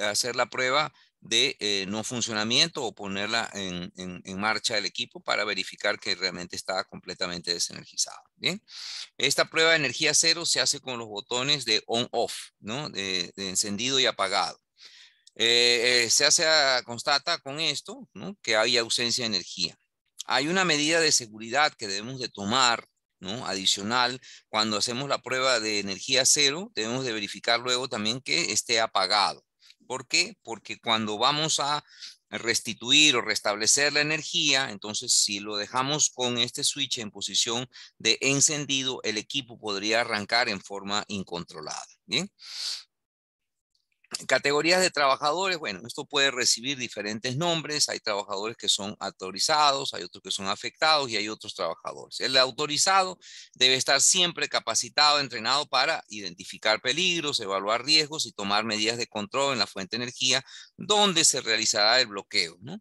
hacer la prueba de eh, no funcionamiento o ponerla en, marcha el equipo para verificar que realmente está completamente desenergizado. Bien, esta prueba de energía cero se hace con los botones de on-off, ¿no? De, encendido y apagado. Eh, eh, se hace, constata con esto. Que hay ausencia de energía. Hay una medida de seguridad que debemos de tomar ¿no? Adicional, cuando hacemos la prueba de energía cero, debemos de verificar luego también que esté apagado. ¿Por qué? Porque cuando vamos a restituir o restablecer la energía, entonces si lo dejamos con este switch en posición de encendido, el equipo podría arrancar en forma incontrolada. Bien. Categorías de trabajadores, bueno, esto puede recibir diferentes nombres, hay trabajadores que son autorizados, hay otros que son afectados y hay otros trabajadores. El autorizado debe estar siempre capacitado, entrenado para identificar peligros, evaluar riesgos y tomar medidas de control en la fuente de energía donde se realizará el bloqueo. ¿no?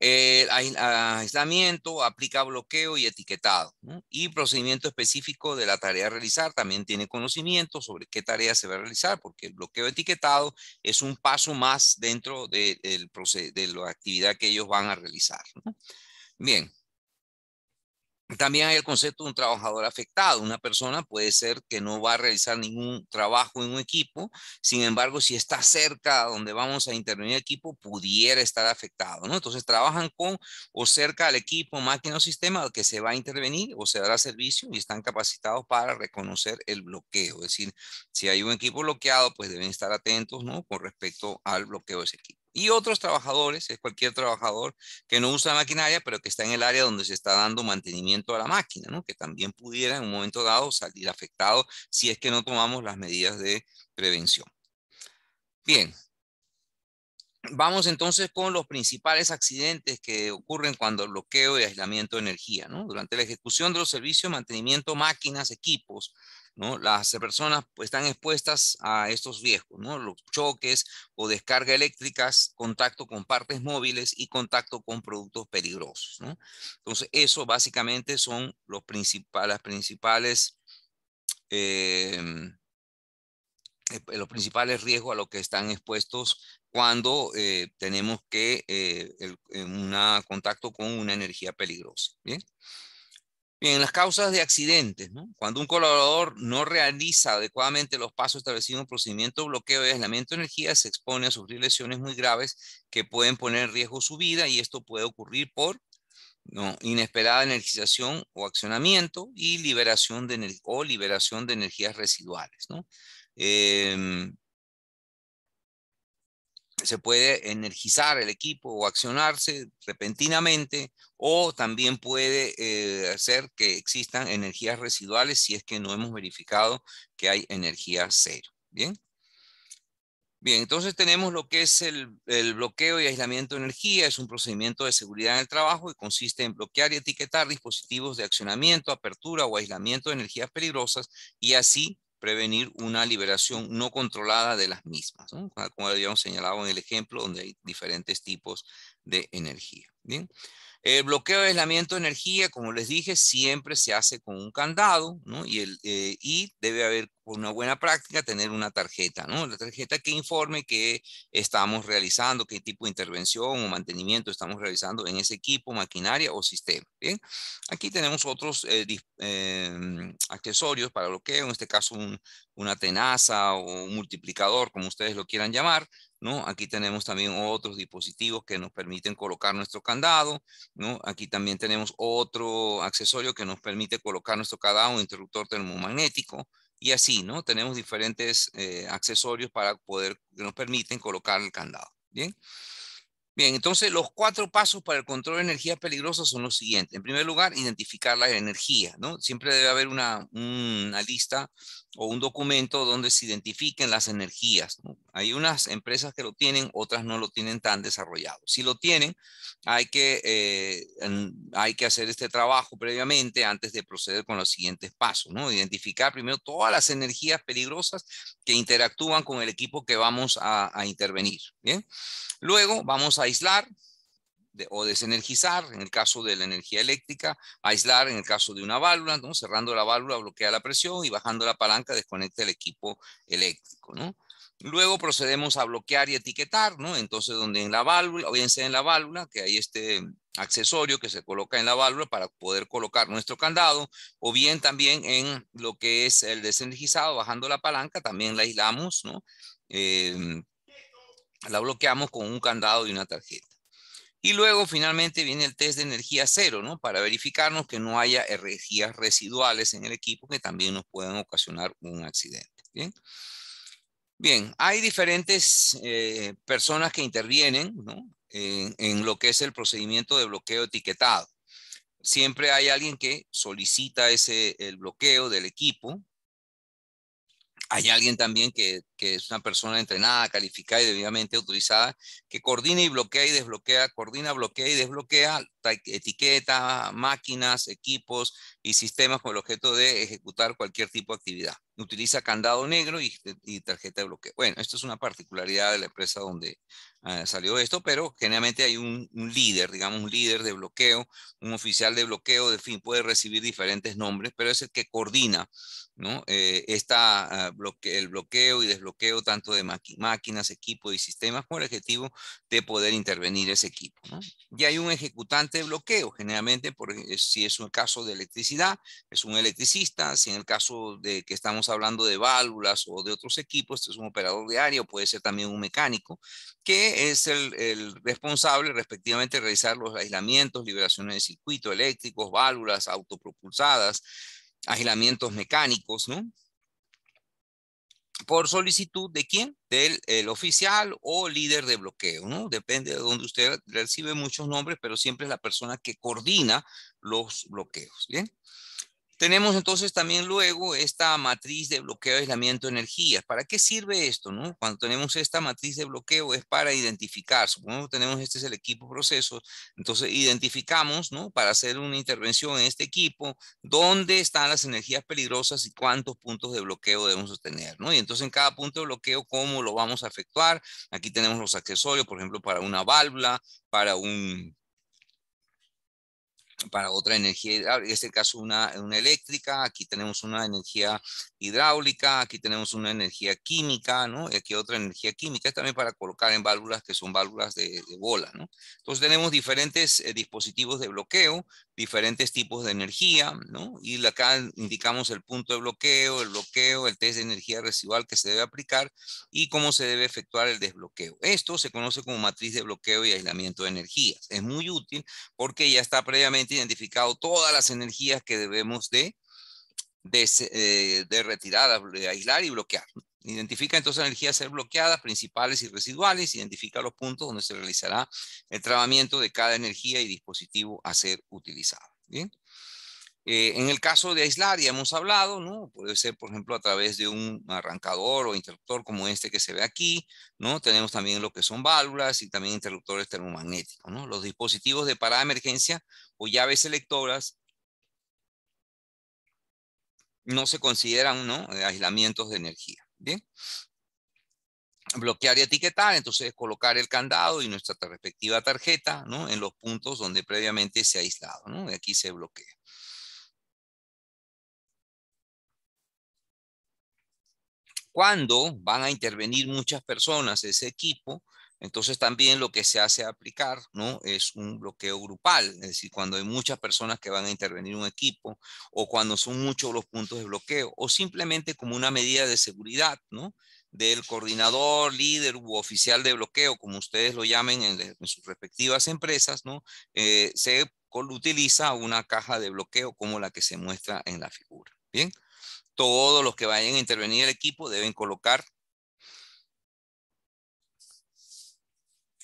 Eh, aislamiento, aplica bloqueo y etiquetado. Y procedimiento específico de la tarea a realizar. También tiene conocimiento sobre qué tarea se va a realizar, porque el bloqueo etiquetado es un paso más dentro de, de la actividad que ellos van a realizar. Bien. También hay el concepto de un trabajador afectado. Una persona puede ser que no va a realizar ningún trabajo en un equipo, sin embargo, si está cerca donde vamos a intervenir el equipo, pudiera estar afectado, ¿no? Entonces, trabajan con o cerca al equipo, máquina o sistema que se va a intervenir o se dará servicio y están capacitados para reconocer el bloqueo. Es decir, si hay un equipo bloqueado, pues deben estar atentos, ¿no? Con respecto al bloqueo de ese equipo. Y otros trabajadores, es cualquier trabajador que no usa maquinaria, pero que está en el área donde se está dando mantenimiento a la máquina, ¿no? que también pudiera en un momento dado salir afectado si es que no tomamos las medidas de prevención. Bien, Vamos entonces con los principales accidentes que ocurren cuando bloqueo y aislamiento de energía. ¿no? Durante la ejecución de los servicios, mantenimiento, máquinas, equipos, ¿no? Las personas pues, están expuestas a estos riesgos, ¿no? Los choques o descarga eléctricas, contacto con partes móviles y contacto con productos peligrosos. Entonces, eso básicamente son los principales, em, eh, los principales riesgos a los que están expuestos cuando eh, tenemos que eh, un contacto con una energía peligrosa. Bien. Bien, las causas de accidentes, ¿no? Cuando un colaborador no realiza adecuadamente los pasos establecidos en el procedimiento de bloqueo y aislamiento de energía, se expone a sufrir lesiones muy graves que pueden poner en riesgo su vida y esto puede ocurrir por ¿no? inesperada energización o accionamiento y liberación de, o liberación de energías residuales, ¿no? Em, se puede energizar el equipo o accionarse repentinamente o también puede eh, hacer que existan energías residuales si es que no hemos verificado que hay energía cero. Bien. Bien, entonces tenemos lo que es el, el, bloqueo y aislamiento de energía. Es un procedimiento de seguridad en el trabajo y consiste en bloquear y etiquetar dispositivos de accionamiento, apertura o aislamiento de energías peligrosas y así prevenir una liberación no controlada de las mismas, como habíamos señalado en el ejemplo, donde hay diferentes tipos de energía. Bien. El bloqueo de aislamiento de energía, como les dije, siempre se hace con un candado, eh, y debe haber una buena práctica tener una tarjeta, ¿no? La tarjeta que informe que estamos realizando, qué tipo de intervención o mantenimiento estamos realizando en ese equipo, maquinaria o sistema. Aquí tenemos otros eh, em, accesorios para bloqueo, en este caso una tenaza o un multiplicador, como ustedes lo quieran llamar, Aquí tenemos también otros dispositivos que nos permiten colocar nuestro candado, ¿no? Aquí también tenemos otro accesorio que nos permite colocar nuestro candado, un interruptor termomagnético, y así, ¿no? Tenemos diferentes eh, accesorios para poder, que nos permiten colocar el candado. Bien. Bien, entonces los cuatro pasos para el control de energías peligrosas son los siguientes. En primer lugar, identificar la energía, ¿no? Siempre debe haber una, una lista o un documento donde se identifiquen las energías. Hay unas empresas que lo tienen, otras no lo tienen tan desarrollado. Si lo tienen, hay que, eh, hay que hacer este trabajo previamente antes de proceder con los siguientes pasos. ¿no? Identificar primero todas las energías peligrosas que interactúan con el equipo que vamos a, intervenir. Luego vamos a aislar o desenergizar, en el caso de la energía eléctrica, aislar en el caso de una válvula, ¿no? cerrando la válvula bloquea la presión y bajando la palanca desconecta el equipo eléctrico. ¿no? Luego procedemos a bloquear y etiquetar, ¿no? Entonces, donde en la válvula, o bien sea en la válvula, que hay este accesorio que se coloca en la válvula para poder colocar nuestro candado, o bien también en lo que es el desenergizado, bajando la palanca, también la aislamos, ¿no? Em, la bloqueamos con un candado y una tarjeta. Y luego finalmente viene el test de energía cero, ¿no? Para verificarnos que no haya energías residuales en el equipo que también nos puedan ocasionar un accidente. Bien. Bien, hay diferentes eh, personas que intervienen ¿no? en, en lo que es el procedimiento de bloqueo etiquetado. Siempre hay alguien que solicita ese, el bloqueo del equipo, hay alguien también que, que, es una persona entrenada, calificada y debidamente autorizada, que coordina y bloquea y desbloquea, coordina, bloquea y desbloquea etiqueta, máquinas, equipos y sistemas con el objeto de ejecutar cualquier tipo de actividad. Utiliza candado negro y, tarjeta de bloqueo. Bueno, esto es una particularidad de la empresa donde uh, salió esto, pero generalmente hay un, líder, digamos un líder de bloqueo, un oficial de bloqueo, de fin, puede recibir diferentes nombres, pero es el que coordina ¿no? Eh, esta, bloque, el bloqueo y desbloqueo tanto de máquinas, equipos y sistemas con el objetivo de poder intervenir ese equipo. ¿no? Y hay un ejecutante de bloqueo, generalmente por, si es un caso de electricidad, es un electricista, si en el caso de que estamos hablando de válvulas o de otros equipos, este es un operador de área o puede ser también un mecánico, que es el, el responsable respectivamente de realizar los aislamientos, liberaciones de circuitos eléctricos, válvulas autopropulsadas, aislamientos mecánicos, ¿no? Por solicitud de quién? Del el oficial o líder de bloqueo, ¿no? Depende de donde usted recibe muchos nombres, pero siempre es la persona que coordina los bloqueos, ¿bien? Tenemos entonces también luego esta matriz de bloqueo, aislamiento, energías. ¿Para qué sirve esto? No? Cuando tenemos esta matriz de bloqueo es para identificar, supongamos que tenemos este es el equipo procesos, entonces identificamos ¿no? para hacer una intervención en este equipo dónde están las energías peligrosas y cuántos puntos de bloqueo debemos tener. ¿no? Y entonces en cada punto de bloqueo, ¿cómo lo vamos a efectuar? Aquí tenemos los accesorios, por ejemplo, para una válvula, para un para otra energía, en este caso una, una eléctrica, aquí tenemos una energía hidráulica, aquí tenemos una energía química, ¿no? Aquí otra energía química, también para colocar en válvulas que son válvulas de, de bola, ¿no? Entonces tenemos diferentes eh, dispositivos de bloqueo, diferentes tipos de energía, ¿no? Y acá indicamos el punto de bloqueo, el bloqueo, el test de energía residual que se debe aplicar y cómo se debe efectuar el desbloqueo. Esto se conoce como matriz de bloqueo y aislamiento de energías. Es muy útil porque ya está previamente identificado todas las energías que debemos de de, eh, de retirar, de aislar y bloquear. Identifica entonces energías a ser bloqueadas, principales y residuales, identifica los puntos donde se realizará el tratamiento de cada energía y dispositivo a ser utilizado. Eh, en el caso de aislar, ya hemos hablado, ¿no? Puede ser, por ejemplo, a través de un arrancador o interruptor como este que se ve aquí, ¿no? Tenemos también lo que son válvulas y también interruptores termomagnéticos, ¿no? Los dispositivos de parada de emergencia o llaves selectoras no se consideran ¿no? Eh, aislamientos de energía. Bien. Bloquear y etiquetar, entonces colocar el candado y nuestra respectiva tarjeta en los puntos donde previamente se ha aislado. ¿no? Y aquí se bloquea. Cuando van a intervenir muchas personas ese equipo, entonces también lo que se hace aplicar, ¿no? Es un bloqueo grupal, es decir, cuando hay muchas personas que van a intervenir un equipo o cuando son muchos los puntos de bloqueo o simplemente como una medida de seguridad, ¿no? Del coordinador, líder u oficial de bloqueo, como ustedes lo llamen en, en sus respectivas empresas, ¿no? Eh, se utiliza una caja de bloqueo como la que se muestra en la figura. Bien, todos los que vayan a intervenir el equipo deben colocar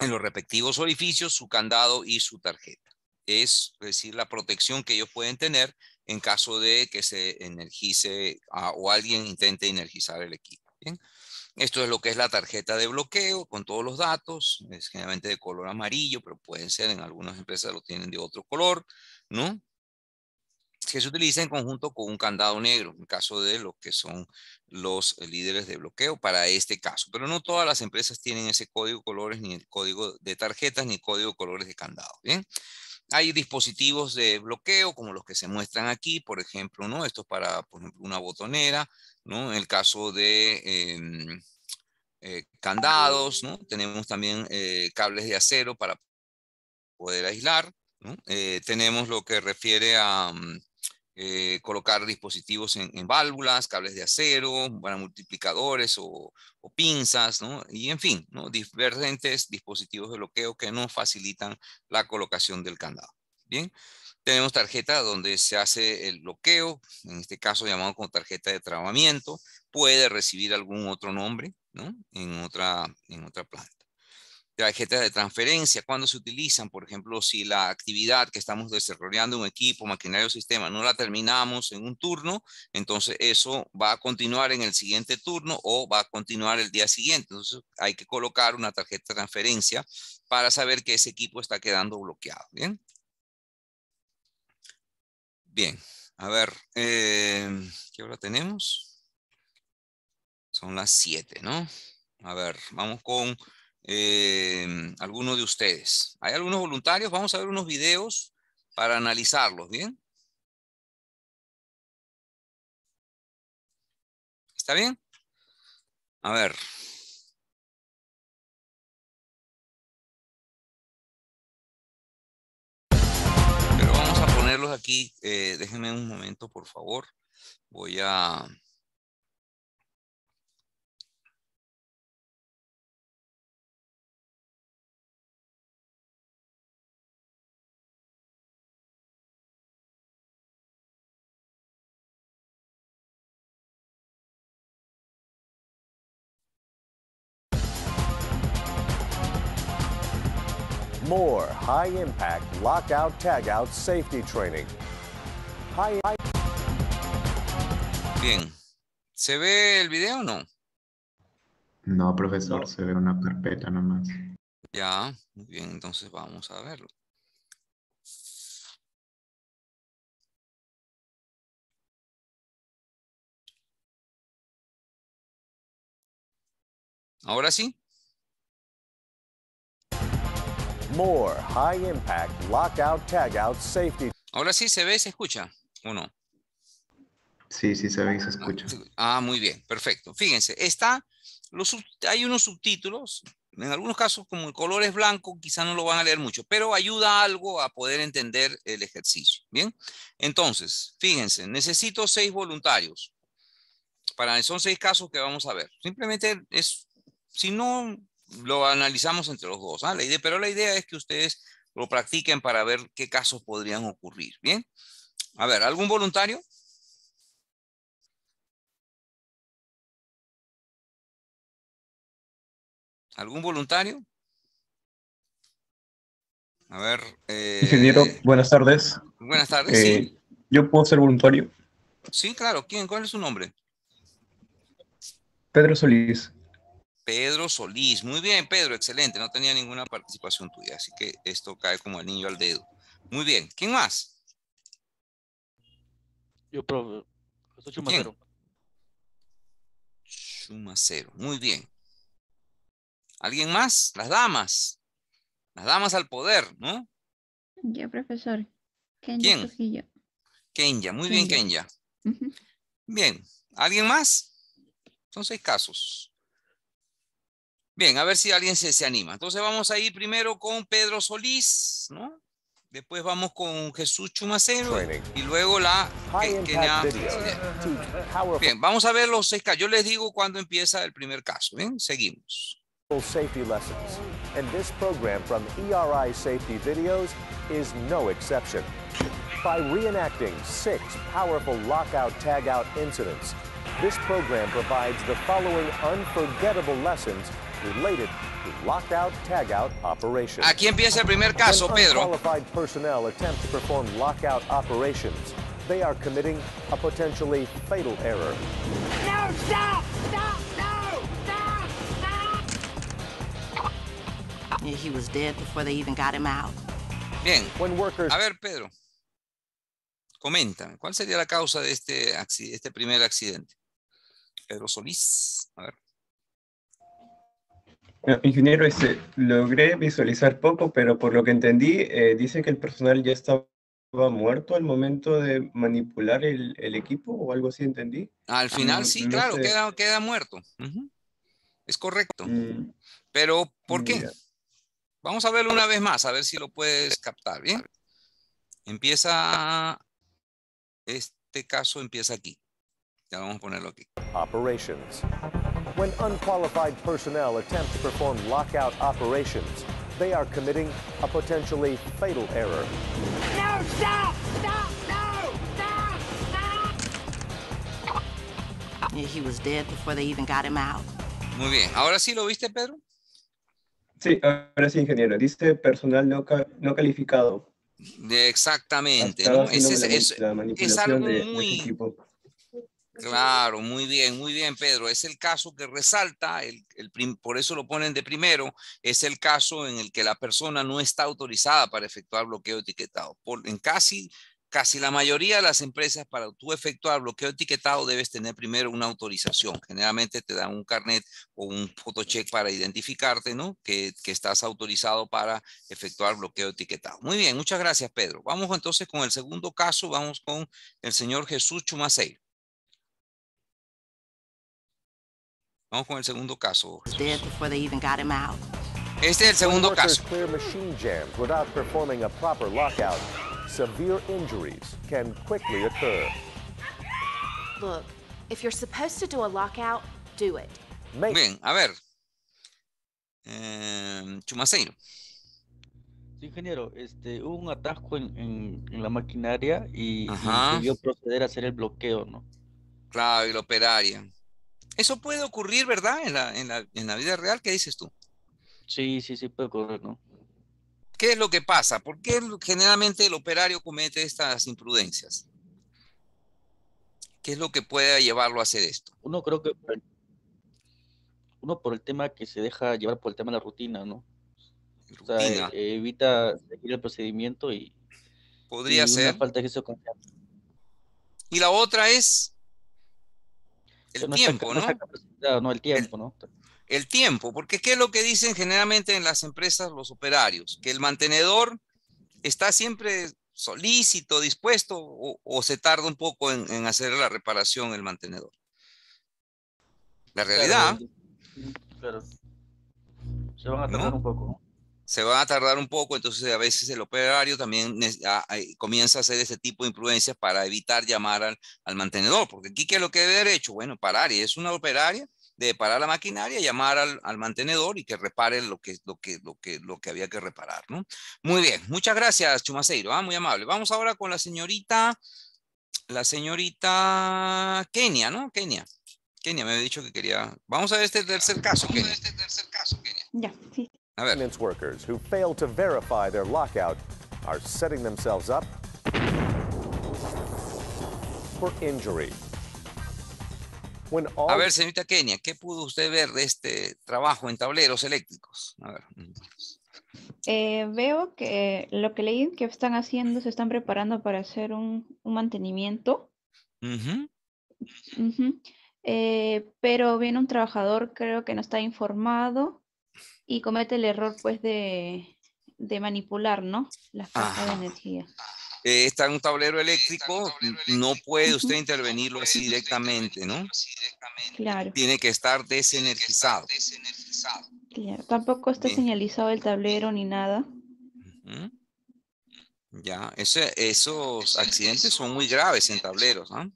en los respectivos orificios su candado y su tarjeta. Es decir, la protección que ellos pueden tener en caso de que se energice o alguien intente energizar el equipo. ¿bien? Esto es lo que es la tarjeta de bloqueo con todos los datos. Es generalmente de color amarillo, pero pueden ser en algunas empresas lo tienen de otro color, ¿no? Que se utiliza en conjunto con un candado negro, en caso de lo que son los líderes de bloqueo para este caso. Pero no todas las empresas tienen ese código de colores, ni el código de tarjetas, ni el código de colores de candado. Bien. Hay dispositivos de bloqueo como los que se muestran aquí, por ejemplo, ¿no? Esto es para, por ejemplo, una botonera, ¿no? En el caso de em, eh, candados, ¿no? Tenemos también eh, cables de acero para poder aislar. Eh, tenemos lo que refiere a mm, colocar dispositivos en, válvulas, cables de acero, para multiplicadores o, pinzas. Y en fin, ¿no? Diferentes dispositivos de bloqueo que nos facilitan la colocación del candado. Bien, tenemos tarjeta donde se hace el bloqueo, en este caso llamado como tarjeta de trabamiento, puede recibir algún otro nombre, ¿no? En otra, en otra planta. Tarjetas de transferencia, cuando se utilizan, por ejemplo, si la actividad que estamos desarrollando un equipo, maquinario o sistema, no la terminamos en un turno, entonces eso va a continuar en el siguiente turno o va a continuar el día siguiente. Entonces hay que colocar una tarjeta de transferencia para saber que ese equipo está quedando bloqueado. Bien. Bien, a ver, eh, ¿qué hora tenemos? Son las 7, ¿no? A ver, vamos con eh, algunos de ustedes. ¿Hay algunos voluntarios? Vamos a ver unos videos para analizarlos, ¿bien? ¿Está bien? A ver. aquí. Eh, déjenme un momento, por favor. Voy a... more high impact lockout tagout safety training. High... Bien. ¿Se ve el video o no? No, profesor, se ve una carpeta nomás. Ya, muy bien, entonces vamos a verlo. ¿Ahora sí? More high impact lockout tagout safety. Ahora sí se ve y se escucha, ¿o no? Sí, sí se ve y se escucha. Ah, muy bien, perfecto. Fíjense, está, los, hay unos subtítulos, en algunos casos como el color es blanco, quizá no lo van a leer mucho, pero ayuda algo a poder entender el ejercicio. Bien, entonces, fíjense, necesito seis voluntarios. Para, son seis casos que vamos a ver. Simplemente es, si no lo analizamos entre los dos, ¿ah? la idea, pero la idea es que ustedes lo practiquen para ver qué casos podrían ocurrir. Bien, a ver, ¿algún voluntario? ¿Algún voluntario? A ver. Eh, Ingeniero, buenas tardes. Buenas tardes, sí. Eh, ¿Yo puedo ser voluntario? Sí, claro. ¿Quién? ¿Cuál es su nombre? Pedro Solís. Pedro Solís. Muy bien, Pedro, excelente. No tenía ninguna participación tuya, así que esto cae como el niño al dedo. Muy bien. ¿Quién más? Yo, profe. Chumacero. Chumacero. Muy bien. ¿Alguien más? Las damas. Las damas al poder, ¿no? Ya, profesor. Kenya ¿Quién? Kenya. Muy bien, Kenya. Bien. ¿Alguien más? Son seis casos. Bien, a ver si alguien se, se anima. Entonces vamos a ir primero con Pedro Solís, ¿no? Después vamos con Jesús Chumacero y luego la Bien, vamos a ver los seis casos. Yo les digo cuándo empieza el primer caso. Bien, seguimos. Safety lessons, and this program from ERI Safety Videos is no exception. By reenacting six powerful lockout tagout incidents, this program provides the following unforgettable lessons related lockout tagout operations. Aquí empieza el primer caso, When Pedro. unqualified personnel attempt to perform lockout operations, they are committing a potentially fatal error. No, stop! Stop! No! Stop! Stop! Yeah, he was dead before they even got him out. Bien. When workers A ver, Pedro. Coméntame, ¿cuál sería la causa de este, este primer accidente? Pedro Solís. A ver. Eh, Ingeniero, este, logré visualizar poco, pero por lo que entendí, eh, dice que el personal ya estaba muerto al momento de manipular el, el equipo o algo así, entendí. Al final No- sí, no claro, sé. queda, queda muerto. Es correcto. Mm, Pero, ¿por qué? Vamos a verlo una vez más, a ver si lo puedes captar, ¿bien? Empieza, este caso empieza aquí. Ya vamos a ponerlo aquí. operations. When unqualified personnel attempt to perform lockout operations, they are committing a potentially fatal error. No, stop! Stop! No! Stop! Stop! Yeah, he was dead before they even got him out. Muy bien. ¿Ahora sí lo viste, Pedro? Sí, ahora sí, ingeniero. Dice personal no, ca- no calificado. De- exactamente, ¿no? Es, la, es- la es algo de, de muy equipo. Claro, muy bien, muy bien, Pedro. Es el caso que resalta, el, el por eso lo ponen de primero, es el caso en el que la persona no está autorizada para efectuar bloqueo etiquetado. Por, en casi, casi la mayoría de las empresas, para tú efectuar bloqueo etiquetado, debes tener primero una autorización. Generalmente te dan un carnet o un photocheck para identificarte, ¿no? Que, que estás autorizado para efectuar bloqueo etiquetado. Muy bien, muchas gracias, Pedro. Vamos entonces con el segundo caso, vamos con el señor Jesús Chumacey. Vamos con el segundo caso. Este es el segundo caso. severe injuries can quickly occur. Look, if you're supposed to do a lockout, do it. Bien, a ver. Eh, Chumaceiro. Sí, ingeniero, este, hubo un atasco en, en- en la maquinaria y, y debió proceder a hacer el bloqueo, ¿no? Claro, y la operaria. Eso puede ocurrir, ¿verdad? En la, en la, en la vida real, ¿qué dices tú? Sí, sí, sí puede ocurrir, ¿no? ¿Qué es lo que pasa? ¿Por qué generalmente el operario comete estas imprudencias? ¿Qué es lo que puede llevarlo a hacer esto? Uno creo que uno por el tema que se deja llevar por el tema de la rutina, ¿no? O sea, eh, evita seguir el procedimiento y, Podría y ser. una falta de eso confianza. Y la otra es el No tiempo, no ¿no? el tiempo, ¿no? El tiempo, porque ¿qué es lo que dicen generalmente en las empresas los operarios? Que el mantenedor está siempre solícito, dispuesto, o, o se tarda un poco en, en hacer la reparación el mantenedor. La realidad, Claro. Se van a tardar ¿No? un poco. Se va a tardar un poco, entonces a veces el operario también ne- a- a- comienza a hacer ese tipo de imprudencias para evitar llamar al, al mantenedor, porque aquí qué es lo que debe haber hecho, bueno, parar, y es una operaria de parar la maquinaria, llamar al, al mantenedor y que repare lo que, lo, que, lo, que, lo que había que reparar, ¿no? Muy bien, muchas gracias, Chumaceiro, ah, muy amable. Vamos ahora con la señorita, la señorita Kenia, ¿no? Kenia. Kenia me había dicho que quería. Vamos a ver este tercer caso, Kenia. Ya, sí. A ver. Maintenance workers who fail to verify their lockout are setting themselves up for injury. When all A ver, señorita Kenia, ¿qué pudo usted ver de este trabajo en tableros eléctricos? A ver. Eh, veo que lo que leí que están haciendo, se están preparando para hacer un, un mantenimiento. Ujú. Ujú. Eh, pero viene un trabajador, creo que no está informado y comete el error pues de, de manipular, ¿no? La falta de energía. Eh, está en un tablero eléctrico, no puede usted intervenirlo así directamente, ¿no? Claro, Tiene que estar desenergizado. claro. Tampoco está Bien. señalizado el tablero ni nada. Ya, ese- esos accidentes son muy graves en tableros, ¿ah?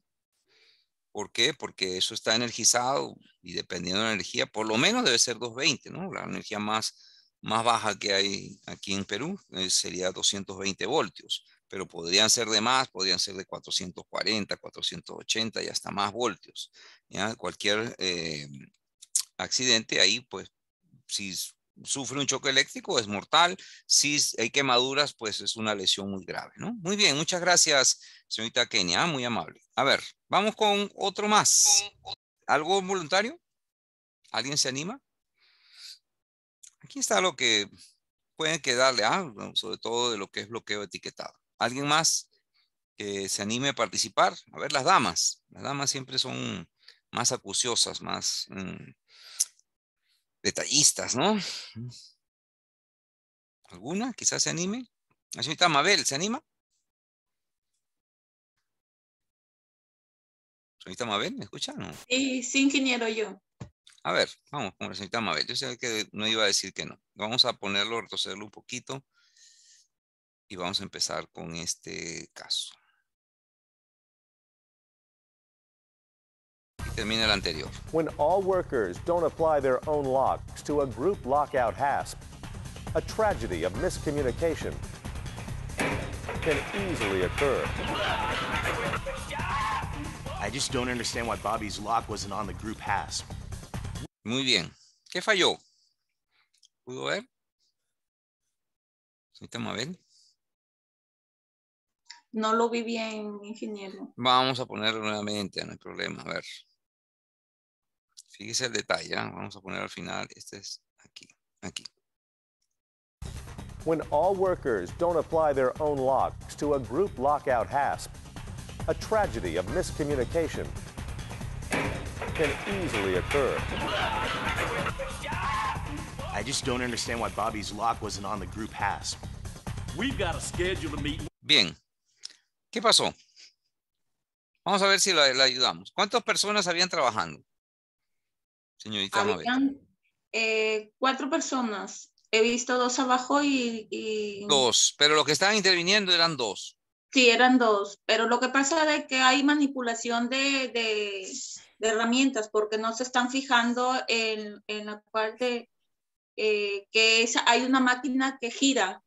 ¿Por qué? Porque eso está energizado y dependiendo de la energía, por lo menos debe ser 220, ¿no? La energía más, más baja que hay aquí en Perú eh, sería 220 voltios, pero podrían ser de más, podrían ser de 440, 480 y hasta más voltios. Cualquier eh, accidente ahí, pues, si sufre un choque eléctrico, es mortal. Si hay quemaduras, pues es una lesión muy grave, ¿no? Muy bien, muchas gracias, señorita Kenia, muy amable. A ver, vamos con otro más. ¿Algo voluntario? ¿Alguien se anima? Aquí está lo que pueden quedarle, sobre todo de lo que es bloqueo etiquetado. ¿Alguien más que se anime a participar? A ver, las damas. Las damas siempre son más acuciosas, más mm, detallistas, ¿no? ¿Alguna? Quizás se anime. La señorita Mabel, ¿se anima? Señorita Mabel, ¿me escucha? No. Sí, sí, ingeniero yo. A ver, vamos con la señorita Mabel. Yo sé que no iba a decir que no. Vamos a ponerlo, retrocederlo un poquito. Y vamos a empezar con este caso. Y termina el anterior. When all workers don't apply their own locks to a group lockout hasp, a tragedy of miscommunication can easily occur. I just don't understand why Bobby's lock wasn't on the group hasp. Muy bien. ¿Qué falló? ¿Pudo ver? Señorita Mabel. No lo vi bien, ingeniero. Vamos a ponerlo nuevamente, no hay problema. A ver. Fíjese el detalle. ¿ah? Vamos a poner al final. Este es aquí. Aquí. When all workers don't apply their own locks to a group lockout hasp, a tragedy of miscommunication can easily occur. I just don't understand why Bobby's lock wasn't on the group hasp. We've got to schedule a meeting. Bien. ¿Qué pasó? Vamos a ver si la, la ayudamos. ¿Cuántas personas habían trabajando? Señorita. Habían eh, cuatro personas. He visto dos abajo y, y- Dos. Pero los que estaban interviniendo eran dos. Sí, eran dos. Pero lo que pasa es que hay manipulación de, de- de herramientas porque no se están fijando en, en la parte eh, que es, hay una máquina que gira.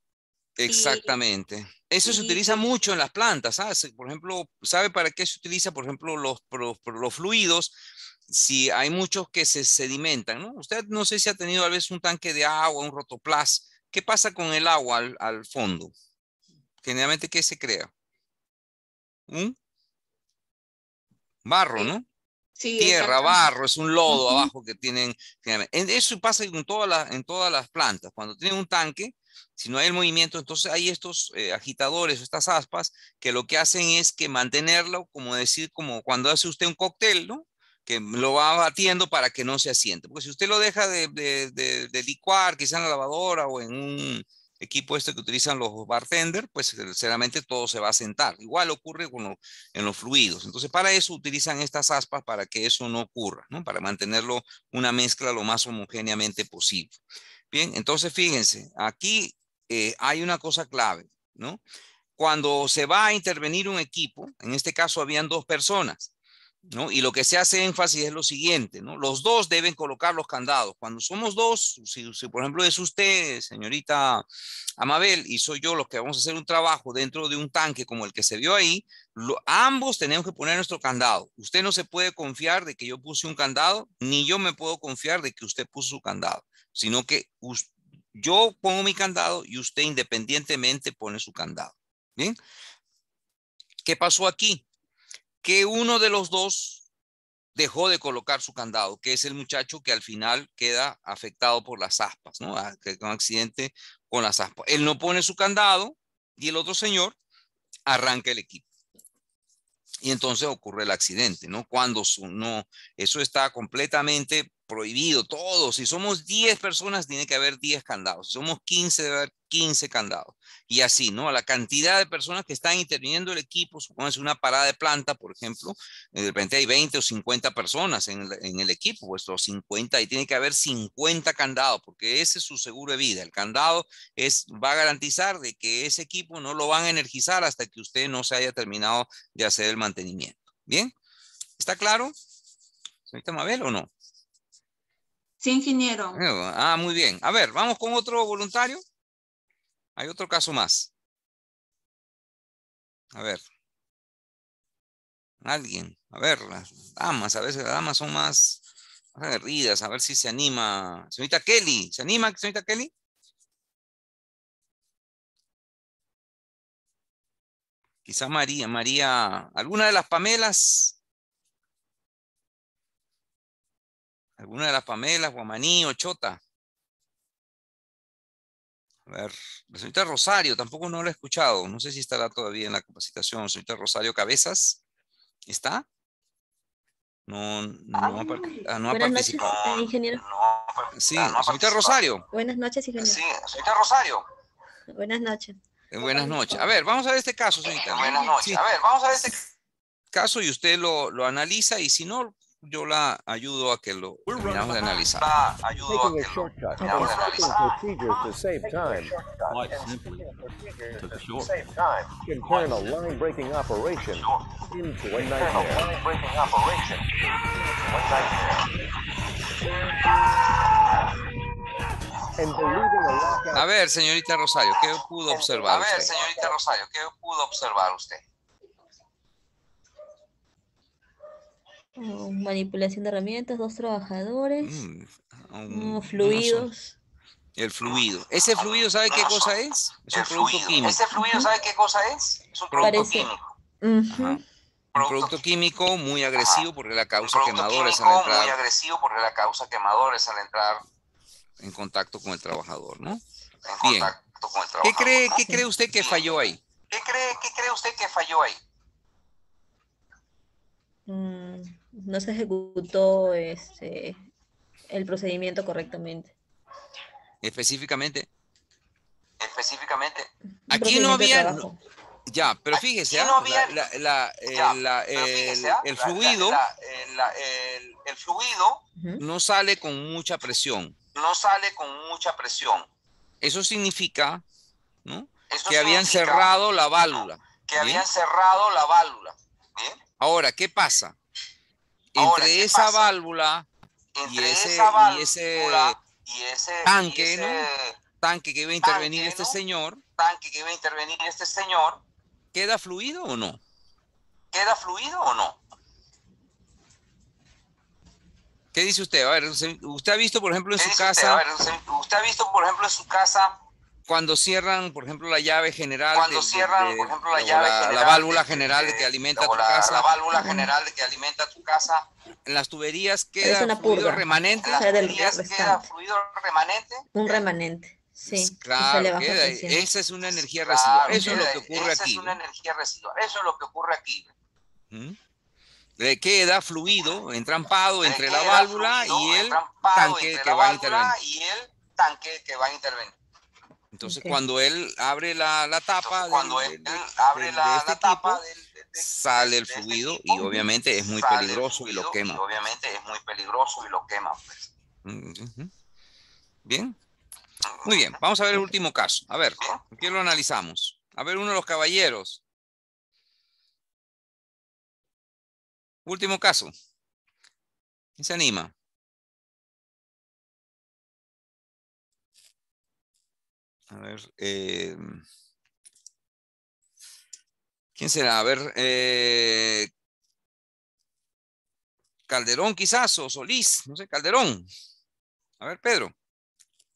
Exactamente. Eso se utiliza mucho en las plantas, ¿sabes? Por ejemplo, ¿sabe para qué se utiliza, por ejemplo, los, los, los fluidos? Si hay muchos que se sedimentan, ¿no? Usted no sé si ha tenido a veces un tanque de agua, un rotoplas. ¿Qué pasa con el agua al, al fondo? Generalmente, ¿qué se crea? Un barro, ¿no? Sí, Tierra, barro, es un lodo abajo que tienen. Eso pasa en todas las, en todas las plantas. Cuando tienen un tanque, si no hay el movimiento, entonces hay estos eh, agitadores, estas aspas, que lo que hacen es que mantenerlo, como decir, como cuando hace usted un cóctel, ¿no? Que lo va batiendo para que no se asiente. Porque si usted lo deja de, de- de- de licuar, quizá en la lavadora o en un equipo este que utilizan los bartenders, pues sinceramente todo se va a sentar. Igual ocurre con en los fluidos. Entonces, para eso utilizan estas aspas para que eso no ocurra, ¿no? Para mantenerlo una mezcla lo más homogéneamente posible. Bien, entonces fíjense, aquí eh, hay una cosa clave, ¿no? Cuando se va a intervenir un equipo, en este caso habían dos personas, ¿no? Y lo que se hace énfasis es lo siguiente, ¿no? Los dos deben colocar los candados. Cuando somos dos, si, por ejemplo es usted, señorita Amabel, y soy yo los que vamos a hacer un trabajo dentro de un tanque como el que se vio ahí, ambos tenemos que poner nuestro candado. Usted no se puede confiar de que yo puse un candado, ni yo me puedo confiar de que usted puso su candado, sino que yo pongo mi candado y usted independientemente pone su candado. ¿Bien? ¿Qué pasó aquí? Que uno de los dos dejó de colocar su candado, que es el muchacho que al final queda afectado por las aspas, ¿no? Ah, un accidente con las aspas. Él no pone su candado y el otro señor arranca el equipo. Y entonces ocurre el accidente, ¿no? Cuando su- no, eso está completamente prohibido, todo. Si somos 10 personas, tiene que haber 10 candados. Si somos 15, debe haber 15 candados. Y así, ¿no? La cantidad de personas que están interviniendo el equipo, supóngase una parada de planta, por ejemplo, de repente hay 20 o 50 personas en el, equipo, pues los 50, y tiene que haber 50 candados, porque ese es su seguro de vida. El candado va a garantizar de que ese equipo no lo van a energizar hasta que usted no se haya terminado de hacer el mantenimiento. ¿Bien? ¿Está claro? ¿Señorita Mabel o no? Sí, ingeniero. Ah, muy bien. A ver, vamos con otro voluntario. Hay otro caso más. A ver. Alguien. A ver, las damas, a veces las damas son más aguerridas, a ver si se anima. Señorita Kelly, ¿se anima, señorita Kelly? Quizá María, María, ¿alguna de las Pamelas? ¿Alguna de las Pamelas, Guamaní o Chota? A ver, la señorita Rosario, tampoco no la he escuchado. No sé si estará todavía en la capacitación. Señorita Rosario Cabezas, ¿está? No, no, ha, par- ah, no ha Buenas participado. noches, eh, ingeniero. Sí, señorita Rosario. Buenas noches, ingeniero. Sí, señorita Rosario. Buenas noches. Eh, Buenas noches. A ver, vamos a ver este caso, señorita. Buenas noches. A ver, vamos a ver este caso y usted lo, lo analiza y si no, yo la ayudo a que lo terminamos de analizar. Taking a shortcut and skipping procedures to save time Quite simply, took a short. can turn a line-breaking operation into a nightmare. Ver, señorita Rosario, ¿qué pudo observar A ver, señorita Rosario, ¿qué pudo observar usted? Oh, manipulación de herramientas, dos trabajadores, Un- oh, uno fluidos. El fluido. ¿Ese fluido sabe qué cosa es? Es un producto químico. ¿Ese fluido sabe qué cosa es? Es un producto Parece. químico. Un producto químico muy agresivo porque la causa Producto quemadores al muy entrar agresivo porque la causa quemadores al entrar en contacto con el trabajador, ¿no? en Bien. contacto con el ¿Qué cree, qué cree usted que falló ahí? ¿Qué cree, qué cree usted que falló ahí? Mm, no se ejecutó este, el procedimiento correctamente. Específicamente. Específicamente. Aquí no había. Ya, pero fíjese, el, fluido el- fluido no sale con mucha presión. no sale con mucha presión. Eso significa ¿no? Eso que habían significa cerrado la válvula. Que ¿bien? habían cerrado la válvula. ¿Bien? Ahora, ¿qué pasa? Ahora, Entre ¿qué esa pasa? válvula y ese, esa y ese válvula y ese tanque, y ese ¿no? tanque que iba a intervenir tanque, este ¿no? señor, tanque que iba a intervenir este señor, ¿queda fluido o no? ¿queda fluido o no? ¿Qué dice usted? A ver, usted ha visto, por ejemplo, en ¿Qué su usted? casa, A ver, usted ha visto, por ejemplo, en su casa, cuando cierran, por ejemplo, la llave general, cuando de- cierran, de- por ejemplo, la o llave la, general, válvula de- general de- que alimenta tu la, casa, la válvula general que alimenta tu casa, en las tuberías queda una fluido purga. remanente. en las Sale del tuberías queda restante. fluido remanente. Un remanente. Sí. Claro, queda, esa es una energía Claro, residual. Eso es lo queda- que ocurre esa aquí. es una energía residual. Eso es lo que ocurre aquí. ¿Mm? Le queda fluido entrampado Le entre la válvula fluido y el entrampado tanque entre que la va a válvula intervenir. Y el tanque que va a intervenir. Entonces, cuando él abre la, la tapa Cuando del- él abre del- la, de este la tapa tipo, del, de- de- sale el este fluido y tipo, obviamente es muy peligroso y lo quema. Y obviamente es muy peligroso y lo quema. pues. Mm. Bien. Muy bien, vamos a ver el último caso. A ver, ¿qué lo analizamos? A ver, uno de los caballeros. Último caso. ¿Quién se anima? A ver, eh, ¿quién será? A ver, eh, Calderón quizás o Solís, no sé, Calderón. A ver, Pedro.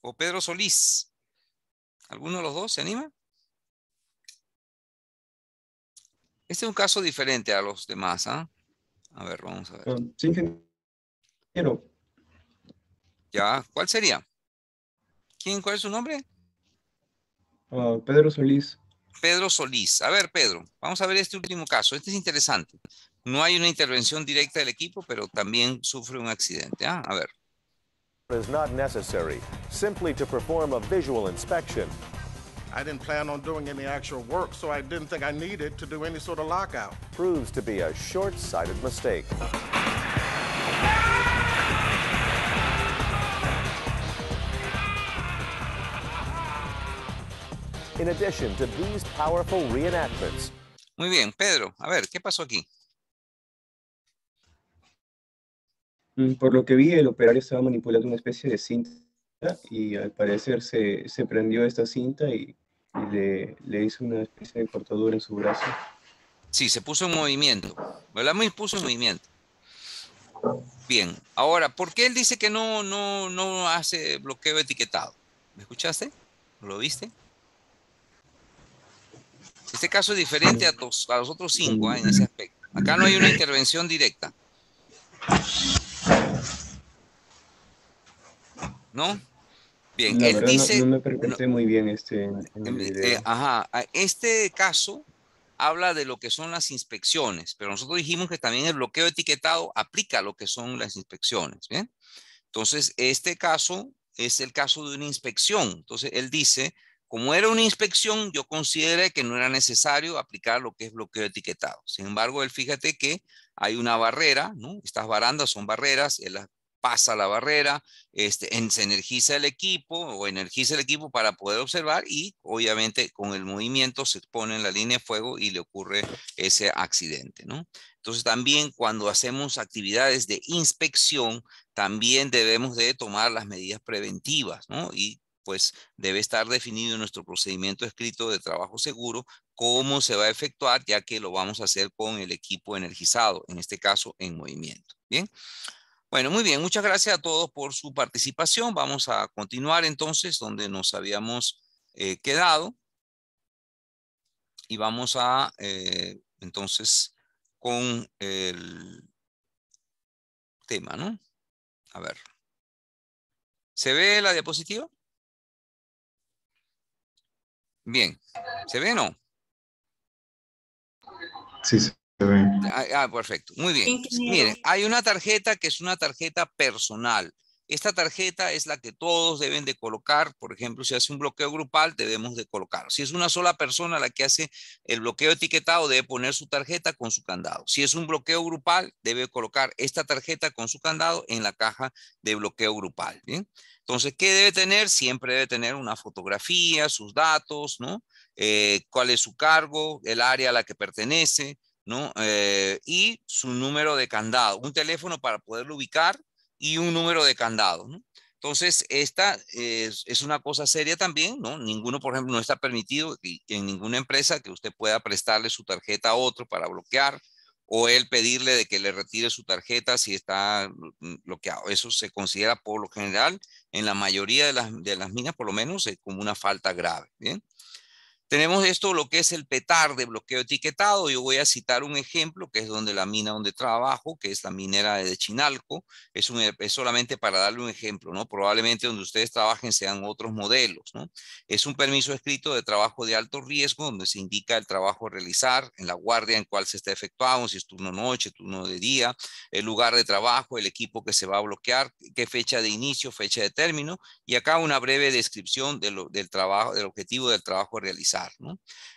O Pedro Solís. ¿Alguno de los dos se anima? Este es un caso diferente a los demás, ¿ah? A ver, vamos a ver. Sí, ingeniero. Ya, ¿cuál sería? ¿Quién, cuál es su nombre? Pedro Solís. Pedro Solís. A ver, Pedro, vamos a ver este último caso. Este es interesante. No hay una intervención directa del equipo, pero también sufre un accidente. ¿ah? A ver. is not necessary, simply to perform a visual inspection. I didn't plan on doing any actual work, so I didn't think I needed to do any sort of lockout. Proves to be a short-sighted mistake. In addition to these powerful reenactments, Muy bien, Pedro, a ver, ¿qué pasó aquí? Mm, Por lo que vi, el operario estaba manipulando una especie de cinta y al parecer se, se prendió esta cinta y, y le, le hizo una especie de cortadura en su brazo. Sí, se puso en movimiento. ¿Verdad? Me puso en movimiento. Bien, ahora, ¿por qué él dice que no, no, no hace bloqueo etiquetado? ¿Me escuchaste? ¿Lo viste? Este caso es diferente a, tos- a los otros cinco ah, en ese aspecto. Acá no hay una intervención directa. ¿No? Bien, La él no- dice... no, me percaté muy bien este el Eh, ajá, este caso habla de lo que son las inspecciones, pero nosotros dijimos que también el bloqueo etiquetado aplica a lo que son las inspecciones, ¿bien? Entonces, este caso es el caso de una inspección. Entonces, él dice, como era una inspección, yo consideré que no era necesario aplicar lo que es bloqueo etiquetado. Sin embargo, él fíjate que hay una barrera, ¿no? Estas barandas son barreras, él pasa la barrera, este, en- se energiza el equipo o energiza el equipo para poder observar y obviamente con el movimiento se expone en la línea de fuego y le ocurre ese accidente, ¿no? Entonces también cuando hacemos actividades de inspección, también debemos de tomar las medidas preventivas, ¿no? Y pues debe estar definido nuestro procedimiento escrito de trabajo seguro cómo se va a efectuar, ya que lo vamos a hacer con el equipo energizado, en este caso en movimiento. Bien. Bueno, muy bien. Muchas gracias a todos por su participación. Vamos a continuar entonces donde nos habíamos eh, quedado. Y vamos a, eh, entonces, con el tema, ¿no? A ver. ¿Se ve la diapositiva? Bien. ¿Se ve o no? Sí, se ve. Ah, ah, perfecto. Muy bien. Ingeniero. Miren, hay una tarjeta que es una tarjeta personal. Esta tarjeta es la que todos deben de colocar. Por ejemplo, si hace un bloqueo grupal, debemos de colocar. Si es una sola persona la que hace el bloqueo etiquetado, debe poner su tarjeta con su candado. Si es un bloqueo grupal, debe colocar esta tarjeta con su candado en la caja de bloqueo grupal. ¿bien? Entonces, ¿qué debe tener? Siempre debe tener una fotografía, sus datos, ¿no? Eh, cuál es su cargo, el área a la que pertenece, ¿no? Eh, y su número de candado, un teléfono para poderlo ubicar y un número de candado, ¿no? Entonces, esta es, es una cosa seria también, ¿no? Ninguno, por ejemplo, no está permitido en ninguna empresa que usted pueda prestarle su tarjeta a otro para bloquear o él pedirle de que le retire su tarjeta si está mm, bloqueado. Eso se considera por lo general en la mayoría de las, de las minas, por lo menos, como una falta grave, ¿bien? Tenemos esto, lo que es el petar de bloqueo etiquetado. Yo voy a citar un ejemplo, que es donde la mina donde trabajo, que es la minera de Chinalco. Es, un, es solamente para darle un ejemplo, ¿no? Probablemente donde ustedes trabajen sean otros modelos, ¿no? Es un permiso escrito de trabajo de alto riesgo, donde se indica el trabajo a realizar, en la guardia en cual se está efectuando, si es turno noche, turno de día, el lugar de trabajo, el equipo que se va a bloquear, qué fecha de inicio, fecha de término, y acá una breve descripción de lo- del trabajo, del objetivo del trabajo a realizar.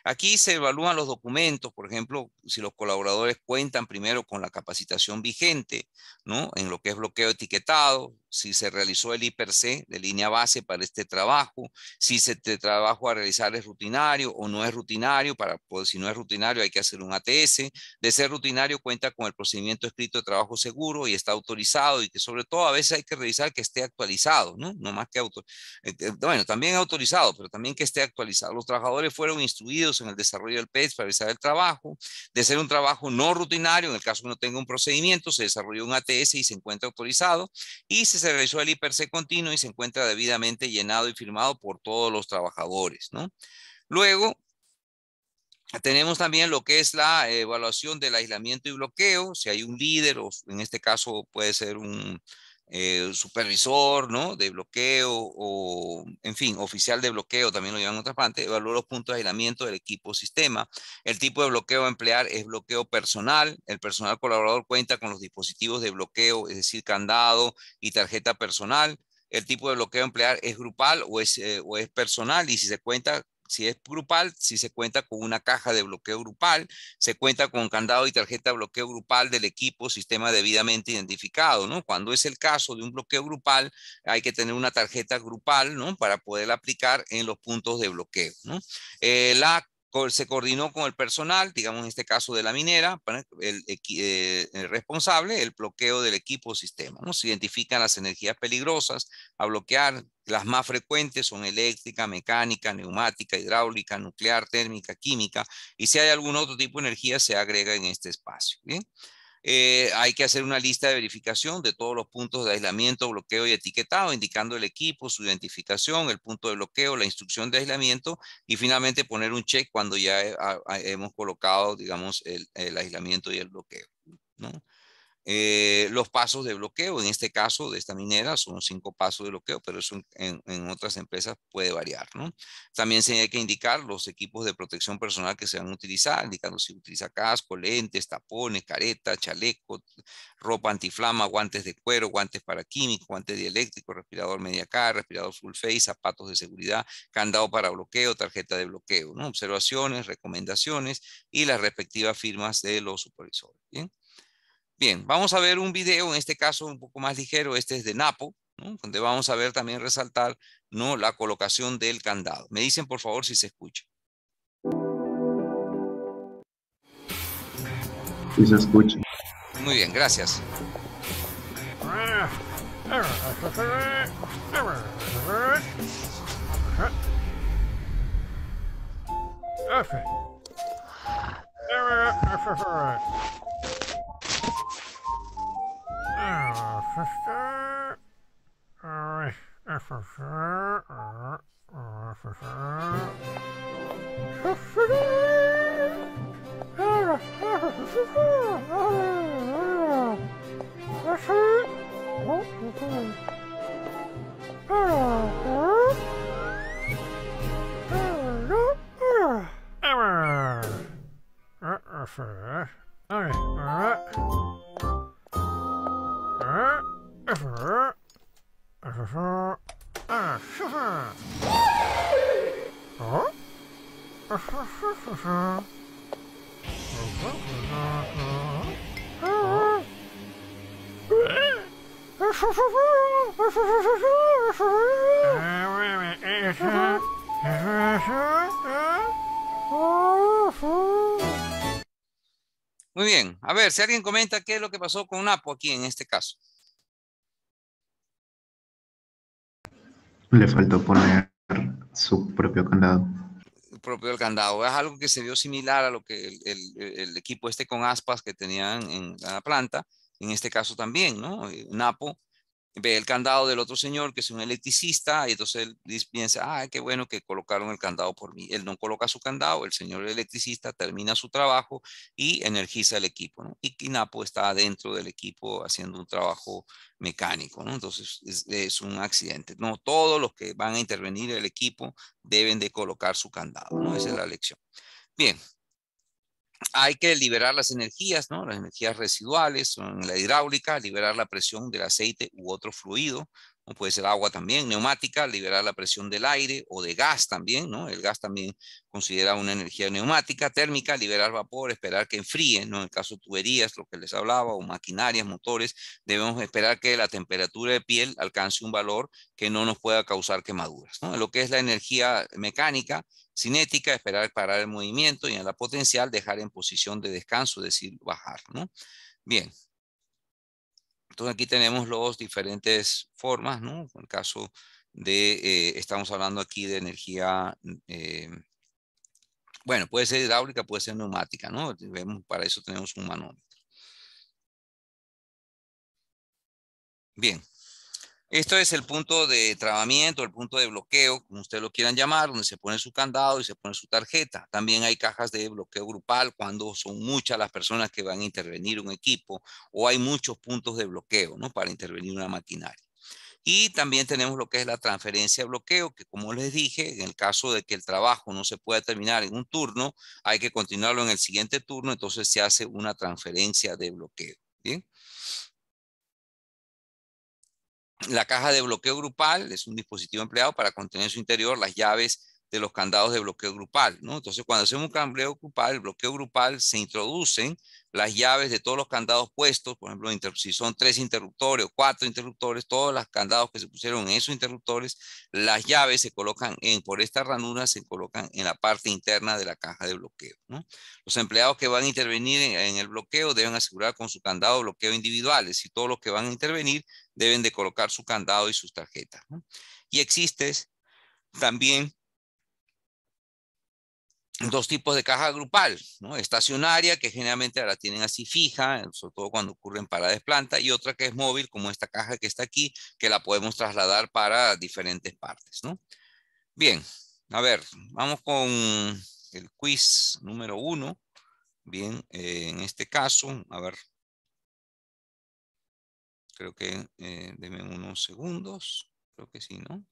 Aquí se evalúan los documentos, por ejemplo, si los colaboradores cuentan primero con la capacitación vigente, ¿no? En lo que es bloqueo etiquetado, si se realizó el IPRC de línea base para este trabajo, si este trabajo a realizar es rutinario o no es rutinario, para poder, si no es rutinario hay que hacer un ATS, de ser rutinario cuenta con el procedimiento escrito de trabajo seguro y está autorizado y que sobre todo a veces hay que revisar que esté actualizado, ¿no? No más que auto, eh, eh, bueno, también autorizado, pero también que esté actualizado. Los trabajadores fueron instruidos en el desarrollo del PES para realizar el trabajo, de ser un trabajo no rutinario, en el caso que no tenga un procedimiento, se desarrolló un ATS y se encuentra autorizado, y si se realizó el IPRC continuo y se encuentra debidamente llenado y firmado por todos los trabajadores, ¿no? Luego, tenemos también lo que es la evaluación del aislamiento y bloqueo, si hay un líder, o en este caso puede ser un eh, supervisor, ¿no? De bloqueo o, en fin, oficial de bloqueo, también lo llevan en otra parte, evalúa los puntos de aislamiento del equipo sistema. El tipo de bloqueo a emplear es bloqueo personal. El personal colaborador cuenta con los dispositivos de bloqueo, es decir, candado y tarjeta personal. El tipo de bloqueo a emplear es grupal o es, eh, o es personal y si se cuenta si es grupal, si se cuenta con una caja de bloqueo grupal, se cuenta con candado y tarjeta de bloqueo grupal del equipo sistema debidamente identificado, ¿no? Cuando es el caso de un bloqueo grupal, hay que tener una tarjeta grupal, ¿no? Para poder aplicar en los puntos de bloqueo. Eh, la se coordinó con el personal, digamos en este caso de la minera, eh, el responsable, el bloqueo del equipo sistema. ¿no? Se identifican las energías peligrosas a bloquear. Las más frecuentes son eléctrica, mecánica, neumática, hidráulica, nuclear, térmica, química. Y si hay algún otro tipo de energía, se agrega en este espacio. Eh, hay que hacer una lista de verificación de todos los puntos de aislamiento, bloqueo y etiquetado, indicando el equipo, su identificación, el punto de bloqueo, la instrucción de aislamiento y finalmente poner un check cuando ya hemos colocado, digamos, el, aislamiento y el bloqueo. Eh, los pasos de bloqueo, en este caso de esta minera, son cinco pasos de bloqueo, pero eso en, otras empresas puede variar. También se hay que indicar los equipos de protección personal que se van a utilizar, indicando si utiliza casco, lentes, tapones, careta, chaleco, ropa antiflama, guantes de cuero, guantes para químicos, guantes dieléctricos, respirador media cara, respirador full face, zapatos de seguridad, candado para bloqueo, tarjeta de bloqueo, ¿no? observaciones, recomendaciones y las respectivas firmas de los supervisores. ¿bien? Bien, vamos a ver un video, en este caso un poco más ligero, este es de Napo, donde vamos a ver también resaltar ¿no? la colocación del candado. Me dicen por favor si se escucha. Sí se escucha. Muy bien, gracias. Error. Muy bien, a ver, si alguien comenta qué es lo que pasó con Napo aquí en este caso. Le faltó poner su propio candado. El propio candado. Es algo que se vio similar a lo que el, equipo este con aspas que tenían en la planta. En este caso también, ¿no? Eh, Napo ve el candado del otro señor que es un electricista y entonces él piensa, ah, qué bueno que colocaron el candado por mí. Él no coloca su candado, el señor electricista termina su trabajo y energiza el equipo, ¿no? Y Napo está dentro del equipo haciendo un trabajo mecánico, ¿no? Entonces es, un accidente. No todos los que van a intervenir el equipo deben de colocar su candado, ¿no? Esa es la lección. Bien, hay que liberar las energías, ¿no? Las energías residuales, en la hidráulica, liberar la presión del aceite u otro fluido, puede ser agua también, neumática, liberar la presión del aire o de gas también, ¿no? El gas también considera una energía neumática, térmica, liberar vapor, esperar que enfríe, ¿no? En el caso de tuberías, lo que les hablaba, o maquinarias, motores, debemos esperar que la temperatura de piel alcance un valor que no nos pueda causar quemaduras, ¿no? lo que es la energía mecánica, cinética, esperar parar el movimiento y en la potencial dejar en posición de descanso, es decir, bajar, ¿no? Bien. Entonces aquí tenemos los diferentes formas, ¿no? En el caso de, eh, estamos hablando aquí de energía, eh, bueno, puede ser hidráulica, puede ser neumática, ¿no? Vemos, para eso tenemos un manómetro. Bien. Esto es el punto de trabamiento, el punto de bloqueo, como ustedes lo quieran llamar, donde se pone su candado y se pone su tarjeta. También hay cajas de bloqueo grupal cuando son muchas las personas que van a intervenir un equipo o hay muchos puntos de bloqueo ¿no? para intervenir una maquinaria. Y también tenemos lo que es la transferencia de bloqueo, que como les dije, en el caso de que el trabajo no se pueda terminar en un turno, hay que continuarlo en el siguiente turno, entonces se hace una transferencia de bloqueo. Bien. La caja de bloqueo grupal es un dispositivo empleado para contener en su interior las llaves de los candados de bloqueo grupal, ¿no? Entonces, cuando hacemos un cambio grupal, el bloqueo grupal se introducen las llaves de todos los candados puestos, por ejemplo, si son tres interruptores o cuatro interruptores, todos los candados que se pusieron en esos interruptores, las llaves se colocan en, por esta ranura, se colocan en la parte interna de la caja de bloqueo. Los empleados que van a intervenir en, el bloqueo deben asegurar con su candado bloqueo individuales y todos los que van a intervenir deben de colocar su candado y sus tarjetas. Y existe también dos tipos de caja grupal, ¿no? Estacionaria, que generalmente la tienen así fija, sobre todo cuando ocurren paradas planta, y otra que es móvil, como esta caja que está aquí, que la podemos trasladar para diferentes partes, ¿no? Bien, a ver, vamos con el quiz número uno. Bien, eh, en este caso, a ver. Creo que, eh, denme unos segundos. Creo que sí, ¿no?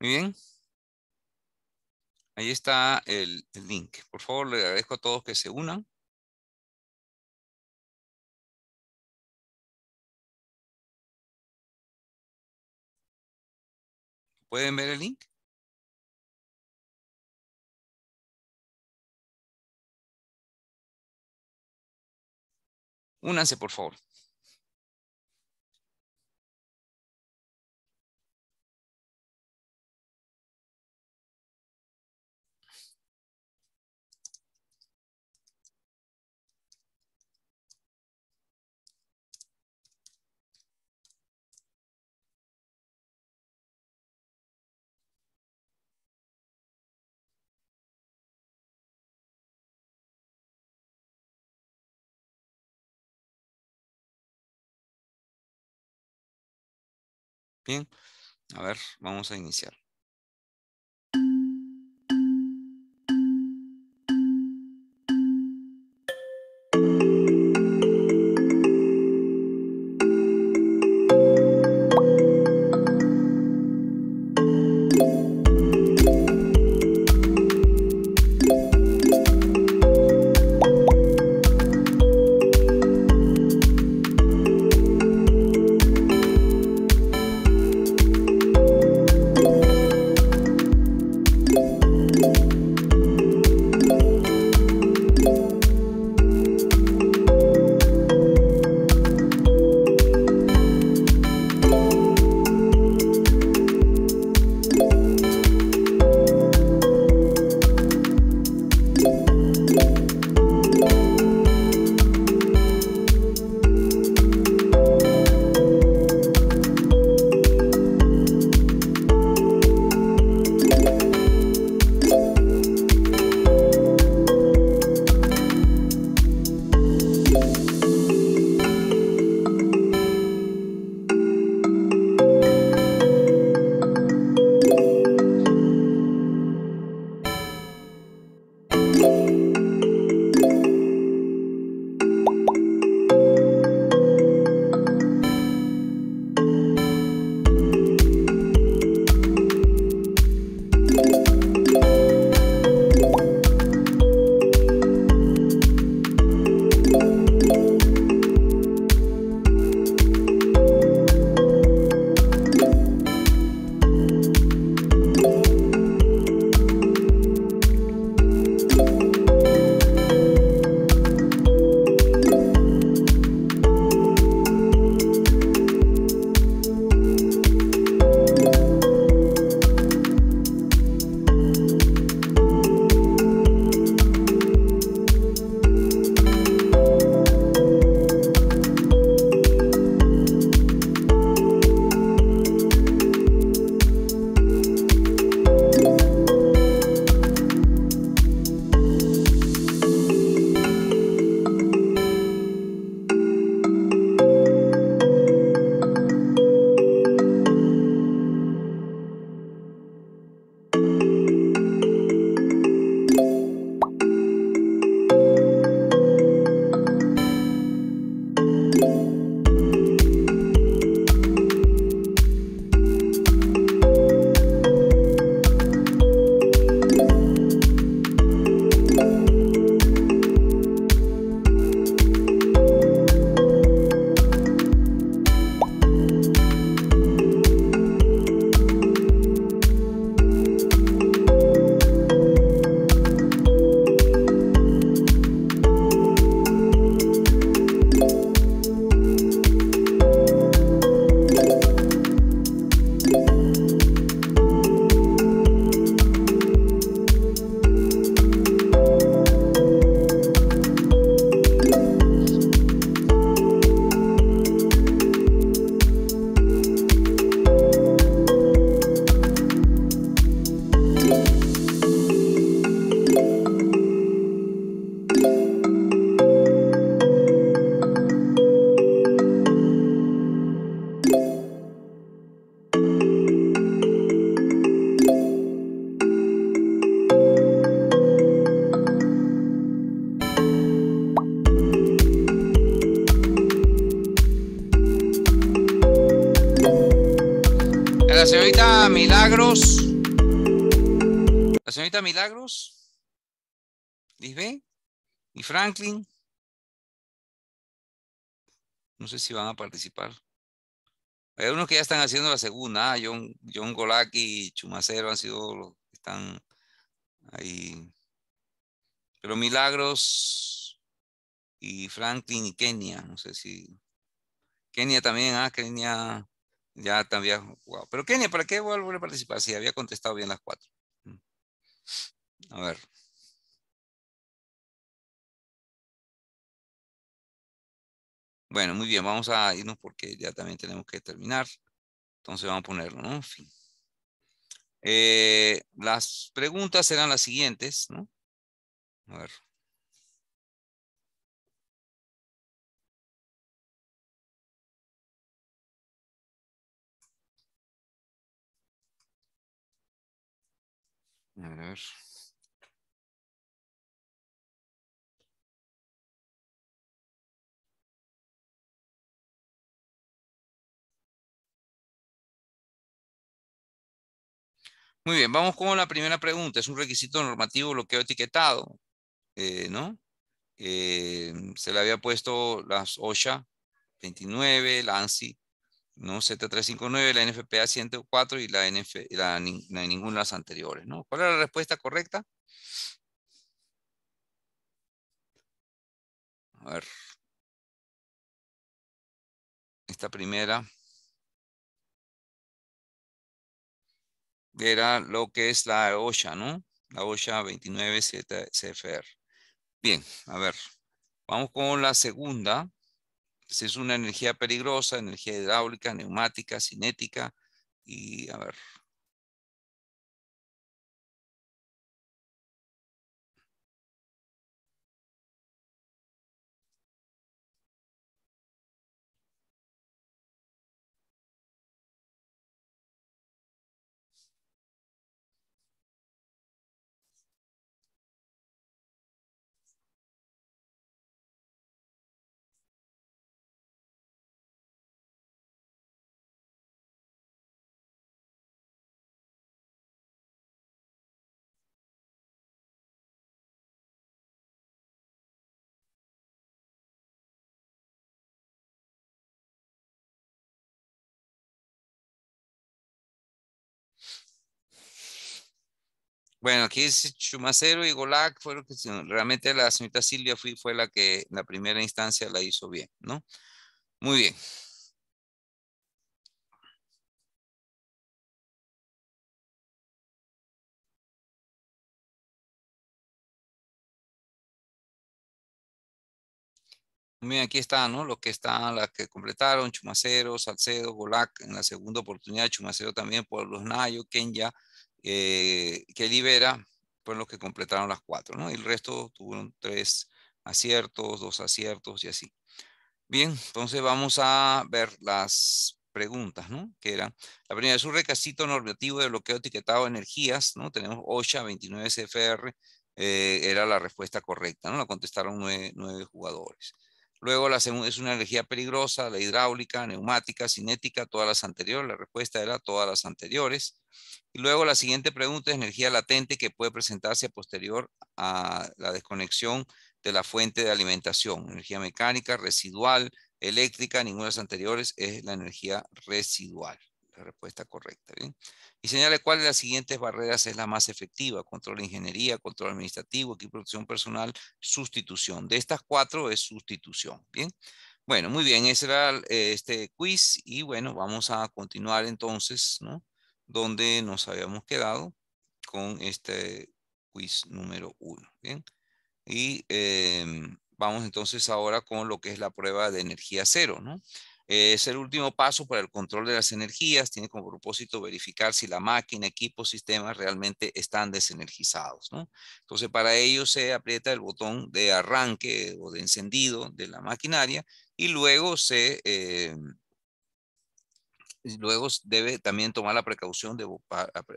Muy bien. Ahí está el, el link. Por favor, le agradezco a todos que se unan. ¿Pueden ver el link? Únanse, por favor. Bien, a ver, vamos a iniciar. Milagros. Lisbeth. Y Franklin. No sé si van a participar. Hay unos que ya están haciendo la segunda. ah, John, John Golaki y Chumacero han sido los que están ahí. Pero Milagros y Franklin y Kenia. No sé si. Kenia también, ah, Kenia ya también. Pero Kenia, ¿para qué volver a participar? Si había contestado bien las cuatro. A ver. Bueno, muy bien, vamos a irnos porque ya también tenemos que terminar. Entonces vamos a ponerlo, ¿no? En fin. Eh, las preguntas serán las siguientes, ¿no? A ver. A ver. Muy bien, vamos con la primera pregunta. Es un requisito normativo bloqueo etiquetado, eh, ¿no? Eh, se le había puesto las OSHA 29, la ANSI, ¿no? Z359, la NFPA 104 y la, NF, la, la, ninguna de las anteriores, ¿no? ¿Cuál es la respuesta correcta? A ver. Esta primera. era lo que es la OSHA, ¿no? La OSHA 29 CFR. Bien, a ver, vamos con la segunda. Si es una energía peligrosa, energía hidráulica, neumática, cinética y a ver. Bueno, aquí es Chumacero y Golac fueron que realmente la señorita Silvia fue, la que en la primera instancia la hizo bien, ¿no? Muy bien. Bien, aquí está, ¿no? Lo que están, las que completaron, Chumacero, Salcedo, Golac, en la segunda oportunidad, Chumacero también, por los Nayo, Kenya, eh, que libera, fueron los que completaron las cuatro, ¿no? Y el resto tuvieron tres aciertos, dos aciertos y así. Bien, entonces vamos a ver las preguntas, ¿no? Que eran, la primera es un recasito normativo de bloqueo etiquetado de energías, ¿no? Tenemos OSHA 29 CFR, eh, era la respuesta correcta, ¿no? La contestaron nueve, nueve jugadores. Luego la segunda es una energía peligrosa, la hidráulica, neumática, cinética, todas las anteriores. La respuesta era todas las anteriores. Y luego la siguiente pregunta es energía latente que puede presentarse posterior a la desconexión de la fuente de alimentación. Energía mecánica, residual, eléctrica, ninguna de las anteriores es la energía residual. La respuesta correcta. ¿bien? Y señale cuál de las siguientes barreras es la más efectiva. Control de ingeniería, control administrativo, equipo de protección personal, sustitución. De estas cuatro es sustitución. Bien. Bueno, muy bien. Ese era este quiz. Y bueno, vamos a continuar entonces, ¿no? donde nos habíamos quedado con este quiz número uno. Bien. Y em, vamos entonces ahora con lo que es la prueba de energía cero, ¿no? Es el último paso para el control de las energías. Tiene como propósito verificar si la máquina, equipo, sistemas realmente están desenergizados. ¿no? Entonces, para ello se aprieta el botón de arranque o de encendido de la maquinaria y luego se, em, luego debe también tomar la precaución de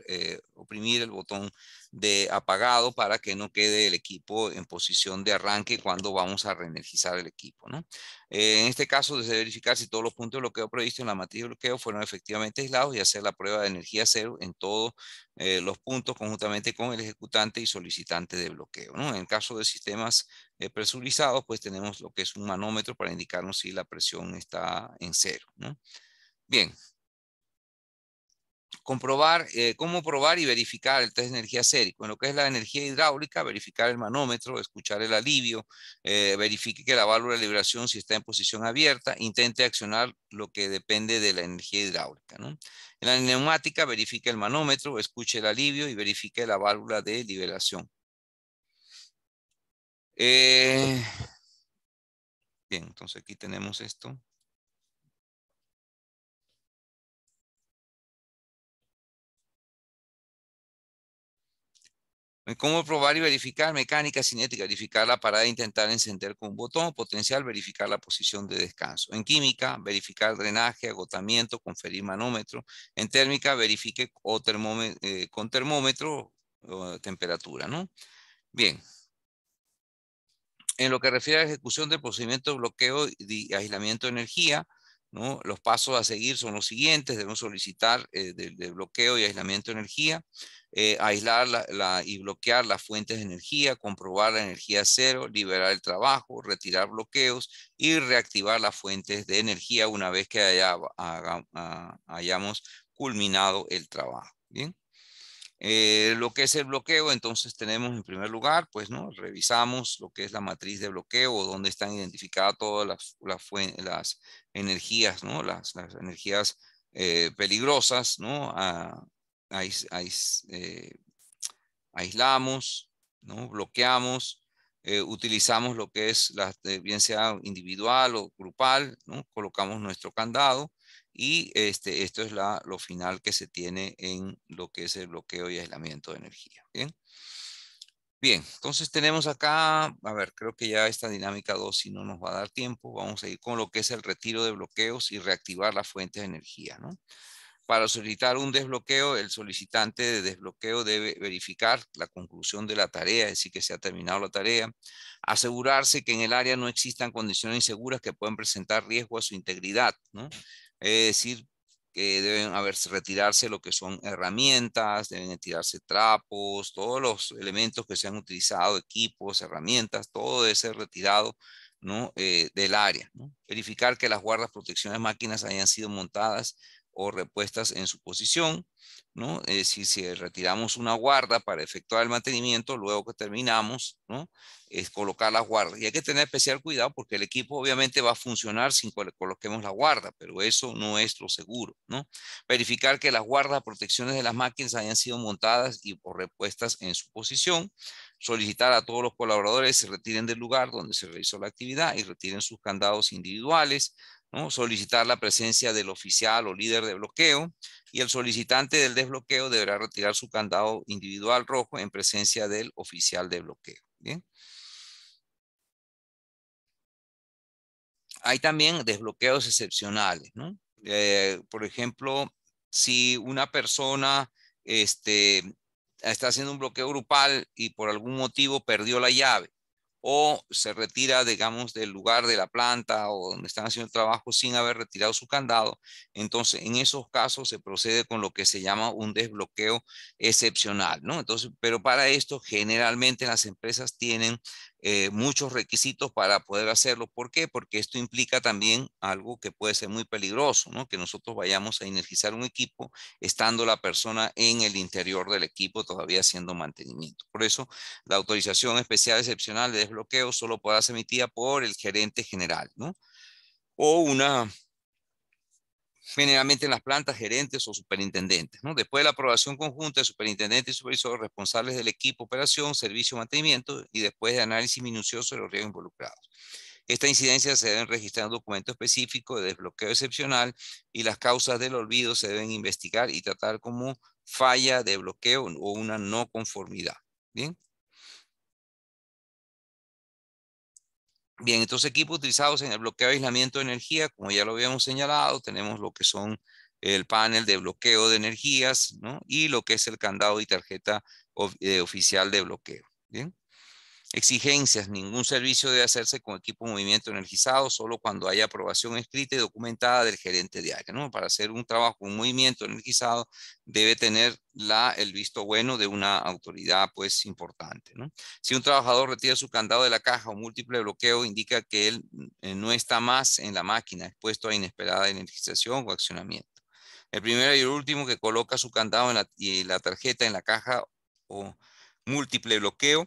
eh, oprimir el botón de apagado para que no quede el equipo en posición de arranque cuando vamos a reenergizar el equipo. ¿no? Eh, en este caso, debe verificar si todos los puntos de bloqueo previstos en la matriz de bloqueo fueron efectivamente aislados y hacer la prueba de energía cero en todos eh, los puntos conjuntamente con el ejecutante y solicitante de bloqueo. ¿no? En el caso de sistemas presurizados, pues tenemos lo que es un manómetro para indicarnos si la presión está en cero. ¿no? Bien, comprobar, eh, cómo probar y verificar el test de energía sérico. En lo que es la energía hidráulica, verificar el manómetro, escuchar el alivio, eh, verifique que la válvula de liberación si está en posición abierta, intente accionar lo que depende de la energía hidráulica. En la neumática, verifique el manómetro, escuche el alivio y verifique la válvula de liberación. Eh, bien, entonces aquí tenemos esto. ¿Cómo probar y verificar? Mecánica cinética, verificar la parada e intentar encender con un botón. Potencial, verificar la posición de descanso. En química, verificar drenaje, agotamiento, conferir manómetro. En térmica, verifique o eh, con termómetro o temperatura, ¿no? Bien. En lo que refiere a la ejecución del procedimiento de bloqueo y aislamiento de energía, ¿no? Los pasos a seguir son los siguientes. Debemos solicitar eh, bloqueo y aislamiento de energía. Eh, aislar y bloquear las fuentes de energía, comprobar la energía cero, liberar el trabajo, retirar bloqueos y reactivar las fuentes de energía una vez que hayamos culminado el trabajo. Bien. Eh, lo que es el bloqueo, entonces tenemos en primer lugar, pues, ¿no? Revisamos lo que es la matriz de bloqueo, donde están identificadas todas las, las, energías, ¿no? Las, energías eh, peligrosas, ¿no? Ah, eh, aislamos, ¿no? bloqueamos, utilizamos lo que es, la, bien sea individual o grupal, ¿no? colocamos nuestro candado y este, esto es la, lo final que se tiene en lo que es el bloqueo y aislamiento de energía. Bien. Bien, entonces tenemos acá, a ver, creo que ya esta dinámica 2 si no nos va a dar tiempo, vamos a ir con lo que es el retiro de bloqueos y reactivar las fuentes de energía, ¿no? Para solicitar un desbloqueo, el solicitante de desbloqueo debe verificar la conclusión de la tarea, es decir, que se ha terminado la tarea, asegurarse que en el área no existan condiciones inseguras que pueden presentar riesgo a su integridad, ¿no? Es decir, que deben haberse retirarse lo que son herramientas, deben tirarse trapos, todos los elementos que se han utilizado, equipos, herramientas, todo debe ser retirado ¿no? Eh, del área. Verificar que las guardas, protecciones, máquinas hayan sido montadas o repuestas en su posición, ¿no? Es decir, si retiramos una guarda para efectuar el mantenimiento, luego que terminamos. Es colocar la guarda. Y hay que tener especial cuidado porque el equipo obviamente va a funcionar sin que coloquemos la guarda, pero eso no es lo seguro, ¿no? Verificar que las guardas, protecciones de las máquinas hayan sido montadas y o repuestas en su posición. Solicitar a todos los colaboradores se retiren del lugar donde se realizó la actividad y retiren sus candados individuales solicitar la presencia del oficial o líder de bloqueo y el solicitante del desbloqueo deberá retirar su candado individual rojo en presencia del oficial de bloqueo. Hay también desbloqueos excepcionales. ¿no? Eh, por ejemplo, si una persona este, está haciendo un bloqueo grupal y por algún motivo perdió la llave o se retira, digamos, del lugar de la planta o donde están haciendo el trabajo sin haber retirado su candado. Entonces, en esos casos se procede con lo que se llama un desbloqueo excepcional, ¿no? Entonces, pero para esto, generalmente las empresas tienen eh, muchos requisitos para poder hacerlo. ¿Por qué? Porque esto implica también algo que puede ser muy peligroso, ¿no? Que nosotros vayamos a energizar un equipo estando la persona en el interior del equipo todavía haciendo mantenimiento. Por eso, la autorización especial excepcional de desbloqueo solo puede ser emitida por el gerente general, ¿no? O una generalmente en las plantas gerentes o superintendentes. ¿no? Después de la aprobación conjunta de superintendente y supervisor responsables del equipo, operación, servicio, mantenimiento y después de análisis minucioso de los riesgos involucrados. Esta incidencia se deben registrar en un documento específico de desbloqueo excepcional y las causas del olvido se deben investigar y tratar como falla de bloqueo o una no conformidad. Bien. Bien, entonces equipos utilizados en el bloqueo de aislamiento de energía, como ya lo habíamos señalado, tenemos lo que son el panel de bloqueo de energías, ¿no? Y lo que es el candado y tarjeta eh, oficial de bloqueo, ¿bien? Exigencias. Ningún servicio debe hacerse con equipo de movimiento energizado, solo cuando haya aprobación escrita y documentada del gerente de área. ¿no? Para hacer un trabajo con movimiento energizado, debe tener la, el visto bueno de una autoridad pues importante. ¿no? Si un trabajador retira su candado de la caja o múltiple bloqueo, indica que él eh, no está más en la máquina, expuesto a inesperada energización o accionamiento. El primero y el último que coloca su candado y la tarjeta en la caja o múltiple bloqueo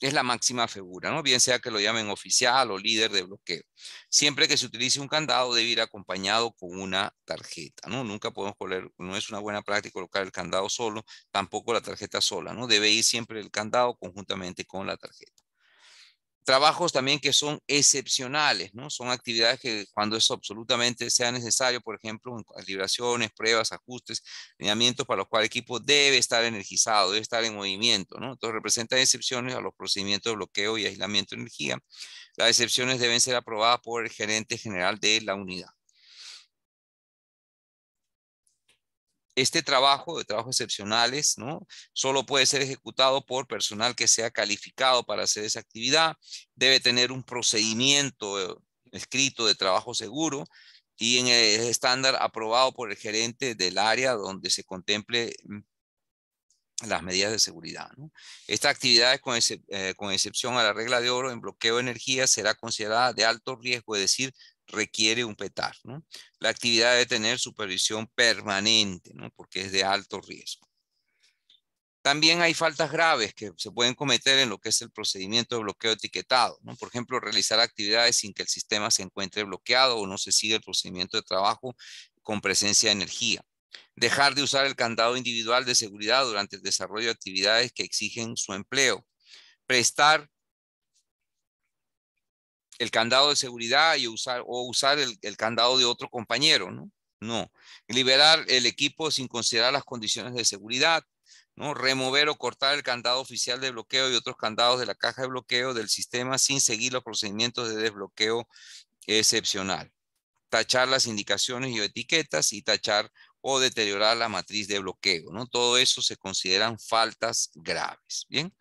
es la máxima figura, ¿no? Bien sea que lo llamen oficial o líder de bloqueo. Siempre que se utilice un candado debe ir acompañado con una tarjeta, ¿no? Nunca podemos poner, no es una buena práctica colocar el candado solo, tampoco la tarjeta sola, ¿no? Debe ir siempre el candado conjuntamente con la tarjeta. Trabajos también que son excepcionales, ¿no? Son actividades que cuando eso absolutamente sea necesario, por ejemplo, calibraciones, pruebas, ajustes, lineamientos para los cuales el equipo debe estar energizado, debe estar en movimiento, ¿no? Entonces representan excepciones a los procedimientos de bloqueo y aislamiento de energía. Las excepciones deben ser aprobadas por el gerente general de la unidad. Este trabajo, de trabajos excepcionales, ¿no? Solo puede ser ejecutado por personal que sea calificado para hacer esa actividad, debe tener un procedimiento escrito de trabajo seguro y en el estándar aprobado por el gerente del área donde se contemple mm, las medidas de seguridad. ¿no? Esta actividad, con, eh, con excepción a la regla de oro en bloqueo de energía, será considerada de alto riesgo, es decir, requiere un PETAR. La actividad debe tener supervisión permanente, porque es de alto riesgo. También hay faltas graves que se pueden cometer en lo que es el procedimiento de bloqueo etiquetado. Por ejemplo, realizar actividades sin que el sistema se encuentre bloqueado o no se siga el procedimiento de trabajo con presencia de energía. Dejar de usar el candado individual de seguridad durante el desarrollo de actividades que exigen su empleo. Prestar el candado de seguridad y usar, o usar el, candado de otro compañero, ¿no? No. Liberar el equipo sin considerar las condiciones de seguridad, ¿no? Remover o cortar el candado oficial de bloqueo y otros candados de la caja de bloqueo del sistema sin seguir los procedimientos de desbloqueo excepcional. Tachar las indicaciones y etiquetas y tachar o deteriorar la matriz de bloqueo, ¿no? Todo eso se consideran faltas graves, ¿bien?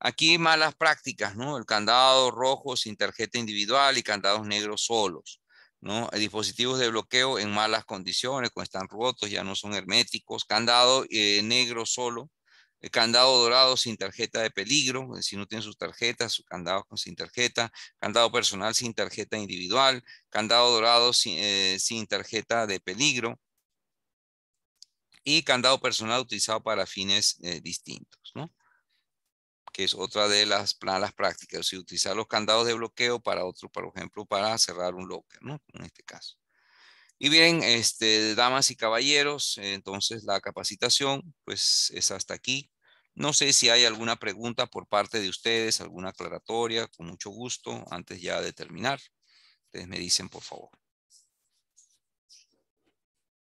Aquí malas prácticas, ¿no? El candado rojo sin tarjeta individual y candados negros solos, ¿no? Dispositivos de bloqueo en malas condiciones, cuando están rotos, ya no son herméticos. Candado eh, negro solo. El candado dorado sin tarjeta de peligro, si no tienen sus tarjetas, su candado sin tarjeta. Candado personal sin tarjeta individual. Candado dorado sin, eh, sin tarjeta de peligro. Y candado personal utilizado para fines eh, distintos, ¿no? Que es otra de las malas prácticas, si utilizar los candados de bloqueo para otro, por ejemplo, para cerrar un locker, ¿no? En este caso. Y bien, este, damas y caballeros, entonces la capacitación, pues es hasta aquí. No sé si hay alguna pregunta por parte de ustedes, alguna aclaratoria, con mucho gusto, antes ya de terminar. Ustedes me dicen, por favor.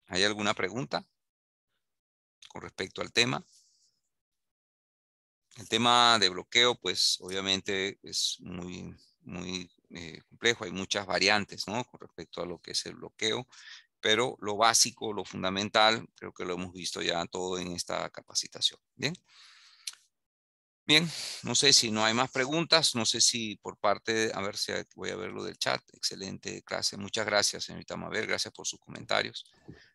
¿Hay alguna pregunta con respecto al tema? El tema de bloqueo, pues obviamente es muy, muy eh, complejo, hay muchas variantes, ¿no? Con respecto a lo que es el bloqueo, pero lo básico, lo fundamental, creo que lo hemos visto ya todo en esta capacitación. Bien. Bien, no sé si no hay más preguntas, no sé si por parte, a ver si voy a ver lo del chat, excelente clase, muchas gracias señorita Mabel, gracias por sus comentarios.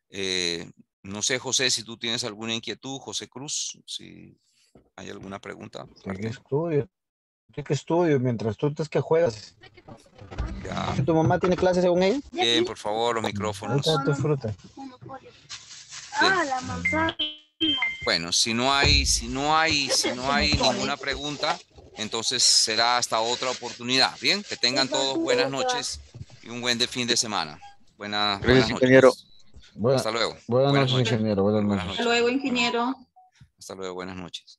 Eh, no sé José si tú tienes alguna inquietud, José Cruz, si ¿Hay alguna pregunta? ¿Qué estudio? ¿Qué estudio? Mientras tú estás que juegas. ¿Tu mamá tiene clases según ella? Bien, por favor, los micrófonos. tu fruta? Ah, la manzana. Bueno, si no hay, si no hay, si no hay ninguna pregunta, entonces será hasta otra oportunidad. Bien, que tengan todos buenas noches y un buen de fin de semana. Buena, buenas noches. Hasta luego. Buenas, noches, ingeniero. Buenas noches. Hasta luego, ingeniero. Hasta luego, buenas noches.